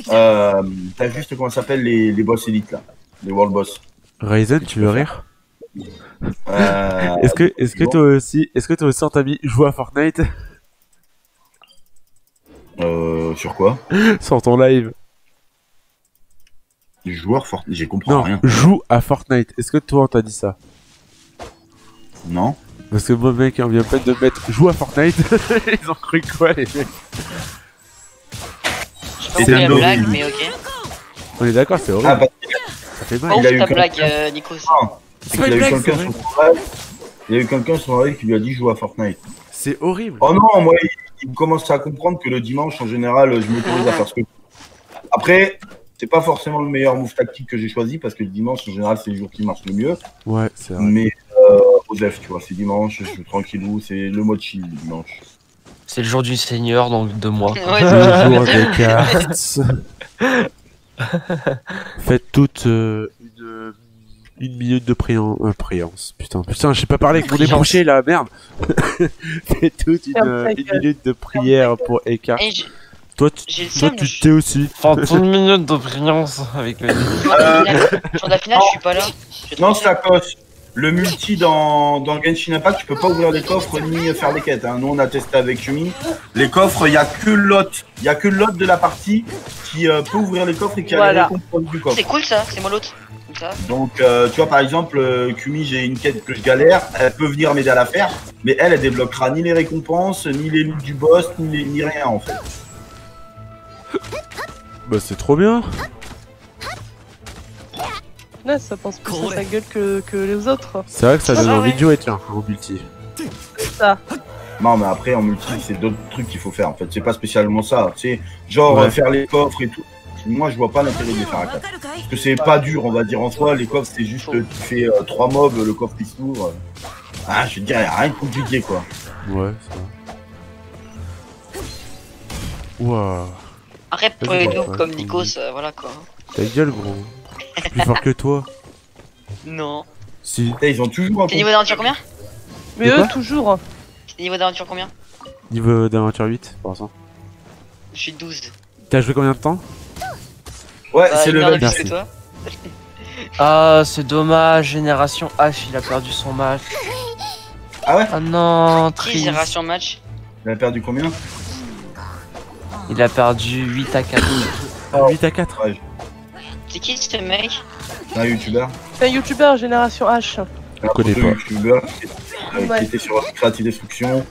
euh, t'as juste comment s'appelle les, les boss élites là, les world boss. Ryzen, tu veux rire? Euh, est-ce que, est-ce que toi aussi, est-ce que toi aussi t'as mis joue à Fortnite? Euh, sur quoi? (laughs) Sur ton live. Joueur Fortnite, j'ai compris rien. Joue à Fortnite. Est-ce que toi on t'a dit ça? Non. Parce que moi, mec, on vient pas de mettre joue à Fortnite. (laughs) Ils ont cru quoi, les mecs C'est la un blague, mais ok. On est d'accord, c'est horrible. Ah bah, ça fait mal. il a ouf eu ta quelqu'un- blague, euh, c'est qu'il a eu quelqu'un sur live. Il y a eu quelqu'un sur son live qui lui a dit joue à Fortnite. C'est horrible. Oh non, moi, il, il commence à comprendre que le dimanche, en général, je m'autorise à faire ce que. Après, c'est pas forcément le meilleur move tactique que j'ai choisi parce que le dimanche, en général, c'est le jour qui marche le mieux. Ouais, c'est vrai. Mais euh, tu vois, c'est dimanche, je suis tranquillou, c'est le mode chill le dimanche. C'est le jour du Seigneur, donc deux mois. Ouais, Le c'est jour des (laughs) cartes. (laughs) Faites toute euh, une, une minute de priance. euh, priance. Putain, putain, j'ai pas parlé avec mon débouché là, merde. (laughs) Faites toute une, euh, minute de prière pour Eka. Toi, tu, toi, tu je- t'es aussi. Enfin, une minute de priance avec le. Sur la finale, sur la finale, je suis pas là. Non, trop- Slakos, le multi dans, dans Genshin Impact, tu peux pas ouvrir les coffres ni faire des quêtes. Hein. Nous, on a testé avec Yumi. Les coffres, il y a que l'hôte. Il y a que l'hôte de la partie qui euh, peut ouvrir les coffres et qui a les récompenses du coffre. C'est cool ça, c'est moi l'autre. Donc, euh, tu vois, par exemple, euh, Kumi, j'ai une quête que je galère, elle peut venir m'aider à la faire, mais elle, elle débloquera ni les récompenses, ni les loots du boss, ni, les- ni rien en fait. Bah, c'est trop bien. FNAS, ça pense plus à sa gueule que, que les autres. C'est vrai que ça donne envie de jouer, tiens, au multi. C'est ça. Non, mais après, en multi, c'est d'autres trucs qu'il faut faire en fait. C'est pas spécialement ça. Tu sais, genre euh, faire les coffres et tout. Moi, je vois pas l'intérêt de les faire Parce que c'est pas dur, on va dire en soi. Les coffres, c'est juste, euh, tu fais euh, 3 mobs, le coffre qui s'ouvre. Ah, je veux dire, y a rien de compliqué quoi. Ouais, ça va. Waouh. Arrête, les deux, comme Nikos, euh, voilà quoi. Ta gueule, gros. Je suis plus fort que toi. Non. Si. Putain, ils ont toujours un T'es niveau d'aventure combien? Mais eux, toujours. T'es niveau d'aventure combien? Niveau d'aventure 8, pour l'instant. Je suis 12. T'as joué combien de temps? Ouais, Bah, c'est le que toi. Ah, c'est dommage, Génération H, il a perdu son match. Ah ouais? Ah non, triste. génération match? Il a perdu combien? Il a perdu 8 à 4. 8 à 4. Ouais, C'est qui ce mec c'est un youtubeur. C'est un youtubeur Génération H. Un connais pas. youtubeur qui, euh, Ouais. qui était sur Creative Destruction.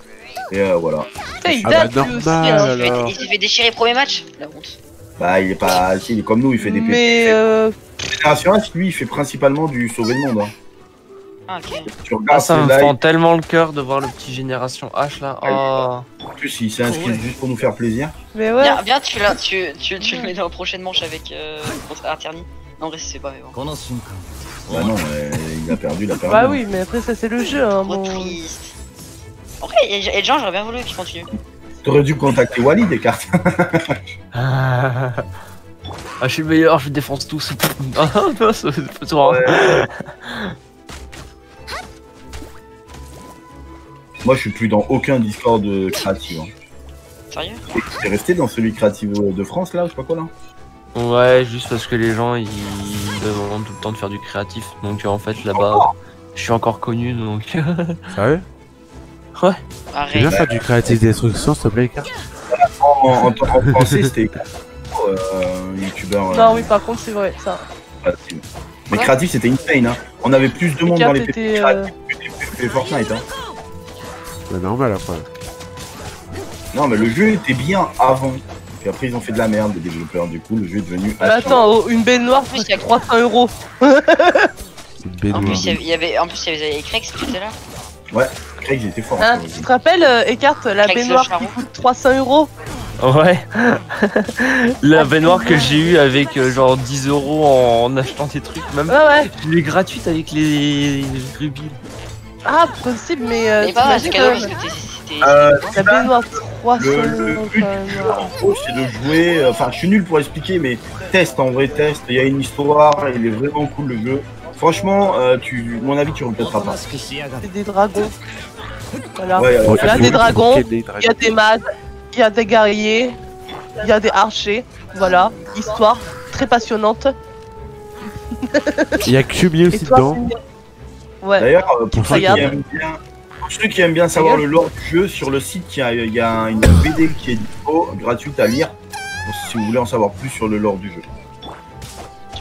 Et euh, voilà. Putain, il Ah bah, aussi. hein. s'est fait- alors. il s'est fait déchirer premier match La honte. Bah, il est pas. Si, il est comme nous, il fait des Mais euh, Génération H, lui, il fait principalement du sauver le monde. Hein. Ah, ah ça me fend tellement le cœur de voir le petit Génération H là. Oh. En plus, il s'est inscrit juste pour nous faire plaisir. Mais ouais. Bien, tu, tu, le mets dans la prochaine manche avec euh, Arterni. Non, en c'est pas, mais bon. Bah non, euh, il a perdu, il a perdu. Bah oui, mais après, ça c'est le jeu. Hein, Trop triste. En vrai, il y a des gens, j'aurais bien voulu qu'ils continuent. T'aurais dû contacter Wally des cartes. (laughs) ah, je suis le meilleur, je défonce tous. (laughs) Ah, non, c'est pas Moi, je suis plus dans aucun Discord euh, créatif. Hein. Sérieux? T'es resté dans celui créatif de France, là, je sais pas quoi, là? Ouais, juste parce que les gens ils demandent tout le temps de faire du créatif. Donc euh, en fait là-bas, je suis encore connu donc. (laughs) Sérieux? Tu veux Arrête. bien faire du créatif destruction, s'il te plaît, En, en, en français, c'était euh, youtubeur. euh, Non, oui, par contre, c'est vrai, ça. Mais créatif, c'était insane. Hein. On avait plus de monde dans les PvP euh, que les PvP Fortnite. Hein. C'est normal après. Non, mais le jeu était bien avant. Puis après, ils ont fait de la merde, les développeurs. Du coup, le jeu est devenu. Mais attends, oh, une belle noire, plus, il y a- 300 euros. En baignoire. plus, il y avait- en plus, il y avait Ekrex qui était là. Craig, il était fort. Hein, hein, tu te rappelles, euh, Eckhart, la baignoire qui coûte 300 euros? Ouais. (laughs) La baignoire que j'ai eue avec euh, genre 10 euros en achetant des trucs, même. Ouais, ouais. Je l'ai gratuite avec les rubis. Ah, possible, mais. Euh, pas, parce que t'es. Euh, ça peut 3 le, but, en gros, c'est de jouer. Euh, enfin, je suis nul pour expliquer, mais test en vrai, test. Il y a une histoire, il est vraiment cool le jeu. Franchement, euh, tu, mon avis, tu regretteras pas. C'est des dragons. Voilà. Ouais, euh, il y a des dragons, il y a des mages, il y a des guerriers, il y a des archers. Voilà, histoire très passionnante. Il y a Cumi aussi dedans. Ouais. D'ailleurs, euh, pour, ceux qui aiment bien, pour ceux qui aiment bien savoir le lore du jeu, sur le site, il y a, il y a une BD qui est dispo, gratuite à lire, si vous voulez en savoir plus sur le lore du jeu.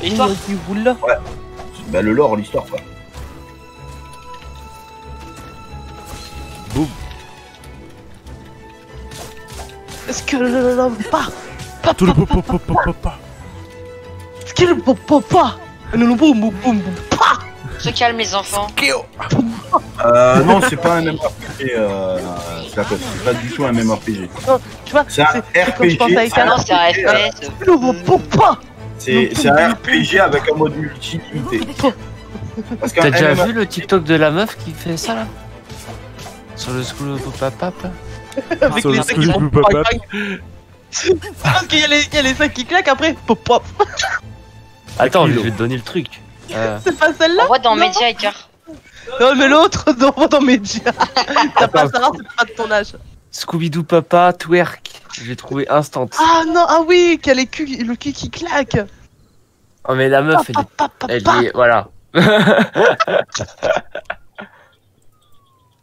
L'histoire Du roule. Bah, le lore, l'histoire, quoi. Est-ce que le l'homme pas pas Tout le pop pop pop pop pop. Est-ce que le pop pop boum boum boum boum pas Se calme les enfants. Euh, non, c'est pas un MMORPG, euh, c'est pas du tout un MMORPG. Tu vois C'est un RPG, Ah non, c'est un FPS. Pop pop pas c'est c'est un RPG avec un mode multi limité. T'as déjà MMORPG vu le TikTok de la meuf qui fait ça là? Sur le school of Papa Avec Sur les sacs qui (laughs) Parce qu'il y, a les- il y a les sacs qui claquent après pop pop. Attends, je vais te donner le truc. Euh, C'est pas celle-là Envoie dans Non. Media Icar. Non mais l'autre (laughs) dans, dans Media. (laughs) T'as pas savoir, c'est pas de ton âge. Scooby-Doo Papa Twerk. J'ai trouvé instant. Ah non, ah oui, a les culs, le cul qui claque. Oh mais la meuf, elle est, elle est- voilà. (laughs)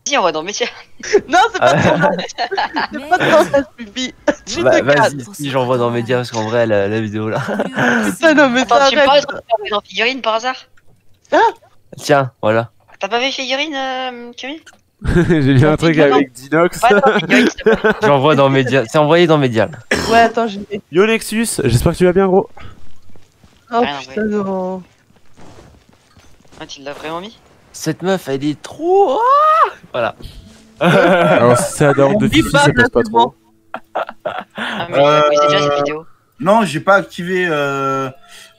Si, envoie dans Media. (laughs) Non, c'est pas de ton âge. C'est pas de ton âge, Bibi. Tu Bah. Vas-y, si j'envoie dans Média parce qu'en vrai la, la vidéo là. (laughs) (laughs) Putain, non, mais Attends, tu me parles dans figurine par hasard Tiens, voilà. T'as pas vu figurine, euh, Camille J'ai vu un truc Non, non. avec Dinox. J'envoie dans Média. C'est envoyé dans Média. Ouais, attends, j'ai. Yo Nexus, j'espère que tu vas bien gros. Oh Rien, putain, non. Ah, tu l'as vraiment mis cette meuf, elle est trop. Ah voilà. (laughs) Alors, c'est à de Fifi, ça passe pas trop. Ah, mais euh... oui, déjà cette euh, vidéo. Non, j'ai pas activé euh,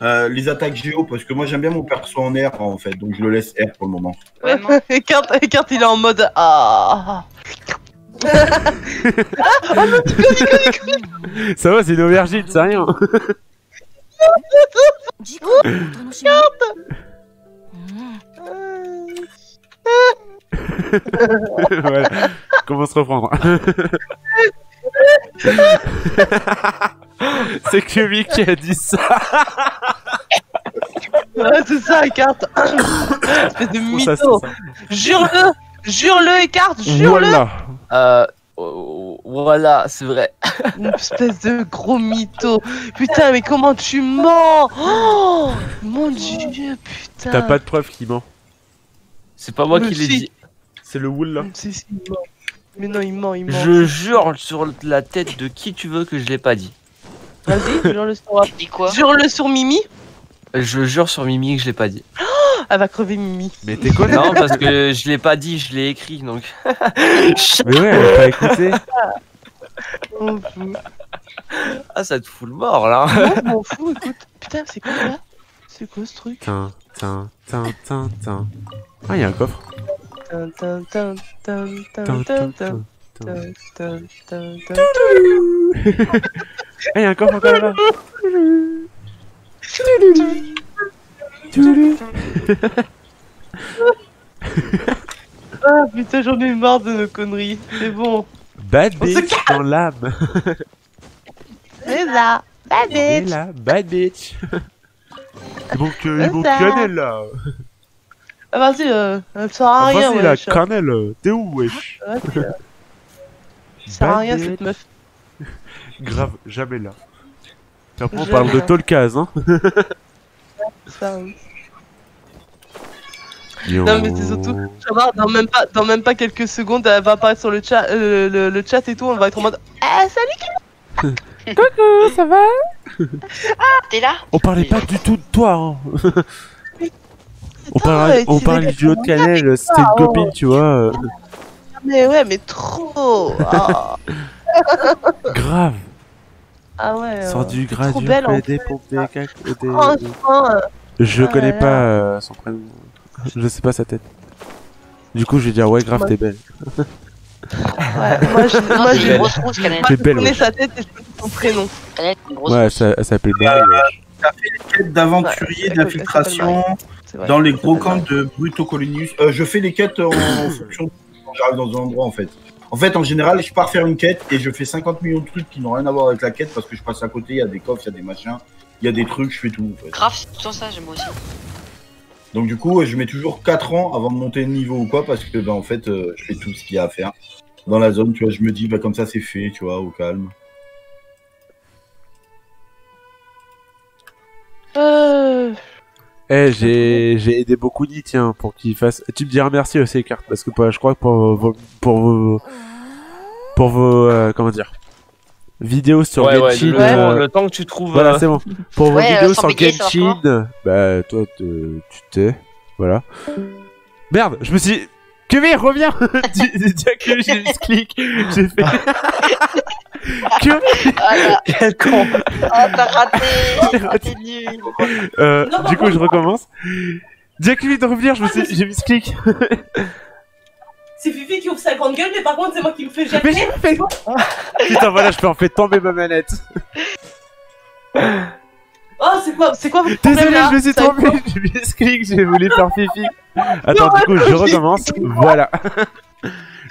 euh, les attaques géo parce que moi j'aime bien mon perso en air en fait, donc je le laisse air pour le moment. Ouais, (laughs) et, quand, et quand il est en mode ah. ah oh non, Nico, Ça va, c'est une aubergine, c'est rien. (laughs) Regarde (laughs) voilà. Comment se reprendre (laughs) C'est Kumi qui a dit ça. Ouais, c'est ça, écarte. Espèce (coughs) de c'est mytho. ça. Jure-le. Jure-le, écarte. Jure-le. Voilà. Euh, oh, voilà, c'est vrai. Une espèce de gros mytho. Putain, mais comment tu mens? Oh Mon dieu, putain. T'as pas de preuve qu'il ment. C'est pas moi Mais qui l'ai si. dit. C'est le wool là. Si, si, il ment. Mais non, il ment, il ment. Je jure sur la tête de qui tu veux que je l'ai pas dit. Vas-y, (laughs) jure-le sur... Tu dis quoi Jure-le sur Mimi. Je jure sur Mimi que je l'ai pas dit. Elle va crever Mimi. Mais t'es con Non, parce que je l'ai pas dit, je l'ai écrit donc. (laughs) Mais ouais, elle a pas écouté. Ah, ça te fout le mort là. Non, je m'en fous, écoute. Putain, c'est quoi là C'est quoi ce truc? Tin, tin, tin, tin, tin. Ah, il y a un coffre. Ah, (laughs) il y a un coffre encore là. (laughs) Ah putain, j'en ai marre de nos conneries. C'est bon. Bad bitch dans l'âme. C'est ça. Là, bad bitch. Il manque, euh, là. Ah, vas-y, euh, ça sert à Ah, rien, vas-y wesh. Cannelle, euh, t'es où wesh Vas-y, euh, (laughs) Ça sert à rien cette meuf. (laughs) Grave, jamais là. Après on Jamais parle de là. Tolkaz hein. (laughs) Ça, oui. Non, mais c'est surtout- Tu vas voir, dans même pas, dans même pas quelques secondes, elle va apparaître sur le chat, euh, le, le chat et tout, on va être en mode Ah, salut Coucou, ça va? T'es là? On parlait pas du tout de toi hein. On Putain, parlait, on veux du duo de Cannelle, c'était une oh. copine tu vois. euh, Mais ouais, mais trop (laughs) grave. Ah ouais. Sors euh, du trop gras, du belle, en fait, des fait. pompes, des cacs, et des... Franchement, euh, Je Ah connais là pas euh, son prénom. Je sais pas sa tête. Du coup, je vais dire, ouais, grave, t'es belle. Ouais, moi, je, (laughs) moi, je, une grosse je belle, connais ouais. sa tête et je connais son prénom. Canette, une grosse Ouais, ça, elle s'appelle ouais. T'as fait les quêtes d'aventurier, Ouais, elle d'infiltration C'est vrai. dans les gros camps de Bruto Colonius. Euh, je fais les quêtes en (coughs) fonction de quand j'arrive dans un endroit en fait. En fait, en général, je pars faire une quête et je fais 50 millions de trucs qui n'ont rien à voir avec la quête parce que je passe à côté, il y a des coffres, il y a des machins, il y a des trucs, je fais tout en fait. Grave, c'est tout le temps ça, j'aime moi aussi. Donc du coup, je mets toujours 4 ans avant de monter le niveau ou quoi parce que ben, en fait, euh, je fais tout ce qu'il y a à faire. Dans la zone, tu vois, je me dis, bah, comme ça c'est fait, tu vois, au calme. Euh, Eh, j'ai j'ai aidé beaucoup Ni, tiens, pour qu'il fasse. Tu me diras merci aussi, cartes, parce que bah, je crois que pour vos. Pour vos. Pour vos. euh, comment dire Vidéos sur Ouais, ouais, le, euh, temps, le temps que tu trouves. Voilà, euh, c'est bon. Pour vos Ouais, euh, vidéos sans sur Genshin, bah toi te- tu t'es, voilà. Merde, je me suis. Kevin, reviens (laughs) Dis dis à que j'ai clic, j'ai fait. Kevin, Ah là, Quel con ah, t'as raté, (laughs) ah, nul. euh, Non, du coup je recommence. Dis à Kevin de revenir, je me suis, j'ai mis ce clic. (laughs) C'est Fifi qui ouvre sa grande gueule, mais par contre, c'est moi qui me fais Mais j'ai fait. Putain, voilà, je peux en fait tomber ma manette. Oh, c'est quoi, c'est quoi votre Désolé, je me suis trompé, (laughs) j'ai mis ce clic, j'ai voulu faire Fifi. (laughs) Attends, du coup, je recommence. (laughs) Voilà.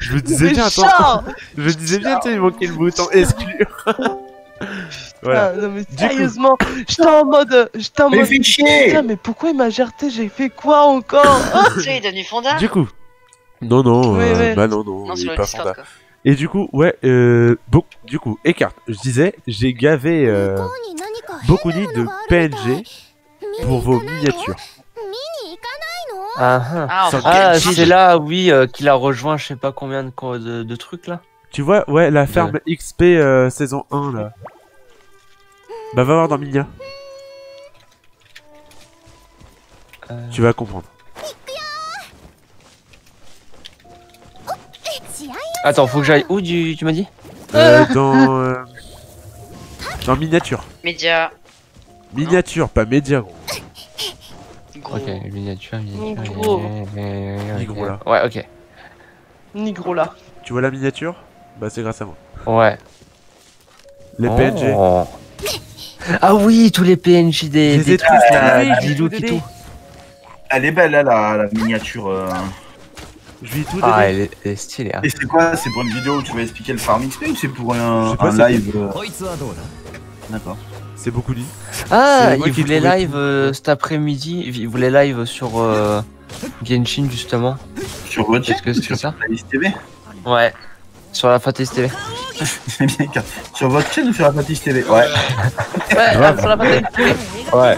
Je me disais bien, attends. Je me disais bien, tu il manquait le bouton exclure. voilà. Ah, non mais sérieusement, j'étais en mode, j'étais en Mais mode. fais chier Putain, mais pourquoi il m'a gerté J'ai fait quoi encore Tu sais, il est devenu fonda. Du coup. Non, non, Ouais, euh, ouais. bah non, non, Non, il est le pas Discord, fonda. quoi. Et du coup, ouais, euh, bon, du coup, écarte. Je disais, j'ai gavé euh, beaucoup de PNG pour vos miniatures. Ah, ah. Ah, Ah, c'est là, oui, euh, qu'il a rejoint je sais pas combien de, co- de, de trucs là. Tu vois, ouais, la ferme XP euh, saison 1 là. Bah, va voir dans Minia, Euh, tu vas comprendre. Attends, faut que j'aille où du... tu m'as dit Euh, dans. (laughs) euh, dans miniature. Média. Miniature, pas média, gros. Gros. Ok, miniature, miniature. Gros. euh, Gros, là. Ouais, ok. Nigro là. Tu vois la miniature? Bah, c'est grâce à moi. Ouais. Les Oh. PNG. Ah oui, tous les PNJ des, les des du j'ai Didou tout. Elle est belle, là, la, la miniature. euh. Je lui ai tout donné. Ah, elle est, stylée. Hein. Et c'est quoi C'est pour une vidéo où tu vas expliquer le farm XP ou c'est pour un, live. Euh d'accord. C'est beaucoup dit. Ah, il voulait live euh, cet après-midi. Il voulait live sur euh, Genshin justement. Sur votre Est-ce que c'est ça TV Ouais. Sur la Fatih TV. (laughs) sur votre chaîne ou sur la Fatih TV Ouais. (laughs) Ouais, sur la TV. Ouais.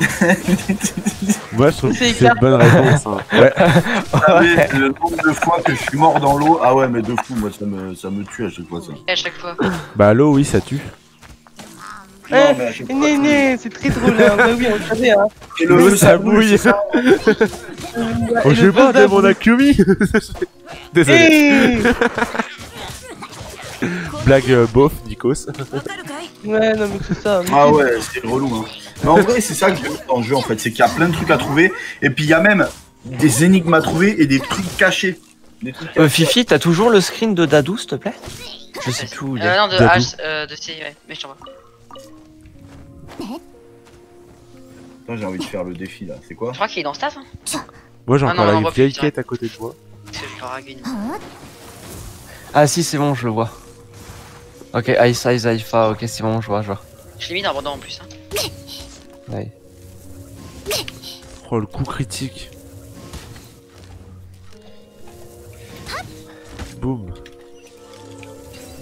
(laughs) Moi, je trouve que C'est une bonne réponse. hein. (laughs) Ouais. Le nombre de fois que je suis mort dans l'eau, ah ouais, mais de fou, moi ça me, ça me tue à chaque fois ça. À chaque fois. Bah, l'eau, oui, ça tue. Eh, Néné, c'est très drôle. Hein. bah oui, on le savait. Hein. Et L'eau, ça mouille. c'est ça (laughs) Oh, Et j'ai le pas de mon Akumi Désolé. Eh Blague euh, beauf, Nikos. Ouais, non, mais c'est ça. Ah ouais, c'est relou. Hein. Mais en vrai, c'est ça que j'aime dans le jeu en fait, c'est qu'il y a plein de trucs à trouver, et puis il y a même des énigmes à trouver et des trucs cachés. Des trucs Euh. Fifi, t'as toujours le screen de Dadou, s'il te plaît Je sais plus où il est. Euh, non, de Dadou. H, euh, de C, ouais. Mais je t'envoie. Putain, j'ai envie de faire le défi là, c'est quoi Je crois qu'il est dans staff, hein. Moi, j'ai Ah encore non, la vieille quête à côté de une. Ah si, c'est bon, je le vois. Ok, Ice Ice Alpha, ok, c'est bon, je vois, je vois. Je l'ai mis dans abandon en plus. Hein. Ouais. Oh, le coup critique. Boum.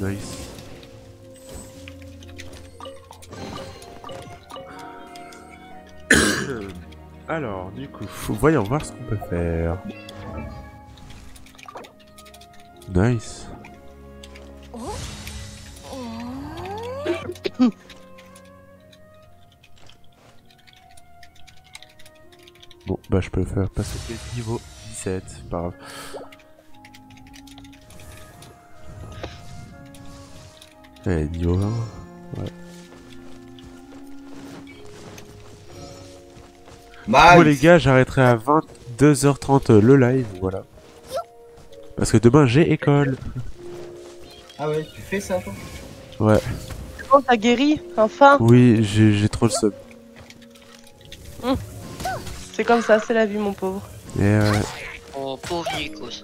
Nice. (coughs) Alors, du coup, voyons voir ce qu'on peut faire. Nice. (coughs) (coughs) Bon, bah je peux faire passer au niveau 17, c'est pas grave. Eh, niveau 20, ouais. Bon les gars, j'arrêterai à 20, 2h30 euh, le live, voilà. Parce que demain j'ai école. Ah ouais, tu fais ça toi? Ouais, Oh, t'as guéri, enfin? oui, j'ai trop le seum. C'est comme ça, c'est la vie, mon pauvre. Et. Euh, oh, pauvre Nikos.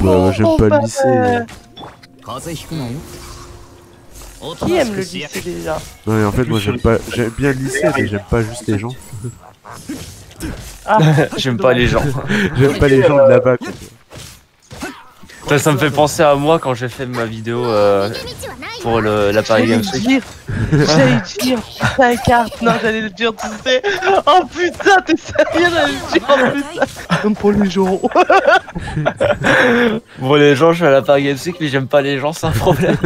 Bah, oh, j'aime pas, le lycée. Qui aime le lycée déjà Non, mais en fait, moi j'aime pas. J'aime bien le lycée, mais j'aime pas juste les gens. Ah. (laughs) J'aime pas les gens. (laughs) j'aime pas les gens de là-bas. Ça, ça me fait penser à moi quand j'ai fait ma vidéo euh, pour le, la Paris J'allais Games le Week. dire, j'allais le dire, putain, carte, non, j'allais le dire, tu sais. Oh putain, t'es sérieux, j'allais le dire en plus. Comme pour les gens. (laughs) Bon, les gens, je suis à la Paris Games Week, mais j'aime pas les gens, c'est un problème.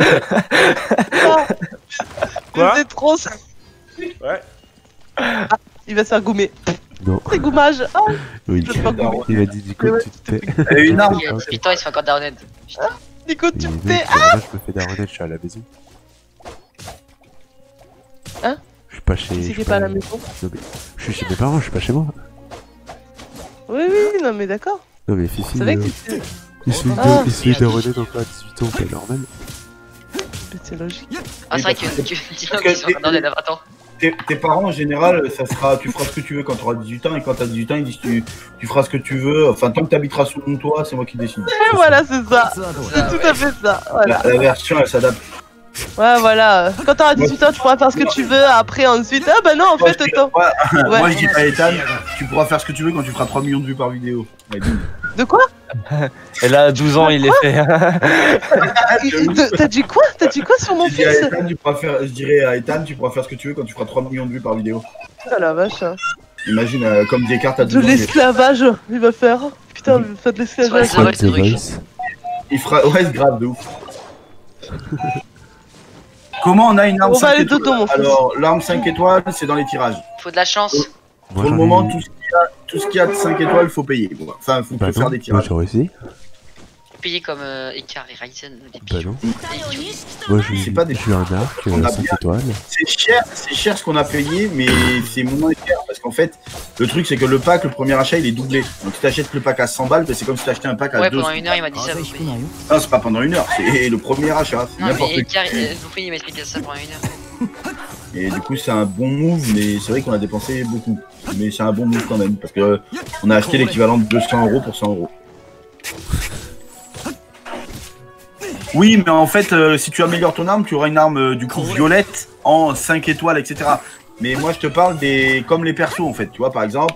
Quoi? C'est trop ça. Ouais. Ah, il va se faire goumer. Non. C'est gommage. Ah, Oui. je pas. Il a dit Ouais, tu te tais. Une arme. Euh, Putain, il se fait encore downhead. Nico, Et tu me mec, tais. moi, je me fais daronner, je suis à la maison. Hein Je suis pas chez. Si je suis t'es pas à la maison. Non, mais Je suis chez mes parents, je suis pas chez moi. Oui, oui, non, mais d'accord. Non, mais Fifi. C'est vrai que euh, c'est Il se fait Ah. il se fait daronner donc à 18 ans, c'est normal. c'est logique. Ah, c'est vrai que tu dis qu'ils que sont encore downhead à 20 ans tes, tes, parents en général, ça sera tu feras ce que tu veux quand tu auras 18 ans et quand tu as 18 ans, ils disent tu, tu feras ce que tu veux. Enfin, tant que tu habiteras sous mon toit, c'est moi qui décide. (laughs) voilà, c'est ça. C'est tout à fait ça. La, version, elle s'adapte. Ouais, voilà. Quand t'auras 18 ans, tu pourras faire ce que tu veux. Après, ensuite, ah bah non, en fait, attends. Ouais. Moi, je dis pas Ethan, tu pourras faire ce que tu veux quand tu feras 3 millions de vues par vidéo. De quoi? (laughs) Et là, à 12 ans, il est fait. (laughs) De- T'as dit quoi? T'as dit quoi sur mon à fils? Ethan, tu pourras faire, je dirais à Ethan, tu pourras faire ce que tu veux quand tu feras 3 millions de vues par vidéo. Ah la vache. hein. Imagine euh, comme Descartes à De 12 ans. il- l'esclavage, il va faire. Putain, il va faire de l'esclavage. Ouais, the voice. Il fera. Ouais, c'est grave de ouf. (laughs) Comment on a une arme On va 5 aller étoiles dodo, mon fils. Alors, l'arme 5 étoiles, c'est dans les tirages. Faut de la chance. Moi, Pour le j'en ai moment, eu- tout ce tout ce qu'il y a de 5 étoiles, faut payer. Quoi. Enfin, faut, bah faire des tirages. Moi, aussi. Payer comme euh, Ikari Ryzen ou des bah non. Moi, je suis pas des un arc, euh, 5 étoiles. C'est cher, cher ce qu'on a payé, mais c'est moins cher parce qu'en fait, le truc c'est que le pack, le premier achat, il est doublé. Donc si t'achètes le pack à 100 balles, ben, c'est comme si t'achetais un pack à ouais, 200 Ouais, pendant une heure, il m'a dit ça. Ah, mais... Non, c'est pas pendant une heure, c'est le premier achat. Non, mais Ikari, euh, vous pouvez m'expliquer ça pendant une heure. (laughs) Et du coup, c'est un bon move, mais c'est vrai qu'on a dépensé beaucoup. Mais c'est un bon move quand même parce que on a acheté l'équivalent de 200 euros pour 100 euros. Oui, mais en fait, euh, si tu améliores ton arme, tu auras une arme euh, du coup violette en 5 étoiles, etc. Mais moi, je te parle des comme les persos en fait. Tu vois, par exemple,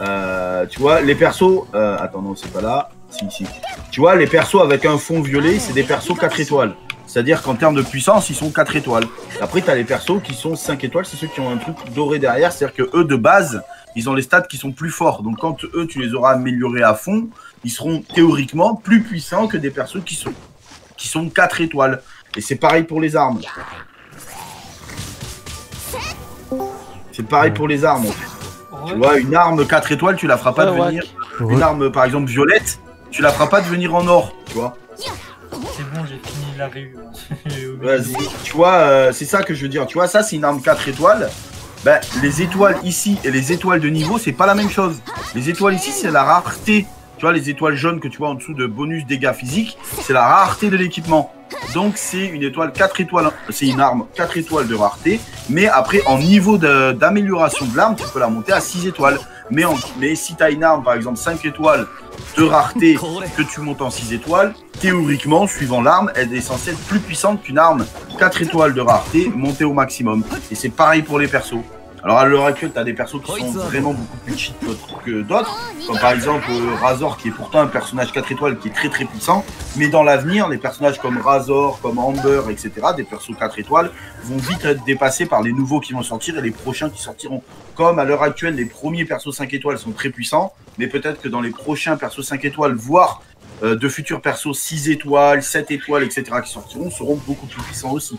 euh, tu vois les persos. attends, non, c'est pas là. Si, si. Tu vois, les persos avec un fond violet, c'est des persos 4 étoiles. C'est-à-dire qu'en termes de puissance, ils sont 4 étoiles. Après, tu as les persos qui sont 5 étoiles, c'est ceux qui ont un truc doré derrière. C'est-à-dire que eux, de base, ils ont les stats qui sont plus forts. Donc, quand eux, tu les auras améliorés à fond, ils seront théoriquement plus puissants que des persos qui sont, qui sont 4 étoiles. Et c'est pareil pour les armes. C'est pareil pour les armes. en fait. Tu vois, une arme 4 étoiles, tu la feras pas Ouais, devenir. Ouais. Une arme, par exemple, violette, tu la feras pas devenir en or. Tu vois. C'est bon, j'ai fini la revue. (laughs) Vas-y, tu vois, euh, c'est ça que je veux dire. Tu vois, ça, c'est une arme 4 étoiles. Ben, les étoiles ici et les étoiles de niveau, c'est pas la même chose. Les étoiles ici, c'est la rareté. Tu vois, les étoiles jaunes que tu vois en dessous de bonus dégâts physiques, c'est la rareté de l'équipement. Donc, c'est une étoile 4 étoiles. C'est une arme 4 étoiles de rareté. Mais après, en niveau d'amélioration de, l'arme, tu peux la monter à 6 étoiles. Mais, mais si tu as une arme, par exemple, 5 étoiles de rareté que tu montes en 6 étoiles, théoriquement, suivant l'arme, elle est censée être plus puissante qu'une arme 4 étoiles de rareté montée au maximum. Et c'est pareil pour les persos. Alors à l'heure actuelle, t'as des persos qui sont vraiment beaucoup plus cheat que- d'autres, comme par exemple euh, Razor qui est pourtant un personnage 4 étoiles qui est très très puissant, mais dans l'avenir, les personnages comme Razor, comme Amber, etc., des persos 4 étoiles, vont vite être dépassés par les nouveaux qui vont sortir et les prochains qui sortiront. Comme à l'heure actuelle, les premiers persos 5 étoiles sont très puissants, mais peut-être que dans les prochains persos 5 étoiles, voire euh, de futurs persos 6 étoiles, 7 étoiles, etc., qui sortiront, seront beaucoup plus puissants aussi.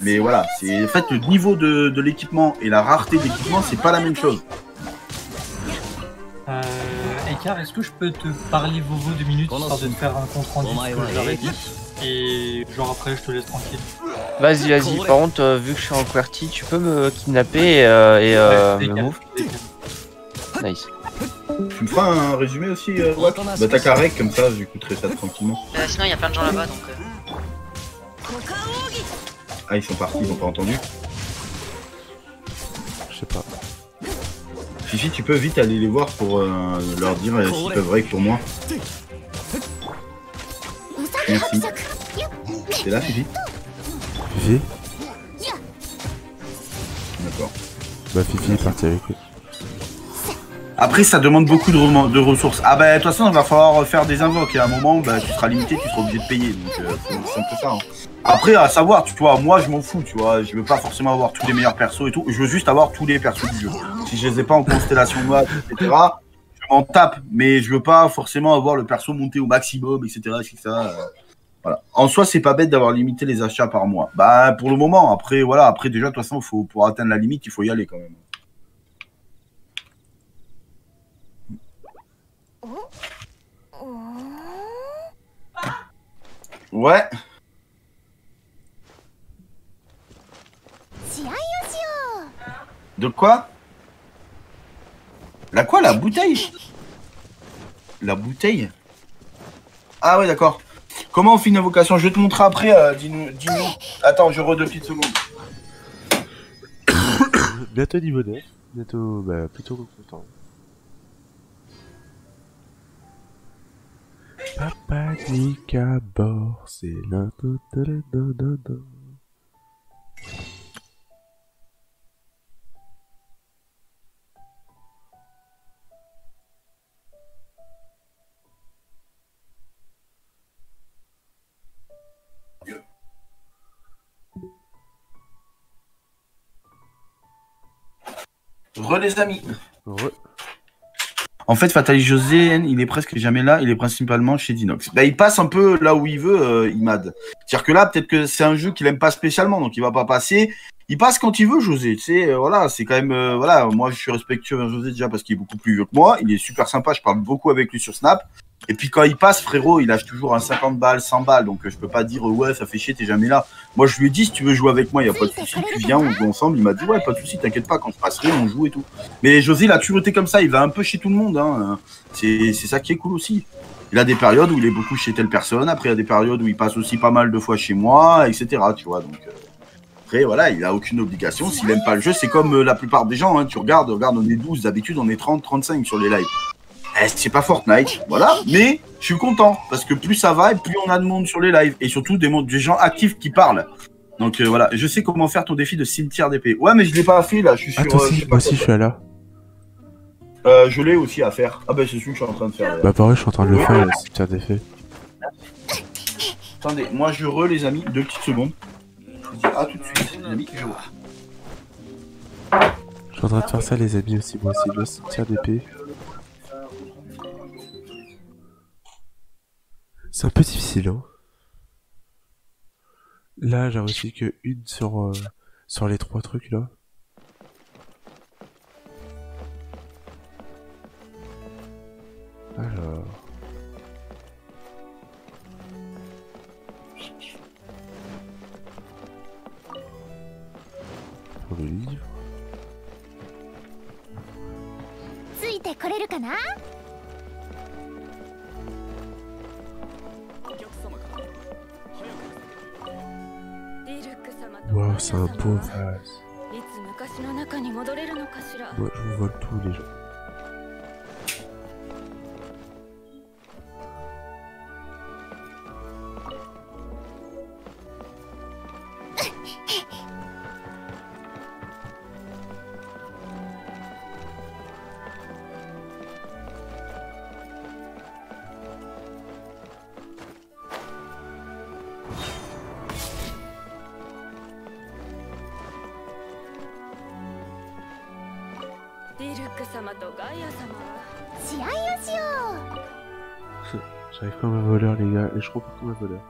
Mais voilà, c'est en fait le niveau de, de l'équipement et la rareté de l'équipement, c'est pas la même chose. Euh, Ekar, est-ce que je peux te parler Vovo deux minutes histoire de te faire un compte rendu de ce que je leur ai dit Et genre après, je te laisse tranquille. Vas-y, vas-y. Par contre, euh, vu que je suis en QWERTY, tu peux me kidnapper euh, et euh, Ouais, me move. Nice. Tu me feras un résumé aussi, euh, Bah t'as qu'à rec, comme ça j'écouterai ça tranquillement. Euh, sinon, il y a plein de gens là-bas donc. Ah, ils sont partis, ils ont pas entendu. Je sais pas. Fifi, tu peux vite aller les voir pour euh, leur dire euh, s'ils peuvent rec pour moi. Merci. T'es là, Fifi Fifi D'accord. Bah Fifi est parti avec eux. Après, ça demande beaucoup de, ressources. Ah bah, de toute façon, il va falloir faire des invoques. Et à un moment, bah, tu seras limité, tu seras obligé de payer. Donc, euh, c'est c'est un peu ça. hein. Après, à savoir, tu vois, moi, je m'en fous, tu vois. Je veux pas forcément avoir tous les meilleurs persos et tout. Je veux juste avoir tous les persos du jeu. Si je les ai pas en constellation de maths, etc., je m'en tape. Mais je veux pas forcément avoir le perso monté au maximum, etc., etc. euh, Voilà. En soi, c'est pas bête d'avoir limité les achats par mois. Bah, pour le moment. Après, voilà. Après, déjà, de toute façon, faut, pour atteindre la limite, il faut y aller quand même. Ouais. De quoi La quoi La bouteille La bouteille Ah ouais, d'accord. Comment on fait une invocation Je vais te montrer après. euh, dis-nous. Attends, je re deux petites secondes. (coughs) Bientôt niveau 9. Bientôt, bah plutôt content. Papa dit qu'à bord, c'est la Re les amis. Re- En fait, Fatali José, il est presque jamais là, il est principalement chez Dinox. Bah, il passe un peu là où il veut, euh, Imad. C'est-à-dire que là, peut-être que c'est un jeu qu'il aime pas spécialement, donc il va pas passer. Il passe quand il veut, José. Tu sais, euh, voilà, c'est quand même, euh, voilà, moi je suis respectueux envers José déjà parce qu'il est beaucoup plus vieux que moi. Il est super sympa, je parle beaucoup avec lui sur Snap. Et puis quand il passe, frérot, il lâche toujours un 50 balles, 100 balles, donc je peux pas dire ouais, ça fait chier, t'es jamais là. Moi, je lui ai dit si tu veux jouer avec moi, il y a pas de souci, tu viens, on joue ensemble. Il m'a dit ouais, pas de souci, t'inquiète pas, quand je passerai, on joue et tout. Mais José, il a toujours été comme ça, il va un peu chez tout le monde. Hein. C'est c'est ça qui est cool aussi. Il a des périodes où il est beaucoup chez telle personne, après il y a des périodes où il passe aussi pas mal de fois chez moi, etc. Tu vois, donc euh, après voilà, il a aucune obligation. S'il aime pas le jeu, c'est comme euh, la plupart des gens. Hein. Tu regardes, regarde, on est 12, d'habitude on est 30, 35 sur les lives. Eh, c'est pas Fortnite, voilà, mais je suis content parce que plus ça va et plus on a de monde sur les lives et surtout des, des gens actifs qui parlent. Donc euh, voilà, je sais comment faire ton défi de cimetière d'épée. Ouais, mais je l'ai pas fait là, je suis Ah, sur. toi euh, je moi aussi je suis là. euh, je l'ai aussi à faire. Ah bah c'est celui que je suis en train de faire. Bah pareil, je suis en train de le faire, tiens des faits. Attendez, moi je re les amis, deux petites secondes. Je vous dis à tout de suite, les amis, je re. Je suis en train de faire ça les amis aussi, moi aussi, le cimetière d'épée. C'est un peu difficile, hein. Là, j'ai réussi que une sur, euh, sur les trois trucs, là. Alors... Pour le livre... Waouh, c'est un beau vase. Je vous vole tout déjà. J'arrive comme un voleur, les gars, et je repars comme un voleur.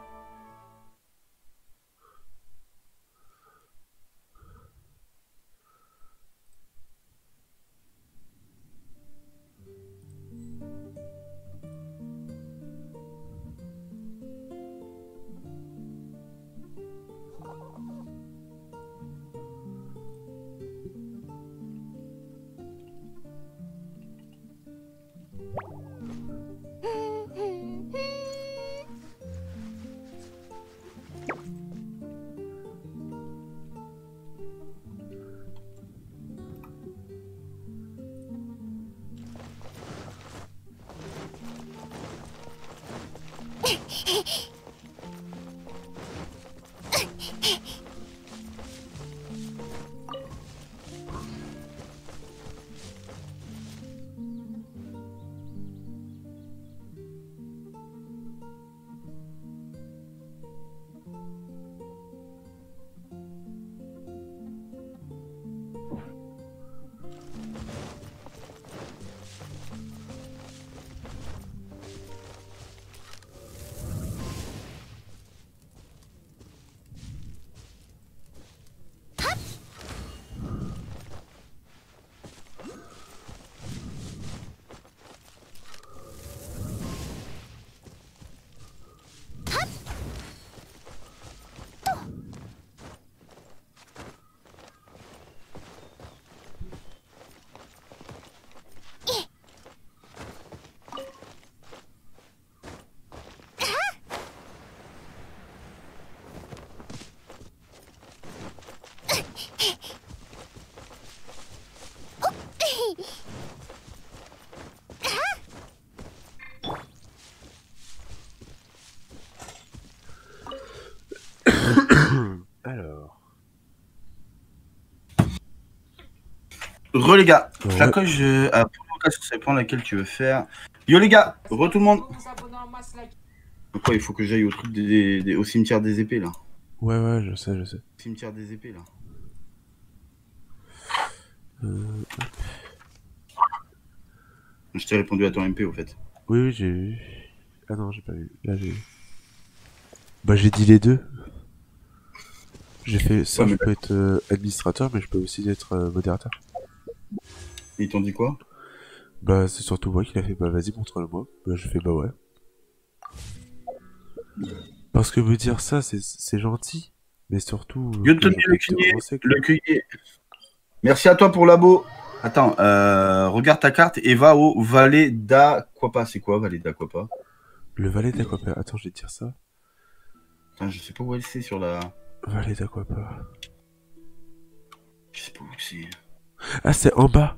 Re les gars, Ouais. Flacoche, euh, à provocation, ça dépend laquelle tu veux faire. Yo les gars, re tout le monde. Pourquoi il faut que j'aille au truc des, des- des- au cimetière des épées là? Ouais, ouais, je sais, je sais. Cimetière des épées là. Euh, Je t'ai répondu à ton MP au fait. Oui, oui, j'ai vu. Ah non, j'ai pas vu. Là, j'ai vu. Bah, j'ai dit les deux. J'ai fait ça, Ouais, je peux être euh, administrateur, mais je peux aussi être euh, modérateur. Ils t'ont dit quoi? Bah, c'est surtout moi qui l'a fait. Bah, vas-y, montre-le-moi. Bah, je fais bah ouais. Parce que me dire ça, c'est c'est gentil. Mais surtout. Yo que le cueillier, le cueillier. Merci à toi pour l'abo. Attends, euh, regarde ta carte et va au Valet d'Aquapa. C'est quoi Valet d'Aquapa Le valet d'Aquapa. Attends, je vais te dire ça. Putain, je sais pas où elle c'est sur la. Valet d'Aquapa. Je sais pas où c'est. Ah, c'est en bas.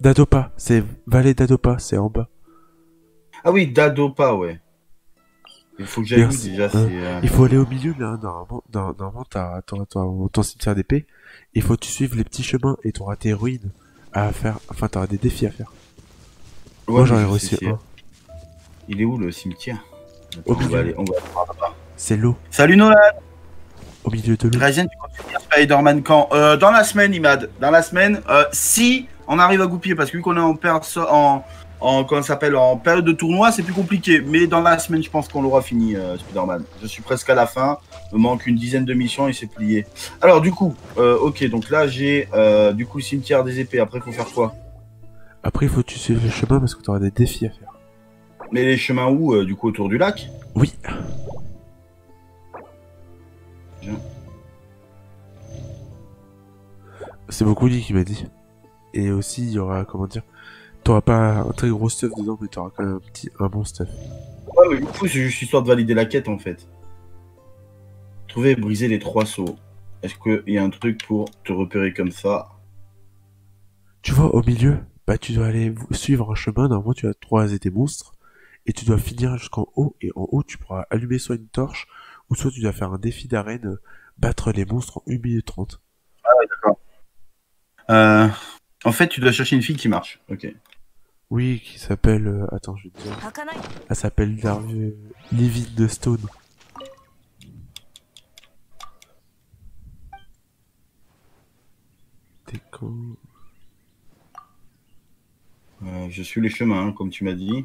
D'Adopa. C'est valet d'Adopa. C'est en bas. Ah oui, Dadopa, ouais. Il faut que j'aille déjà Hein, c'est, euh, Il faut aller au milieu là, normalement, dans- normalement t'as ton, ton, ton cimetière d'épée. Il faut que tu suives les petits chemins et t'auras tes ruines à faire. Enfin, t'auras des défis à faire. ouais, Moi j'en ai réussi un. Il est où le cimetière? Attends, Au on va aller, on va. C'est l'eau, Salut Nolan au milieu de l'eau. Ryzen, tu Spider-Man quand? Euh, Dans la semaine, Imad. Dans la semaine, euh, si on arrive à goupiller, parce que vu qu'on est en, perso- en, en, comment ça s'appelle, en période de tournoi, c'est plus compliqué. Mais dans la semaine, je pense qu'on l'aura fini, euh, Spider-Man. Je suis presque à la fin. Il me manque une dizaine de missions et c'est plié. Alors, du coup, euh, ok, donc là, j'ai euh, du coup le cimetière des épées. Après, faut faire quoi? Après, il faut que tu suives les chemins parce que t'auras des défis à faire. Mais les chemins où euh, Du coup, autour du lac? Oui. C'est beaucoup dit qui m'a dit. Et aussi, il y aura, comment dire, t'auras pas un très gros stuff dedans, mais t'auras quand même un petit, un bon stuff. Ouais, mais du coup, c'est juste histoire de valider la quête en fait. Trouver et briser les trois sauts. Est-ce qu'il y a un truc pour te repérer comme ça? Tu vois, au milieu, bah, tu dois aller suivre un chemin. Normalement, tu vas croiser des monstres. Et tu dois finir jusqu'en haut. Et en haut, tu pourras allumer soit une torche, ou soit tu dois faire un défi d'arène, battre les monstres en 1 minute 30. Euh, en fait, tu dois chercher une fille qui marche. Ok. Oui, qui s'appelle. euh, attends, je vais te dire. Elle s'appelle Darvie euh, de Stone. T'es euh, je suis les chemins, hein, comme tu m'as dit.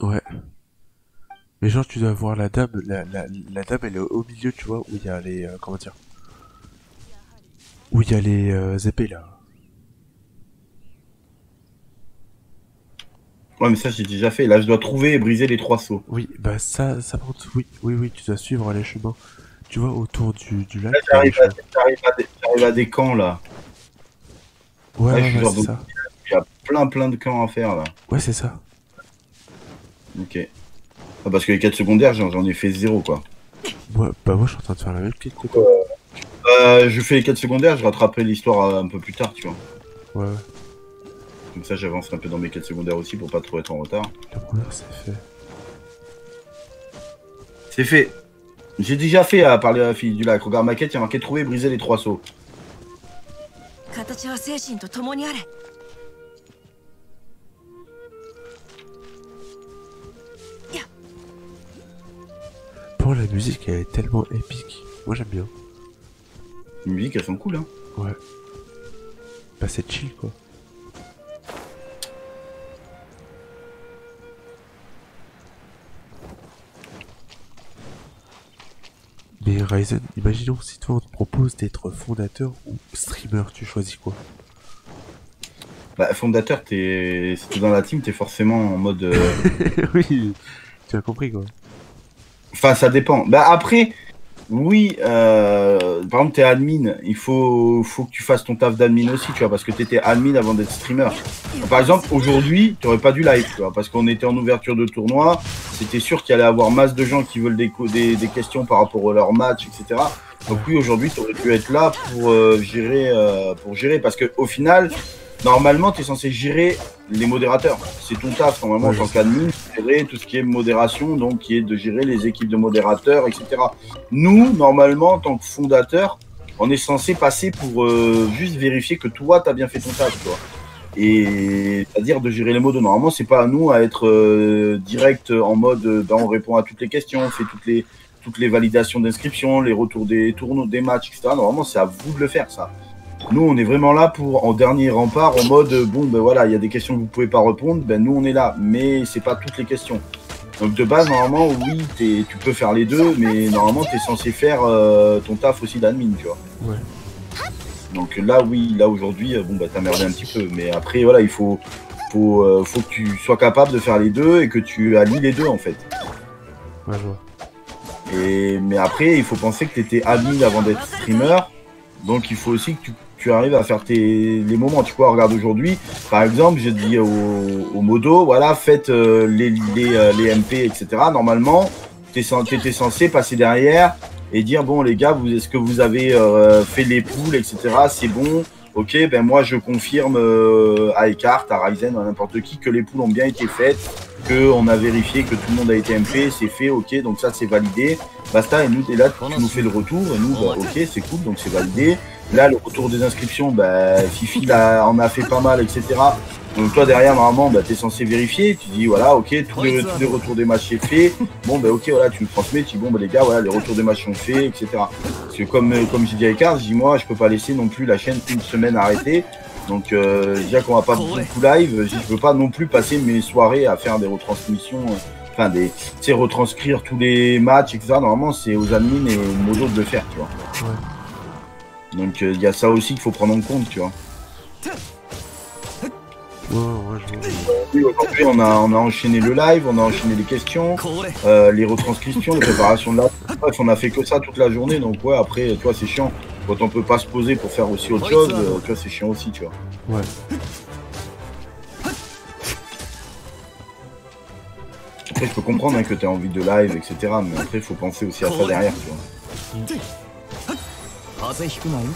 Ouais. Mais genre, tu dois voir la dame. La, la, dame, elle est au milieu, tu vois, où il y a les. Euh, comment dire Où il y a les épées là. Ouais, mais ça, j'ai déjà fait. Là, je dois trouver et briser les trois sauts. Oui, bah ça, ça contre, oui, oui, oui, tu dois suivre les chemins. Tu vois, autour du, du lac. Là, j'arrive à, à des- j'arrive à des camps, là. Ouais, ouais, ouais, c'est ça. Il y a plein, plein de camps à faire, là. Ouais, c'est ça. Ok. Ah, parce que les quêtes secondaires, j'en ai fait zéro, quoi. Moi, bah moi, je suis en train de faire la même quête que toi. Euh, je fais les quêtes secondaires, je rattraperai l'histoire euh, un peu plus tard, tu vois. Ouais, ouais. Comme ça, j'avance un peu dans mes quêtes secondaires aussi pour pas trop être en retard. La première, c'est fait. C'est fait. J'ai déjà fait à parler à la fille du lac. Regarde ma quête, il y a marqué trouver et briser les trois sauts. Pour la musique, elle est tellement épique. Moi, j'aime bien. Les musiques, elles sont cool, hein. Ouais. Bah, c'est chill, quoi. Mais Ryzen, imaginons si toi on te propose d'être fondateur ou streamer, tu choisis quoi? Bah, fondateur, t'es... si t'es dans la team, t'es forcément en mode. euh, (laughs) Oui, tu as compris quoi. Enfin, ça dépend. Bah, après, oui, euh, par exemple, t'es admin, il faut, que tu fasses ton taf d'admin aussi, tu vois, parce que t'étais admin avant d'être streamer. Par exemple, aujourd'hui, t'aurais pas dû live, tu vois, parce qu'on était en ouverture de tournoi, c'était sûr qu'il allait avoir masse de gens qui veulent des, des, questions par rapport à leur match, etc. Donc oui, aujourd'hui, t'aurais pu être là pour euh, gérer, euh, pour gérer, parce que au final, normalement, t'es censé gérer les modérateurs. C'est ton taf, normalement, en tant qu'admin, gérer tout ce qui est modération, donc qui est de gérer les équipes de modérateurs, etc. Nous, normalement, en tant que fondateur, on est censé passer pour euh, juste vérifier que toi, t'as bien fait ton tu vois. Et c'est-à-dire de gérer les modos. Normalement, c'est pas à nous à être euh, direct en mode, euh, ben, on répond à toutes les questions, on fait toutes les toutes les validations d'inscription, les retours des tournois, des matchs, etc. Normalement, c'est à vous de le faire, ça. Nous, on est vraiment là pour, en dernier rempart, en mode, bon, ben voilà, il y a des questions que vous pouvez pas répondre, ben nous, on est là. Mais c'est pas toutes les questions. Donc de base, normalement, oui, tu peux faire les deux, mais normalement, tu es censé faire euh, ton taf aussi d'admin, tu vois. Ouais. Donc là, oui, là aujourd'hui, euh, bon, bah t'as merdé un petit peu. Mais après, voilà, il faut, faut, euh, faut que tu sois capable de faire les deux et que tu allies les deux, en fait. Ouais, je vois. Et, mais après, il faut penser que tu étais admin avant d'être streamer. Donc il faut aussi que tu, tu arrives à faire tes, les moments. Tu vois, regarde aujourd'hui, par exemple, j'ai dit au, au modo, voilà, faites euh, les, les, euh, les MP, etc. Normalement, tu étais censé passer derrière et dire, bon les gars, est-ce que vous avez euh, fait les poules, etc. C'est bon. Ok, ben moi je confirme à Eckhart, à Ryzen, à n'importe qui, que les poules ont bien été faites, que on a vérifié que tout le monde a été MP, c'est fait, ok, donc ça c'est validé. Basta, et nous, t'es là, tu nous fais le retour, et nous, bah, ok, c'est cool, donc c'est validé. Là, le retour des inscriptions, bah, Fifi là, en a fait pas mal, etc. Donc toi, derrière, normalement, bah, t'es censé vérifier, tu dis, voilà, ok, tous les, tous les retours des matchs c'est fait. Bon, bah, ok, voilà, tu me transmets, tu dis, bon, bah, les gars, voilà, les retours des matchs sont faits, etc. Parce que comme, euh, comme j'ai dit à Eckhart, je dis, moi, je peux pas laisser non plus la chaîne une semaine arrêtée. Donc, euh, déjà qu'on va pas beaucoup live, je peux pas non plus passer mes soirées à faire des retransmissions, euh, enfin, des, tu sais, retranscrire tous les matchs, etc. Normalement, c'est aux admins et aux modos de le faire, tu vois. Donc, il y a ça aussi qu'il faut prendre en compte, tu vois. Ouais, vois. Oui, Aujourd'hui, on a, on a enchaîné le live, on a enchaîné les questions, euh, les retranscriptions, les préparations de la. (laughs) Bref, on a fait que ça toute la journée, donc ouais, après, tu vois, c'est chiant. Quand on peut pas se poser pour faire aussi autre chose, euh, tu vois, c'est chiant aussi, tu vois. Ouais. Après, je peux comprendre hein, que tu as envie de live, etc. Mais après, il faut penser aussi à ça derrière, tu vois 風邪ひくなよ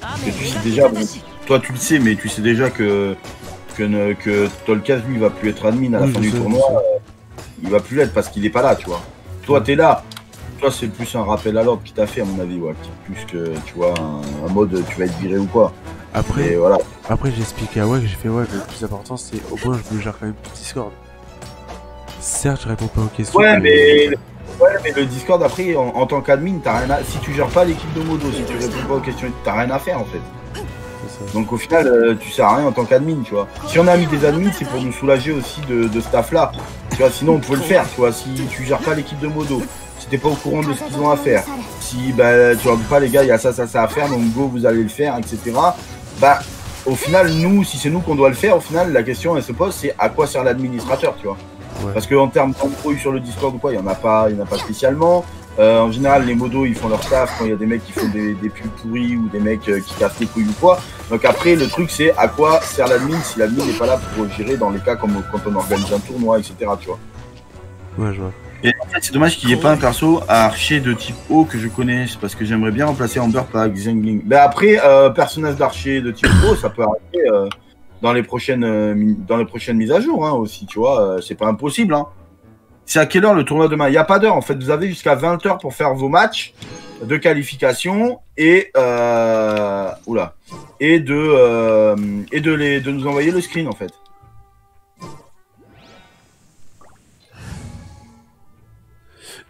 Parce que tu sais déjà, bon, toi tu le sais, mais tu sais déjà que que, ne- que Tolkaz lui il va plus être admin à la Oui, fin je du sais, tournoi. je sais. euh, il va plus l'être parce qu'il est pas là, tu vois. Toi t'es là. Toi c'est plus un rappel à l'ordre qui t'a fait à mon avis, ouais, qui- plus que tu vois un, un mode tu vas être viré ou quoi. Après, voilà. après j'ai expliqué à Wack, j'ai fait ouais, mais le plus important c'est au moins je me gère quand même tout Discord. Certes, je réponds pas aux questions. Ouais, mais ouais, mais le Discord après en, en tant qu'admin, t'as rien à. Si tu gères pas l'équipe de modo, si tu réponds pas aux questions, t'as rien à faire en fait. Donc au final, euh, tu sers à rien en tant qu'admin, tu vois. Si on a mis des admins, c'est pour nous soulager aussi de, de ce taf-là. Tu vois, sinon on peut le faire, tu vois. Si tu gères pas l'équipe de modo, si t'es pas au courant de ce qu'ils ont à faire, si bah tu vois pas les gars, il y a ça, ça, ça à faire, donc go, vous allez le faire, etc. Bah au final, nous, si c'est nous qu'on doit le faire, au final, la question elle se pose, c'est à quoi sert l'administrateur, tu vois. Ouais. Parce qu'en termes d'embrouille sur le Discord ou quoi, il y en a pas, il y en a pas spécialement. Euh, en général, les modos ils font leur taf quand il y a des mecs qui font des, des pubs pourris ou des mecs euh, qui cassent les couilles ou quoi. Donc après, le truc c'est à quoi sert l'admin si l'admin n'est pas là pour gérer dans les cas comme quand on organise un tournoi, etc. Tu vois. Ouais, je vois. Et en fait, c'est dommage qu'il n'y ait pas un perso archer de type O que je connaisse parce que j'aimerais bien remplacer Amber par Xingling. Mais après, euh, personnage d'archer de type O, ça peut arriver euh, dans les prochaines euh, dans les prochaines mises à jour hein, aussi, tu vois. euh, c'est pas impossible. Hein. C'est à quelle heure le tournoi demain? Il n'y a pas d'heure en fait. Vous avez jusqu'à 20h pour faire vos matchs de qualification et euh, oula et de euh, et de les de nous envoyer le screen en fait.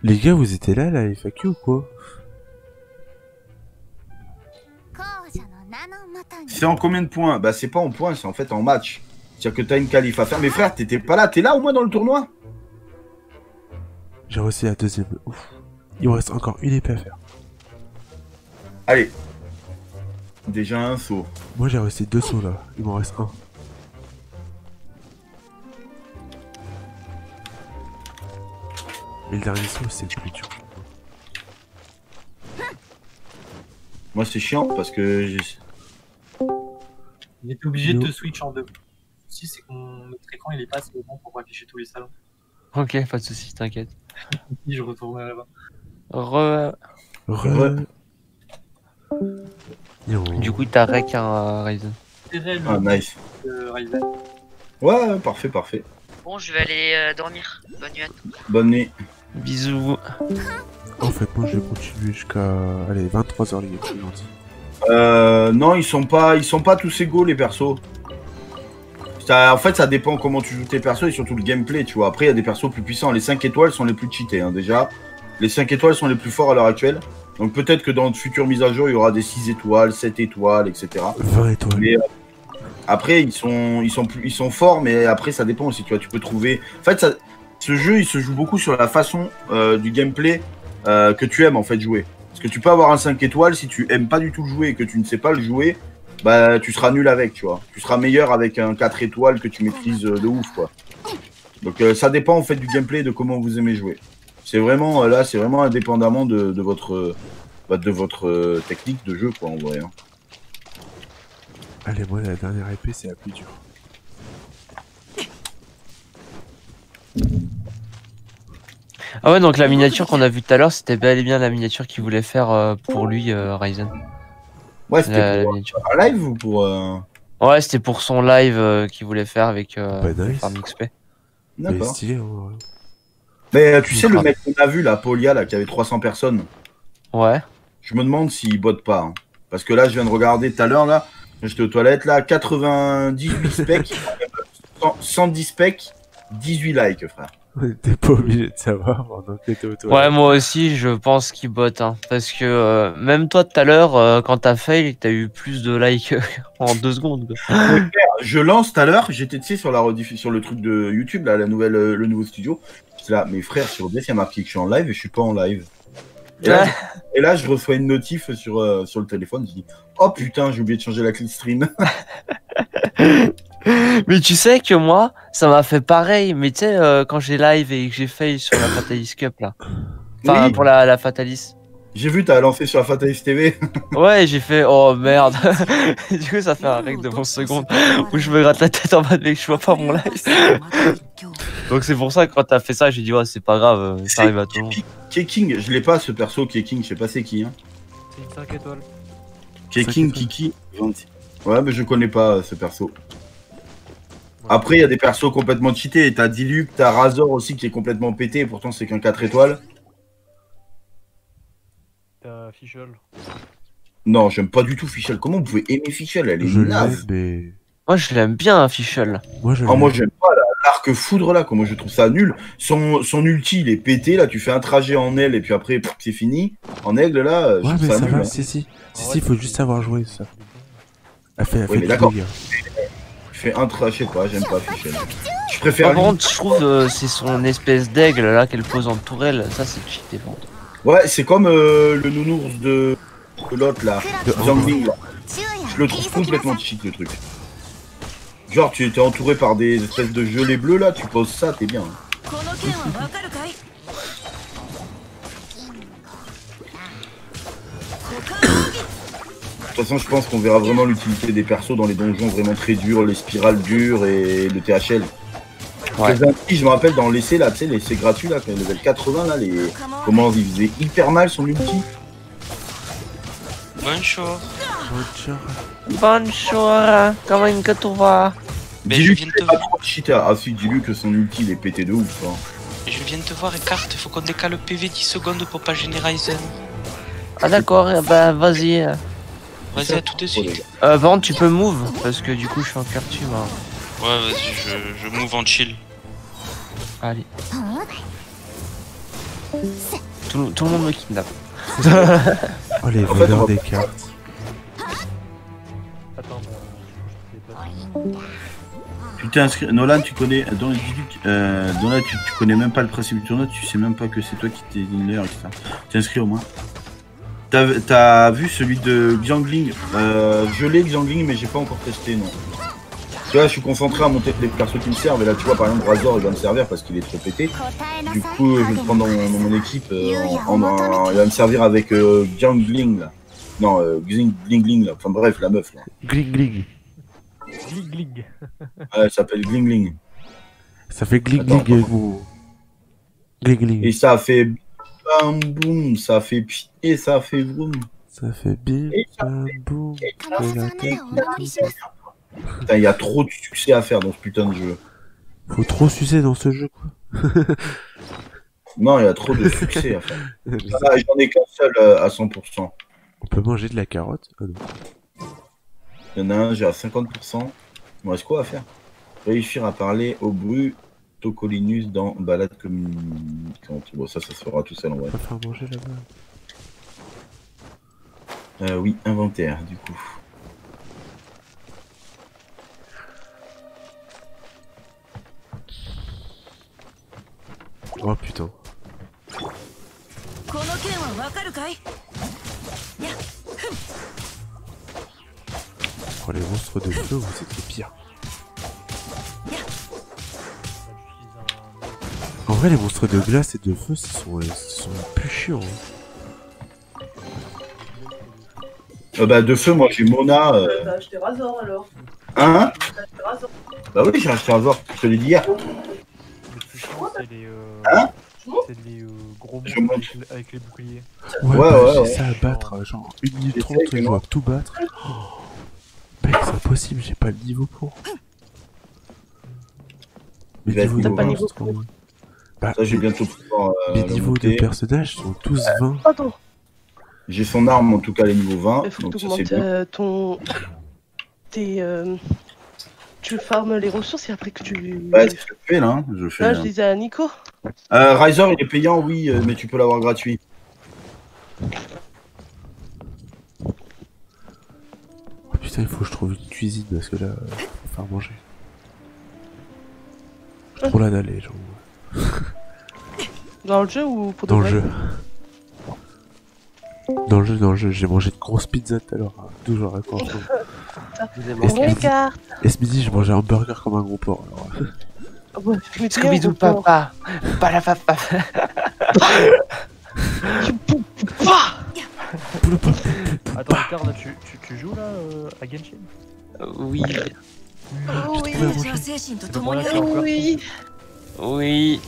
Les gars, vous étiez là, la FAQ ou quoi C'est en combien de points Bah, c'est pas en points, c'est en fait en match. C'est-à-dire que t'as une qualif à faire. Mais frère, t'étais pas là, t'es là au moins dans le tournoi J'ai réussi la deuxième. Ouf. Il me reste encore une épée à faire. Allez. Déjà un saut. Moi j'ai réussi deux sauts là, il m'en reste un. Mais le dernier saut c'est le plus dur. Moi c'est chiant parce que j'ai... Il était obligé de te switch en deux. Si c'est que mon- notre écran il est pas assez bon pour afficher tous les salons. Ok, pas de soucis, t'inquiète. Si (laughs) je retourne là-bas. Re... Re... Yo. Du coup, t'as rec un Ryzen. C'est vrai, le Ah nice. Ryzen. Ouais, ouais, parfait, parfait. Bon, je vais aller euh, dormir. Bonne nuit à tous. Bonne nuit. Bisous. En fait, moi, je vais continuer jusqu'à. Allez, 23h, les gars, c'est gentil. Euh, non, ils sont pas, ils sont pas tous égaux les persos. Ça, en fait, ça dépend comment tu joues tes persos et surtout le gameplay, tu vois. Après, il y a des persos plus puissants. Les 5 étoiles sont les plus cheatés, hein, déjà. Les 5 étoiles sont les plus forts à l'heure actuelle. Donc peut-être que dans de futures mises à jour, il y aura des 6 étoiles, 7 étoiles, etc. 20 étoiles. Mais euh, après, ils sont, ils sont plus, ils sont forts, mais après, ça dépend aussi. Tu vois, tu peux trouver. En fait, ça, ce jeu, il se joue beaucoup sur la façon euh, du gameplay euh, que tu aimes en fait jouer. Parce que tu peux avoir un 5 étoiles si tu aimes pas du tout le jouer et que tu ne sais pas le jouer, bah tu seras nul avec, tu vois. Tu seras meilleur avec un 4 étoiles que tu maîtrises euh, de ouf, quoi. Donc ça dépend en fait du gameplay de comment vous aimez jouer. C'est vraiment là, c'est vraiment indépendamment de, votre bah, de votre euh, technique de jeu, quoi, en vrai. hein. Allez, moi, la dernière épée, c'est la plus dure. Ah ouais, donc la miniature qu'on a vue tout à l'heure, c'était bel et bien la miniature qu'il voulait faire euh, pour lui, euh, Ryzen. Ouais, La- c'était la pour un live ou pour. euh, Ouais, c'était pour son live euh, qu'il voulait faire avec euh, Bah, nice. Farm XP. D'accord. hein. Mais euh, tu sais, le mec qu'on a vu, là, Polia, là, qui avait 300 personnes, Ouais. je me demande s'il botte pas. hein. Parce que là, je viens de regarder tout à l'heure, là, j'étais aux toilettes, là, 98 specs, (laughs) 100 110 specs, 18 likes, frère. (laughs) T'es pas obligé de savoir pendant que t'étais au Ouais, moi aussi, je pense qu'il botte. Hein, parce que euh, même toi, tout à l'heure, euh, quand t'as fail, t'as eu plus de likes (laughs) en deux secondes. quoi. Je lance tout à l'heure, j'étais, tu sais, sur la sur le truc de YouTube, là, la nouvelle, euh, le nouveau studio. C'est là, mes frères, sur OBS, il y a marqué que je suis en live et je suis pas en live. Et là, Ouais. et là, je reçois une notif sur, euh, sur le téléphone, je dis, oh putain, j'ai oublié de changer la clé de stream. (laughs) (laughs) Mais tu sais que moi, ça m'a fait pareil. Mais tu sais, euh, quand j'ai live et que j'ai fail sur la Fatalis Cup, là. Enfin, Oui. pour la, la Fatalis. J'ai vu, t'as lancé sur la Fatalis TV. (laughs) Ouais, j'ai fait oh merde. (laughs) du coup, ça fait un règle de 11 secondes où je me gratte la tête en mode mec, je vois pas mon live. Donc c'est pour ça que quand t'as fait ça, j'ai dit ouais, c'est pas grave, euh, ça arrive à tout le monde. Keking, je l'ai pas ce perso Keking, je sais pas c'est qui. Hein. C'est une 5 étoiles. Keking, Kiki, gentil. Ouais, mais je connais pas euh, ce perso. Après, il y a des persos complètement cheatés. T'as Diluc, t'as Razor aussi qui est complètement pété, et pourtant c'est qu'un 4 étoiles. T'as Fischl. Non, j'aime pas du tout Fischl. Comment vous pouvez aimer Fischl? Elle est Je naze. mais. Moi je l'aime bien, Fischl. Moi, je Ah, moi l'aime. j'aime pas la- l'arc foudre là, comment je trouve ça nul. Son, son ulti il est pété là, tu fais un trajet en aile et puis après c'est fini. En aigle là, je Ouais, trouve mais ça ça nul. va, hein. si, si. Si, En si, faut c'est- juste savoir jouer, ça. Elle fait, elle Oui, fait mais d'accord. Je fais un trajet, je sais pas, j'aime pas Fischl. Je Par préfère. contre, je trouve euh, c'est son espèce d'aigle là qu'elle pose en tourelle, ça c'est cheaté. par contre. Ouais, c'est comme euh, le nounours de, de l'autre là, De Zhangling là. Je le trouve complètement cheat le truc. Genre, tu étais entouré par des espèces de gelées bleues là, tu poses ça, t'es bien. hein. Toute façon, je pense qu'on verra vraiment l'utilité des persos dans les donjons vraiment très durs, les spirales dures et le THL. Ouais. Les intis, je me rappelle dans l'essai là, tu sais, l'essai gratuit là, quand il level 80 là, les. Comment il faisait hyper mal son ulti. Bonjour. Bonjour. Bonjour, comment que tu vas Dis-lui je viens de te- de cheater. Ah si, dis-lui que son ulti il est pété de ouf. hein. Je viens de te voir, il faut qu'on décale le PV 10 secondes pour pas Ryzen. Ah d'accord, ben vas-y. Euh. Vas-y, à tout de suite. Euh, par contre, tu peux move parce que du coup je suis en curtu. Hein. Ouais, vas-y, je, je move en chill. Allez. Tout, tout le monde me kidnappe. (laughs) Oh, les En fait, on voleurs des cartes. Attends. Tu t'es inscrit. Nolan, tu connais. Dans, euh, dans là, tu, tu connais même pas le principe du tournoi, tu sais même pas que c'est toi qui t'es leader, etc. T'es inscrit au moins. T'as vu celui de Xiangling? Euh, Je l'ai Xiangling, mais j'ai pas encore testé, non. Tu vois, je suis concentré à monter les persos qui me servent, et là, tu vois, par exemple, Razor, il va me servir parce qu'il est trop pété. Du coup, je vais le prendre dans mon, dans mon équipe. euh, en- en- il va me servir avec euh, Xiangling, là. Non, euh, Xing- Glingling, là. Enfin bref, la meuf, là. Gling gling. Glig glig. Ouais, elle s'appelle Glingling. Ça fait gling Attends, gling avec mon. Gling gling. Et ça fait ça fait et ça fait boum. Ça fait bim bam boum. Il y a trop de succès à faire dans ce putain de jeu. Faut trop sucer dans ce jeu quoi. non, il y a trop de succès à faire. (laughs) Ah, j'en ai qu'un seul euh, à 100%. On peut manger de la carotte? Ah il y en a un, j'ai à 50%. Il me reste quoi à faire? Réussir à parler au bruit Tocolinus dans Balade communicante. Bon, ça, ça se fera tout seul en vrai. Faire manger. Euh, oui, inventaire, du coup. Oh putain. Oh les monstres de feu, vous êtes les pires. En vrai, les monstres de glace et de feu, ce sont, euh, sont plus chiants. hein. Euh, bah, de feu, moi j'ai Mona. euh, T'as acheté Razor alors Hein T'as acheté Razor Bah oui, j'ai acheté un Zor, je te l'ai dit hier. Le plus chiant, c'est les, euh, Hein c'est les euh, gros monstres avec, avec les boucliers. Ouais, Ouais, bah, ouais, j'ai ouais. ça à battre, euh, genre 1 minute J'essaie, 30, je mais dois tout battre. Oh. Mec, c'est impossible, j'ai pas le niveau pour. Niveaux t'as de pas niveau ouais. Bah, Ça, j'ai bientôt pouvoir. euh, Mes le niveaux de personnages sont tous 20. Attends, J'ai son arme, en tout cas, les niveaux 20. il faut Donc que ça, bien. euh, ton. Tes. euh, Tu farmes les ressources et après que tu. Ouais, c'est ce que je fais là. hein. Je fais. Là, je hein. disais à Nico. Euh, Riser, il est payant, oui, euh, mais tu peux l'avoir gratuit. Oh putain, il faut que je trouve une cuisine parce que là, faut faire manger. J'ai trop la dalle, les gens. (laughs) Dans le jeu ou pour de Dans le jeu. Dans le jeu, dans le jeu, j'ai mangé une grosse pizza tout à l'heure, à quoi Et ce midi, je (laughs) mangeais un burger comme un gros porc. Alors... Ah ouais, Scooby-Doo papa, pas la papa. Attends, tu, tu, tu joues là euh, à Genshin? Oui. Oh, oui, oui. Oui.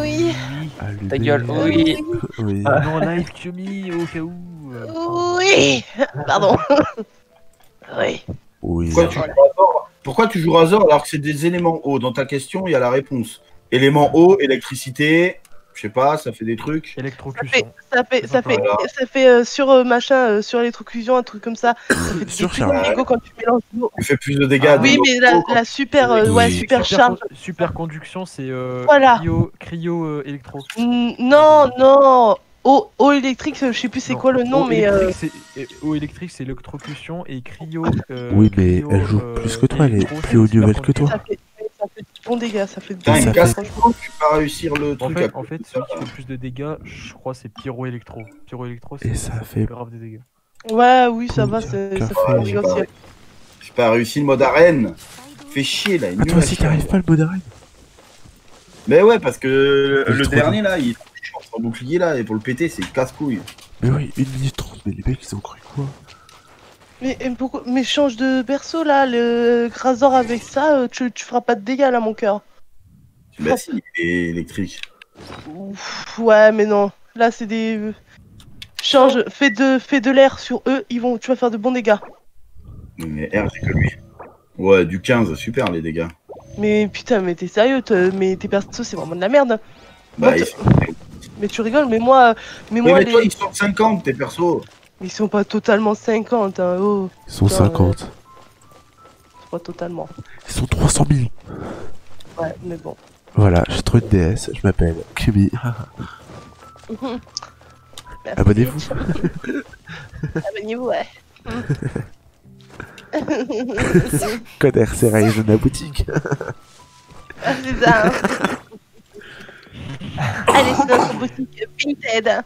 oui, Allumé. Ta gueule, oui. Oui. Ah non, live Kumi, au cas où. oui. Pardon. Oui. Oui. Pourquoi tu, Pourquoi tu joues Razor alors que c'est des éléments hauts Dans ta question, il y a la réponse. Éléments hauts, électricité, je sais pas, ça fait des trucs. Ça fait, Électrocution. ça fait, ça fait, Voilà. ça fait euh, sur euh, machin, euh, sur l'électrocution, un truc comme ça. (coughs) Ça fait Sur quand tu mélanges l'eau. Tu fais plus de dégâts. Ah, Oui, mais la, super, euh, ouais, Oui. super Super, charge. superconduction, c'est euh, Voilà. cryo, cryo euh, électro. Mm, Non, non. Eau, eau électrique, je sais plus c'est quoi le nom, eau mais. euh, électrique, c'est- euh, Eau électrique, c'est électrocution et cryo. euh, Oui, mais cryo, elle joue euh, plus que toi, elle est plus haut niveau que toi. Ça fait, ça fait du bon dégât, ça fait du Putain, Et il ça me dégâts, casse fait- le franchement. tu vas pas réussir le En truc fait, à en fait, celui qui fait plus de dégâts, je crois, c'est pyro électro. Pyro électro, Et c'est ça ça fait- grave des dégâts. Ouais, oui, ça va, c'est- ça fait Ouais, du j'ai dégâts pas, aussi. j'ai pas réussi le mode arène. Fais chier là. Ah, toi aussi, t'arrives pas le mode arène Mais ouais, parce que le dernier là, il est son bouclier là, et pour le péter, c'est casse-couille. Mais oui, 1 minute 30, mais les mecs, ils ont cru quoi? Mais, pourquoi... mais change de perso là, le Grasor avec ça, euh, tu, tu feras pas de dégâts là, mon cœur. Bah si, il est électrique. Ouf, Ouais, mais non. Là, c'est des. euh, Change, fais de, fais de l'air sur eux, ils vont, tu vas faire de bons dégâts. Mais R, j'ai que lui. Ouais, du 15, super les dégâts. Mais putain, mais t'es sérieux, mais tes persos, c'est vraiment de la merde. Bah, Moi. (laughs) Mais tu rigoles, mais moi, mais Ouais, moi, mais les... toi, ils sont 50 tes persos. Ils sont pas totalement 50, hein, oh, Ils sont Putain, 50. c'est pas totalement. Ils sont 300 000. Ouais, mais bon. Voilà, j'ai trouvé une DS, je m'appelle Kubi. (laughs) Abonnez-vous. (laughs) Abonnez-vous, ouais. (laughs) Code RC Ryzen à boutique. Ah, c'est ça. hein. Allez, c'est notre boutique Pinted.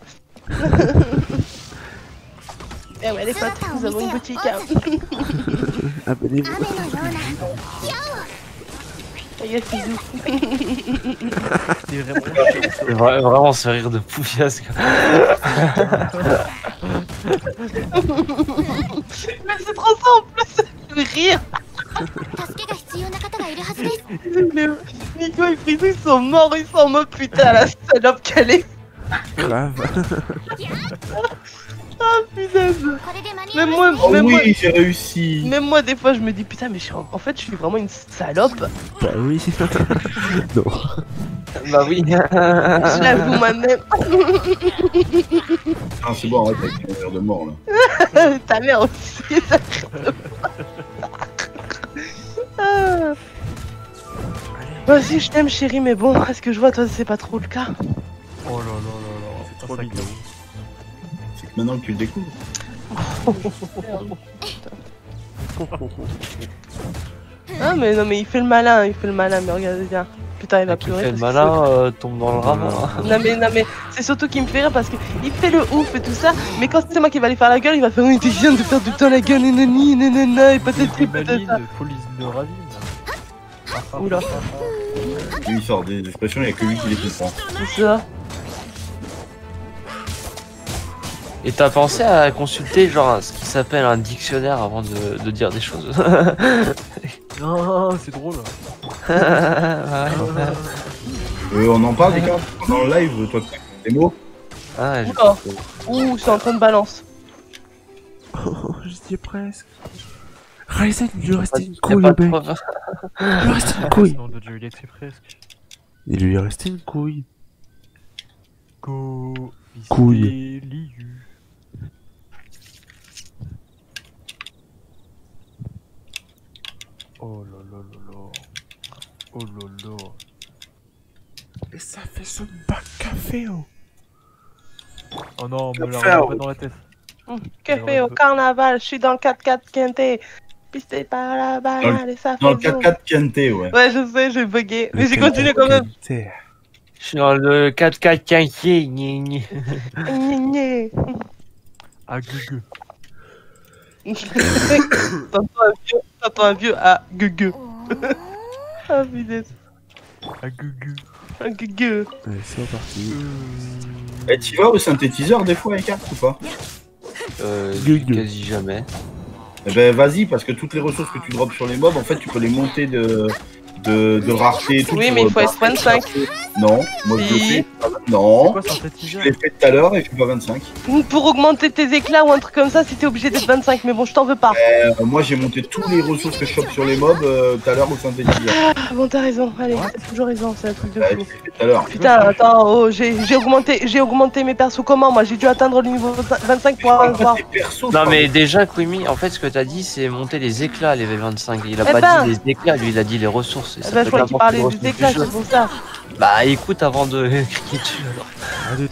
Eh ouais les potes, nous avons une boutique. Hein. (laughs) Abonnez-vous. C'est (laughs) vraiment Vraiment ce rire de (laughs) Mais c'est trop simple rire. Nico et Frisou ils sont morts, ils sont morts putain la salope qu'elle est. Ah putain. Même moi, Oh même moi, oui, j'ai réussi. même moi, des fois, je me dis putain, mais je suis en... en fait, je suis vraiment une salope. Bah oui. (laughs) non. Bah oui. Je l'avoue moi-même. (laughs) Ah, c'est bon, arrête avec ton de mort là. (laughs) Ta mère aussi. ça. Ah. Vas-y, je t'aime, chérie, mais bon, est-ce que je vois, toi, c'est pas trop le cas? Oh là là là là. C'est trop ça mignon. Que maintenant que tu le découvres. (laughs) Ah, mais non, mais il fait le malin, il fait le malin, mais regardez bien. Putain, il va Qui pleurer. fait le malin euh, tombe dans le ravin. que- (laughs) Non, mais, non, mais c'est surtout qu'il me fait rire parce qu'il fait le ouf et tout ça, mais quand c'est moi qui va aller faire la gueule, il va faire t'es chiant de faire le temps la gueule, nanani, nanana, et patata. Maline, police de ravine. Oula. Lui, il sort des expressions, il n'y a que lui qui les comprend. C'est ça. Et t'as pensé à consulter genre ce qui s'appelle un dictionnaire avant de, de dire des choses (laughs) Non, c'est drôle. Ouais. (laughs) Euh, on en parle des gars Dans le live, toi, tu des mots Ah, j'ai Oula. Ouh, c'est en train de balance. Oh, j'y ai presque. Ryzen, il lui restait une couille, mec. Il lui restait une couille. Il lui restait une couille. Couille. Oh là là. Oh là. Et ça fait son bac café, oh. Oh non, me la pas dans la tête. Hum, Café au carnaval, je suis dans le 4x4 quinté. Pisté par la balle et ça Dans le fait boum. 4-4 Kente, ouais. Ouais, je sais, j'ai bugué. Mais j'ai continué quand même. Je suis dans le 4K quinquier. gna gna. Gné, gné. Ah, gugu. (laughs) T'entends un vieux, t'entends un vieux à gugu. (laughs) Ah putain, Ah, gugu. un gugu. Allez, c'est reparti. Et tu vas au synthétiseur des fois, Ecart, ou pas? Euh, Gugu. quasi jamais. Eh ben vas-y, parce que toutes les ressources que tu drops sur les mobs, en fait, tu peux les monter de, de, de rareté et tout. Oui, mais il euh, faut être 25. Non, moi je le fais. Non, je l'ai fait tout à l'heure et je suis pas 25. Pour augmenter tes éclats ou un truc comme ça, si t'es obligé d'être 25, mais bon, je t'en veux pas. Euh, moi j'ai monté toutes les ressources que je chope sur les mobs euh, tout à l'heure au synthétiseur. Ah bon, t'as raison, allez, t'as toujours raison, c'est un truc de Ouais, fou. l'heure. Putain, attends, oh, j'ai j'ai augmenté, j'ai augmenté mes persos comment Moi, j'ai dû atteindre le niveau 25 pour avoir. Non mais déjà Quimi, en fait ce que t'as dit c'est monter les éclats les V25. Il a Eh pas ben. dit les éclats, lui il a dit les ressources. Et ça ben, je qu'il parlait du jeu. c'est pour ça. Bah écoute avant de (laughs) crier dessus alors. Ah, de.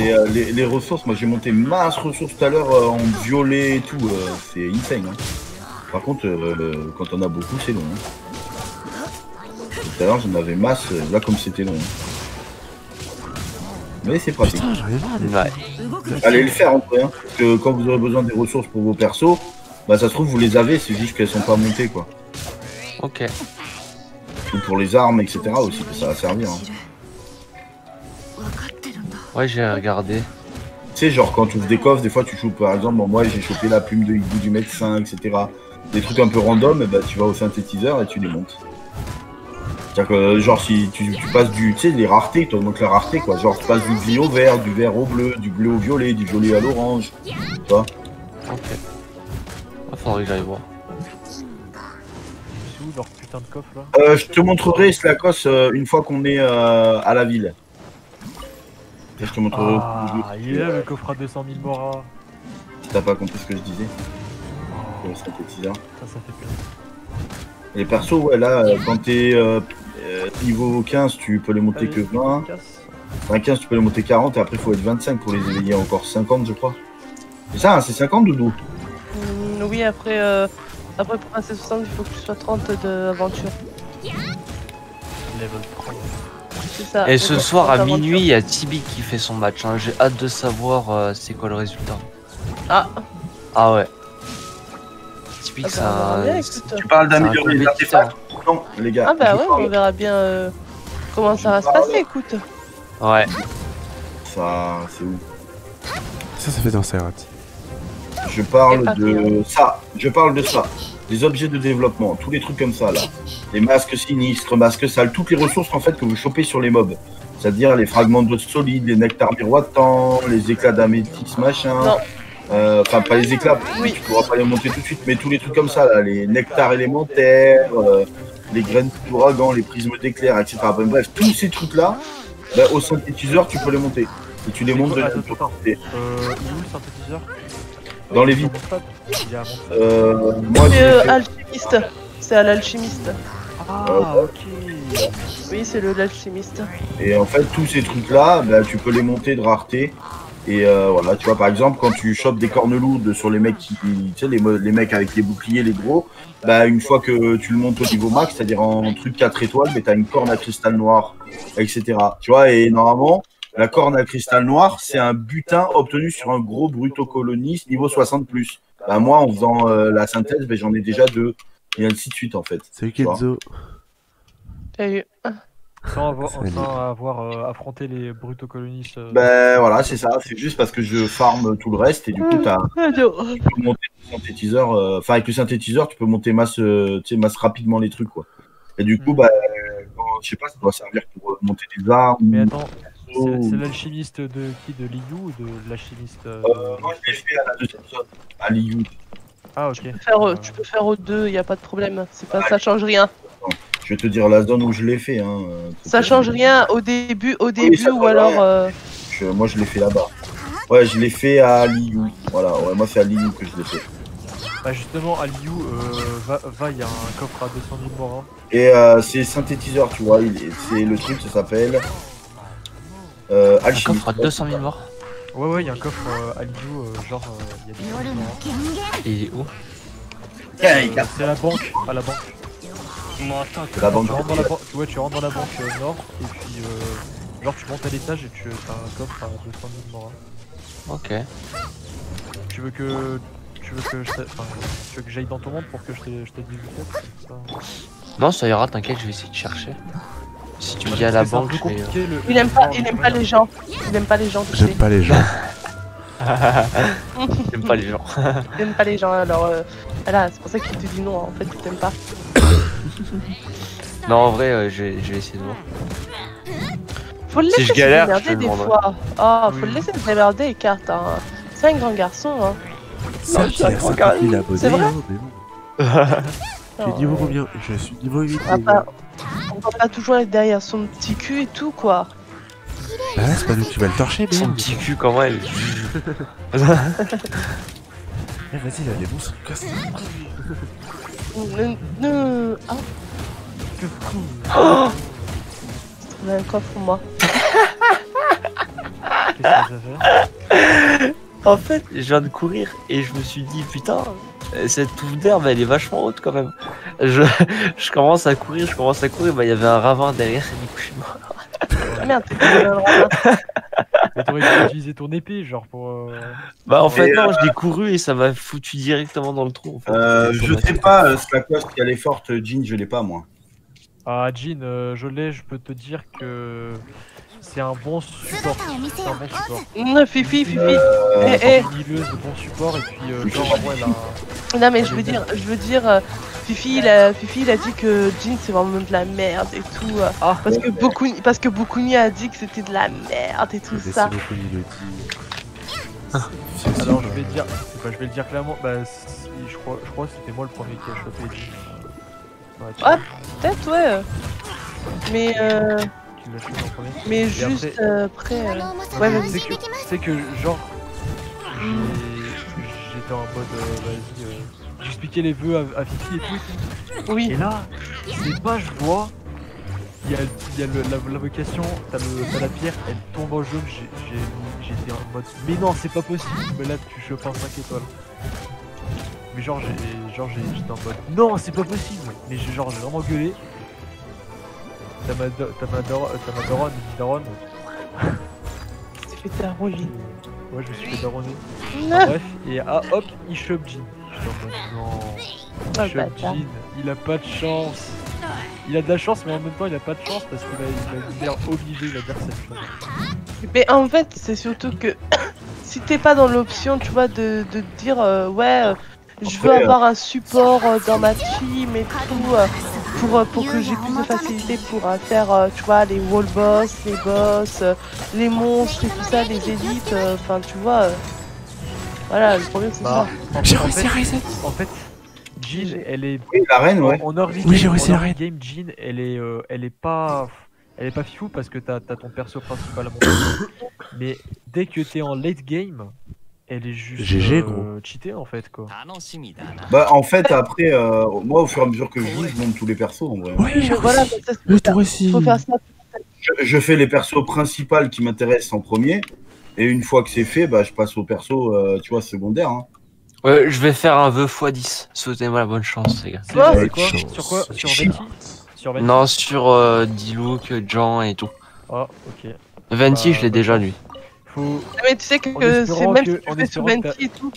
Et, (laughs) euh, les, les ressources, moi j'ai monté masse ressources tout à l'heure euh, en violet et tout, euh, c'est insane. Hein. Par contre, euh, quand on a beaucoup, c'est long. hein. Tout à l'heure j'en avais masse, là comme c'était long. hein. Mais c'est pratique. Putain, Ouais. Allez le faire en vrai, hein, parce que quand vous aurez besoin des ressources pour vos persos, bah ça se trouve vous les avez, c'est juste qu'elles sont pas montées quoi. Ok. Ou pour les armes, etc. aussi, ça va servir. hein. Ouais j'ai regardé. Tu sais, genre quand tu ouvres des coffres, des fois tu chopes par exemple, bon, moi j'ai chopé la plume de hibou du médecin, etc. Des trucs un peu random, et bah tu vas au synthétiseur et tu les montes. C'est-à-dire que, euh, genre, si tu, tu passes du, tu sais, les raretés, tu augmentes la rareté, quoi. Genre, tu passes du gris au vert, du vert au bleu, du bleu au violet, du violet à l'orange. Tu vois Ok. Faudrait que j'aille voir. C'est où leur putain de coffre là euh, Je te montrerai Slakos euh, une fois qu'on est euh, à la ville. Et je te montrerai. Ah, il est là le coffre à 200 000 moras. Si t'as pas compris ce que je disais. Synthétiseur. Ça, ça fait plaisir. Les persos, ouais, là, euh, quand t'es euh, niveau 15, tu peux les monter Allez, que 20. casse. Enfin, 15, tu peux les monter 40, et après, il faut être 25 pour les éveiller encore 50, je crois. C'est ça, hein, c'est 50, Doudou? Hmm, oui, après, euh, après pour passer 60, il faut que tu sois 30 d'aventure. Level 3. C'est ça. Et ce soir à 30 minuit, il y a Tibi qui fait son match. hein. J'ai hâte de savoir euh, c'est quoi le résultat. Ah, Ah ouais. Tibi, ah c'est bah, bien. Tu parles d'améliorer les artefacts Non, les gars. Ah bah je ouais, parle- on verra bien euh, comment ça va se passer, écoute. Ouais. Ça, c'est où Ça, ça fait dans Sairat. Je parle de ça. Je parle de ça. Des objets de développement, tous les trucs comme ça là. Les masques sinistres, masques sales, toutes les ressources en fait que vous chopez sur les mobs. C'est-à-dire les fragments d'eau solide, les nectars miroitants, les éclats d'améthyste, machin. Euh, Enfin, pas les éclats, Oui. tu pourras pas les monter tout de suite, mais tous les trucs comme ça, là, les nectars élémentaires, euh, les graines d'ouragan, les prismes d'éclair, etc. Bref, tous ces trucs-là, ben, au synthétiseur, tu peux les monter. Et tu les montes de où. Euh, il est où le synthétiseur? Dans les vides. Euh, moi, je C'est euh, alchimiste. C'est à l'alchimiste. Ah, ok. Oui, c'est le l'alchimiste. Et en fait, tous ces trucs-là, bah, tu peux les monter de rareté. Et euh, voilà, tu vois, par exemple, quand tu chopes des cornes lourdes sur les mecs qui, tu sais, les, les mecs avec les boucliers, les gros, bah, une fois que tu le montes au niveau max, c'est-à-dire en truc 4 étoiles, bah, t'as une corne à cristal noir, etc. Tu vois, et normalement, la corne à cristal noir, c'est un butin obtenu sur un gros brutocoloniste niveau 60 plus. Bah, moi, en faisant euh, la synthèse, bah, j'en ai déjà deux. Et ainsi de suite, en fait. Salut. Kenzo. Salut. Sans avoir, Salut. sans avoir euh, affronté les brutocolonistes. euh, Ben voilà, c'est ça. C'est juste parce que je farm tout le reste et du coup, t'as Allô. tu peux monter le synthétiseur. euh, Enfin, avec le synthétiseur, tu peux monter masse, euh, tu sais, masse rapidement les trucs, quoi. Et du coup, Mm. quand- je sais pas, ça doit servir pour euh, monter des armes. Mais attends, c'est Oh. c'est l'alchimiste de qui De Liu ou de l'alchimiste euh, Euh, moi, je l'ai fait à la deuxième zone, à Liu. Ah, ok. Tu peux faire, euh, tu peux faire aux deux, y a pas de problème. C'est pas, ça change rien. Je vais te dire la zone où je l'ai fait. Hein. euh, Ça change rien au début, au début ou alors. euh, Je- moi, je l'ai fait là-bas. Ouais, je l'ai fait à Liu. Voilà, ouais, moi, c'est à Liu que je l'ai fait. Bah, justement, à Liu, euh, va, va, il y a un coffre à 200 000 morins. Et euh, c'est synthétiseur, tu vois. C'est le truc, ça s'appelle. Euh, Un coffre à 200 000 morts. Ouais, ouais, il y a un coffre euh, à euh, genre, euh, il y a des 200 000 morins. Et il est où? Euh, C'est à la banque, à la banque. C'est la banque. Tu rentres dans la banque, ouais, tu rentres dans la banque euh, nord, et puis, euh, genre, tu montes à l'étage et tu as un coffre à 200 000 morins. Ok. Tu veux que. Tu veux que je enfin, tu veux que j'aille dans ton monde pour que je t'ai je fait, comme ça Non, ça ira, t'inquiète, je vais essayer de chercher. Si tu me dis à la que c'est un banque, je vais. compliqué, le- Il aime pas, il aime pas les gens. Il aime pas les gens. tu J'aime pas les gens. (laughs) (laughs) J'aime pas les gens. Il aime pas les gens. Alors, euh, voilà, c'est pour ça qu'il te dit non. En fait, il t'aime pas. non, en vrai, euh, je, vais, je vais essayer de voir. Faut le Si laisser je galère, se je démerder des fois. Oh, faut le laisser se démerder, les cartes. Hein. C'est un grand garçon. Hein. Il a grand 50 000 abonnés, C'est vrai hein, mais bon. (laughs) Tu es Non, niveau combien Je suis niveau 8. on va pas, on va pas toujours être derrière son petit cul et tout, quoi. Bah c'est pas nous qui va le torcher, mais. Son petit cul, comment elle (laughs) Eh, vas-y, là, casse. Ne- ne- Ah. Oh J'ai trouvé un coffre pour moi. Qu'est-ce que ça fait? En fait, je viens de courir et je me suis dit, putain, cette touffe d'herbe, elle est vachement haute quand même. Je, (laughs) je commence à courir, je commence à courir, bah il y avait un ravin derrière et du coup je suis mort. Ah merde, t'es tombé dans le ravin. (laughs) Mais t'aurais dû utiliser ton épée, genre pour. euh, Bah en fait Et, non, je l'ai couru et ça m'a foutu directement dans le trou. En fait. Euh, je sais pas, euh, Slackhost, elle est forte, Jean, je l'ai pas, moi. Ah, Jean, euh, je l'ai, je peux te dire que c'est un bon support. C'est un bon support. Non, Fifi, Fifi. Euh, Eh, eh. De bon support et puis euh, genre ouais là. Non mais je veux dire, je veux dire, euh, Fifi, il a, Fifi, il a dit que Jean c'est vraiment de la merde et tout. euh, Ah. parce que beaucoup, parce que Bokuni a dit que c'était de la merde et tout ça. beaucoup, il le dit. Alors je vais dire, bah, je vais le dire clairement. Bah si, je crois, je crois que c'était moi le premier qui a chopé. Ouais, Ah, peut-être ouais. euh. Mais euh, qui l'a chopé en premier. mais Et juste après- euh, après. euh, Ouais, c'est que, c'est que genre, j'ai- j'étais en mode, euh, vas-y, euh, j'expliquais les vœux à, à Fifi et tout. Oui. Et là, c'est pas, je vois, il y a, il y a le- la, la vocation, t'as le- t'as la pierre, elle tombe en jaune, j'étais en mode, mais non, c'est pas possible, mais là tu chopes un 5 étoiles. Mais genre, j'ai, genre j'ai- j'étais en mode, non, c'est pas possible, mais j'ai genre j'ai vraiment gueulé. T'as ma, ma, t'as ma daronne, daronne, Tu fais ta rouille. Ouais, je me suis fait daronner. (laughs) Ah. Bref, et ah hop, il chope Jean. J'étais en mode non. Ah, Il. Jean, il a pas de chance. Il a de la chance, mais en même temps, il a pas de chance parce qu'il a, il a l'air obligé, il a cette chose. Mais en fait, c'est surtout que (coughs) si t'es pas dans l'option, tu vois, de, de te dire euh, ouais, euh, je veux Après, avoir un support euh, dans ma team et tout, euh, pour, euh, pour que j'ai plus de facilité pour euh, faire, euh, tu vois, les wall boss, les boss, euh, les monstres et tout ça, les élites, euh, enfin, tu vois. euh, voilà, le problème c'est Bah, ça. J'ai réussi à reset. en fait, Jean, elle est. Oui, la reine, ouais. En, early Oui, j'ai réussi early reine. game, Jean, elle est, euh, elle est pas, elle est pas fifou parce que t'as as ton perso principal à monter. (coughs) Mais dès que t'es en late game, elle est juste GG, euh, gros. cheatée en fait quoi. Bah, en fait, après, euh, moi, au fur et à mesure que je joue, je monte tous les persos, en vrai. Oui, Mais voilà, ça, faut faire. Je, je fais les persos principaux qui m'intéressent en premier. Et une fois que c'est fait, bah, je passe aux persos, euh, tu vois, secondaires. Hein. Ouais, je vais faire un vœu x10. Souhaitez-moi la bonne chance, les gars. C'est Quoi c'est quoi Chance. Sur quoi Sur. Venti Sur Venti Non, sur euh, Diluc, Jean et tout. Ah, ok. Venti, Bah, je l'ai déjà, chance. lui. Faut. Mais tu sais que En c'est espérant même que- si tu fais que 20 et tout,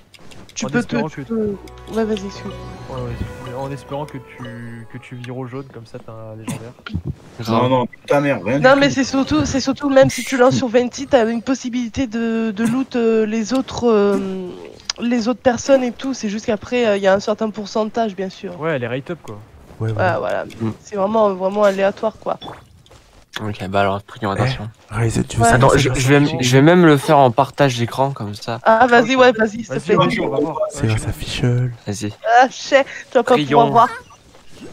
tu en peux te. que- Ouais, vas-y, suis. Ouais, ouais, en espérant que tu que tu vires au jaune comme ça t'as un légendaire. Non, non, ta mère, rien Non, du mais c'est surtout, c'est surtout même si tu lances sur 20, t'as une possibilité de, de loot euh, les autres, euh, les autres personnes et tout. C'est juste qu'après euh, il y a un certain pourcentage, bien sûr. Ouais, elle est rate up quoi. Ouais, Ouais, voilà. voilà. Mm. C'est vraiment, vraiment aléatoire, quoi. Ok, bah alors, attention. Tu veux Ouais. ça Attends, ça je, vais, je vais même le faire en partage d'écran, comme ça. Ah, vas-y, ouais, vas-y, s'il te plaît. vas-y, on va voir. C'est grâce à Fischl. Vas-y. Ah, chais, tu vas pas Prions. pouvoir voir.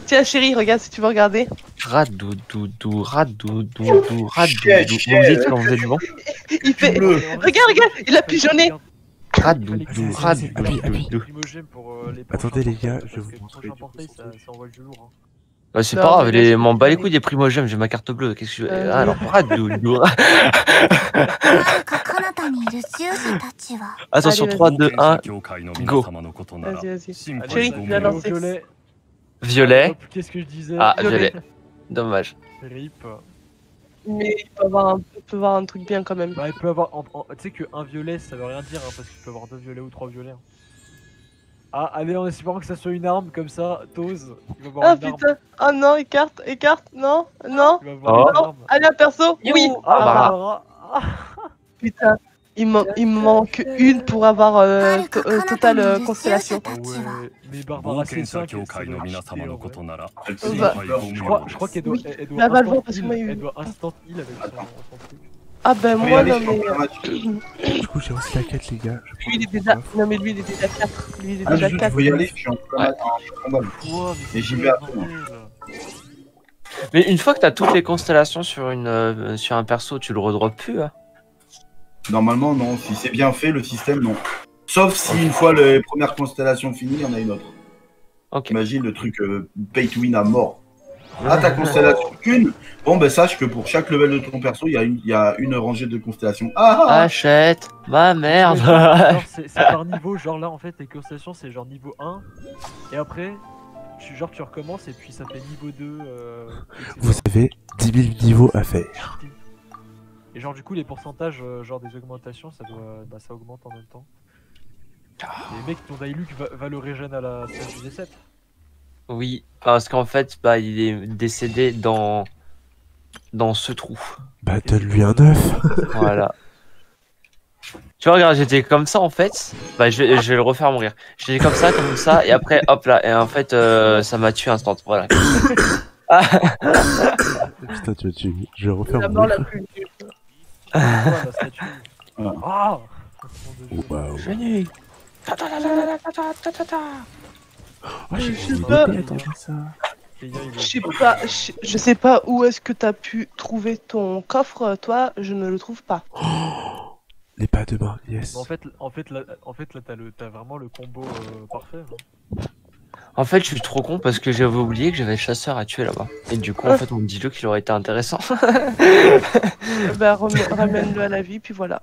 Tiens, chérie, regarde si tu veux regarder. Radoudoudou, radoudoudou, radoudoudou. Chier, Vous chier. me dites quand vous êtes (laughs) bon Il fait. Bleu. Regarde, regarde, il a pigeonné. Radoudoudou, radoudoudou. Attendez, les gars, je vous coup, ça, ça envoie du lourd. hein. Ouais, c'est pas grave, les... m'en bat les couilles des primogèmes, j'ai ma carte bleue. Qu'est-ce que je... euh... ah, alors, arrête (laughs) (laughs) Attention, 3, 2, 1, go. Vas-y, vas-y. Violet. Qu'est-ce que je disais Ah, violet. Dommage. Mais il peut avoir un, truc bien quand même. Bah, il peut avoir. Tu sais qu'un violet, ça veut rien dire, hein, parce que tu peux avoir deux violets ou trois violets. Hein. Ah, allez, en espérant que ça soit une arme comme ça, Toz. Ah une arme. putain. Oh non, écarte, écarte. Non, non. Oh. Allez, un perso. Oui. Ah, Ah, Barbara. Ah, Putain. Il, il me manque une pour avoir euh, euh, totale euh, constellation. Ah ouais, mais Barbara c'est 5 Elle se dit, Bah, Je crois, je crois qu'elle doit, elle, doit instant heal, avec son, son truc. Ah ben moi non mais. match. (clears throat) Du coup, j'ai reçu la quête, les gars. Lui il est déjà. Non mais lui il est déjà 4. Lui il est Ah, déjà je 4. faut y aller, je suis en combat. Et j'y vais fond. bordel Mais une fois que t'as toutes les constellations sur, une, euh, sur un perso, tu le redrops plus. Hein. Normalement, non. Si c'est bien fait, le système, non. Sauf si une fois les premières constellations finies, il y en a une autre. Ok. Imagine le truc euh, pay to win à mort. Ah, ta constellation qu'une Bon, ben sache que pour chaque level de ton perso, il y, a une- il y a une rangée de constellations. Ah, ah, ah. Achète ma merde. C'est par (laughs) niveau, genre là en fait les constellations c'est genre niveau 1 et après tu, genre tu recommences et puis ça fait niveau 2 euh. Vous avez 10 000 niveaux à faire. Et genre du coup les pourcentages euh, genre des augmentations ça doit bah, ça augmente en même temps. Les mecs ton Dailuk va, va le régène à la stage du D7. Oui, parce qu'en fait, bah, il est décédé dans, dans ce trou. Bah, donne-lui un œuf. Voilà. Tu vois, regarde, j'étais comme ça en fait. Bah, je vais, je vais le refaire mourir. J'étais comme ça, comme ça, et après, hop là. Et en fait, euh, ça m'a tué instant. Voilà. Putain, tu, tu, je vais refaire La mon mort la plus nulle. Ouais, la statue. Ah. Ah Oh. Génie. Oh, j'ai Je sais pas. Je sais pas, je je sais pas où est-ce que t'as pu trouver ton coffre, toi, je ne le trouve pas. (gasps) Les pas de main, yes. Mais En fait, en fait, là, en fait, là t'as le, t'as vraiment le combo euh, parfait. hein. En fait, je suis trop con parce que j'avais oublié que j'avais le chasseur à tuer là-bas. Et du coup, en fait, on me dit le qu'il aurait été intéressant. (laughs) bah, ramène-le à la vie, puis voilà.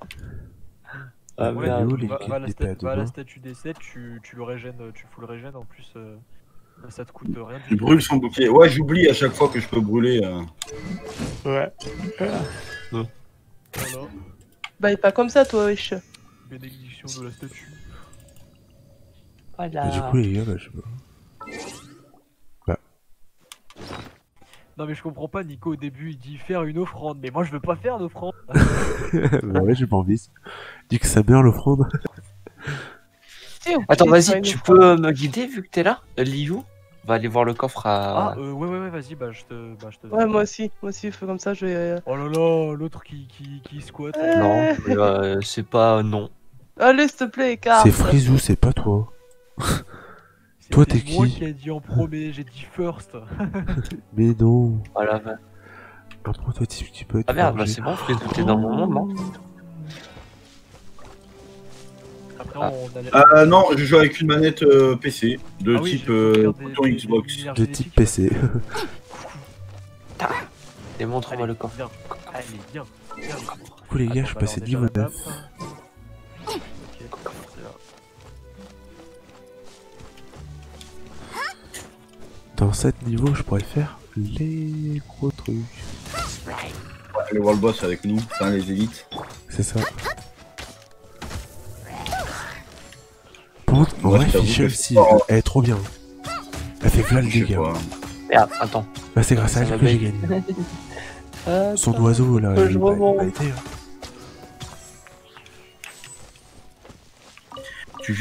Ah, Ouais, merde. il est où, les va, la des sta- pas de va à la main statue des 7, tu, tu le régènes, tu full régène en plus. euh, ça te coûte rien Il brûle son bouclier. Ouais, j'oublie à chaque fois que je peux brûler. euh. Ouais. Voilà, Bah, et pas comme ça, toi, wesh. bénédiction de la statue. Mais du coup, les gars, bah, je Non mais je comprends pas, Nico au début il dit faire une offrande, mais moi je veux pas faire d'offrande. (laughs) bah ouais, j'ai pas envie. Dis que ça meurt l'offrande. Eh, Attends, vas-y, tu peux me guider vu que t'es là, Liu va aller voir le coffre à. Ah, euh, ouais, ouais, ouais, vas-y, bah je te. Bah, je te... Ouais, moi aussi, moi aussi, fais comme ça, je vais. euh, Oh là là, l'autre qui, qui, qui squatte. Non, mais, euh, c'est pas non. Allez, s'il te plaît, écarte. C'est Frizou, c'est pas toi. Toi, t'es qui moi qui ai dit en premier, j'ai dit first. (laughs) Mais non. Ah, ah merde, bah c'est bon, je tout est dans mon monde, non Après, ah. on a... Euh, non, je joue avec une manette euh, PC ah euh, de type euh, des, Xbox. De type PC. Démontre-moi le corps. Allez, viens. Du coup, les gars, Attends, je passais 19. Dans 7 niveaux, je pourrais faire les gros trucs. Les World Boss avec nous, enfin les élites. C'est ça. Je t'avoue Fischl, que si, pas- elle est trop bien. Elle fait plein de dégâts. Merde, attends. Bah, c'est grâce à elle que j'ai gagné. (laughs) Son oiseau, là, il m'a- hein.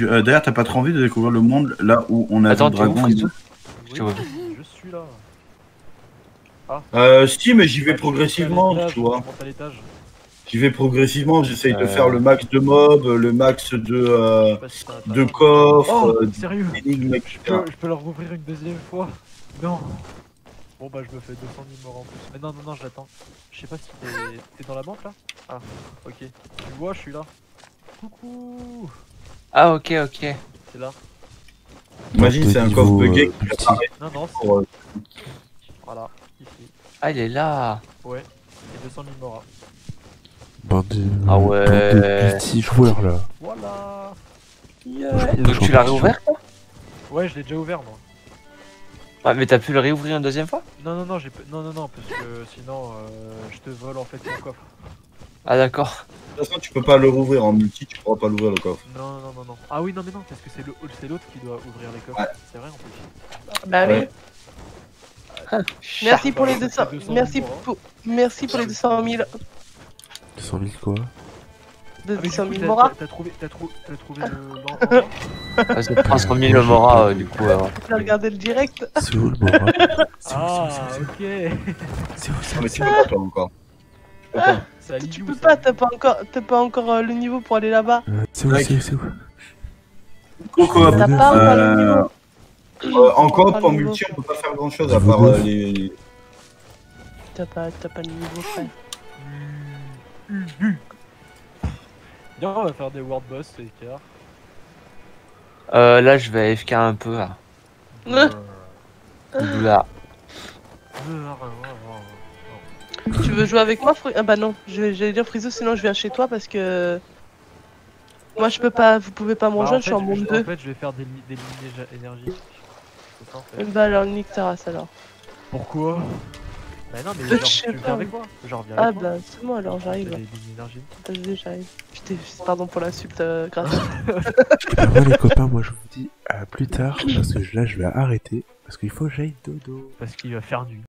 Euh, D'ailleurs, t'as pas trop envie de découvrir le monde là où on a Attends, le dragon Frisou? Oui, Je. Je suis là. Euh, si, mais j'y vais progressivement, tu vois. J'y vais progressivement, j'essaye de Euh. faire le max de mobs, le max de, euh, si de coffres, Oh, euh, sérieux je peux, je peux leur rouvrir une deuxième fois Non Bon bah je me fais 200 000 morts en plus. Mais non, non, non, j'attends. Je sais pas si t'es t'es dans la banque là? Ah, ok. Tu vois, je suis là. Coucou Ah, ok, ok. C'est là. Imagine, c'est un coffre bugué euh, qui multi. apparaît Non, non, c'est... pour, euh, Voilà, ici. Ah, il est là. Ouais, et 200 000 morts. Bande de, Ah ouais. bande de multi-joueurs, là. Voilà Yeah. Donc tu l'as réouvert Ouais, je l'ai déjà ouvert moi. Ouais, mais t'as pu le réouvrir une deuxième fois? Non, non, non, j'ai non, non, non, parce que sinon euh, je te vole en fait ton coffre. Ah, d'accord. De toute façon, tu peux pas le rouvrir en multi, tu pourras pas l'ouvrir le coffre. Non, non, non, non. Ah oui, non, mais non, parce que c'est le- c'est l'autre qui doit ouvrir les coffres. Ouais. C'est vrai en plus. Bah oui. Ouais. Merci pour les Bah, 200 c'est 200 Merci 000 pour, merci pour les 200 000. 200 000 quoi? De Ah, mais du 200 coup, 000 t'as- Mora. t'as- T'as trouvé, t'as trou- t'as trouvé le. (laughs) Ah, c'est 300 000 le Mora, euh, du coup. euh, J'ai regardé le direct. C'est où le Mora C'est où, Ah, c'est où, ok. c'est où, c'est où, Non, c'est où, mais c'est où Tu peux pas. C'est à Tu Liu, peux ça. pas, t'as pas encore, t'as pas encore euh, le niveau pour aller là-bas. Euh, C'est où, c'est où, c'est où Coco, T'as pas encore le euh, niveau. euh, en coop, en multi, on peut pas faire grand chose à part euh, les. T'as pas, t'as pas le niveau, frère. Viens, on va faire des world boss, c'est écart. euh, là, je vais AFK un peu. Là. (laughs) Euh. Là. Tu veux jouer avec moi, Fri- Ah bah non, j'allais dire Friso, sinon je viens chez toi parce que. Moi je peux pas, vous pouvez pas me Bah, rejoindre, je suis en monde je- 2. En fait, je vais faire des, li- des lignées énergie. C'est ça en fait. Bah alors nique ta race alors. Pourquoi? Bah non, mais Je genre, tu viens avec moi Genre, viens Ah avec bah c'est moi alors j'arrive. Lignes Vas-y j'arrive. Putain, pardon pour l'insulte euh. Bah, (laughs) moi, les copains, moi, je vous dis à plus tard, parce que là, je vais arrêter, parce qu'il faut que j'aille dodo. Parce qu'il va faire nuit.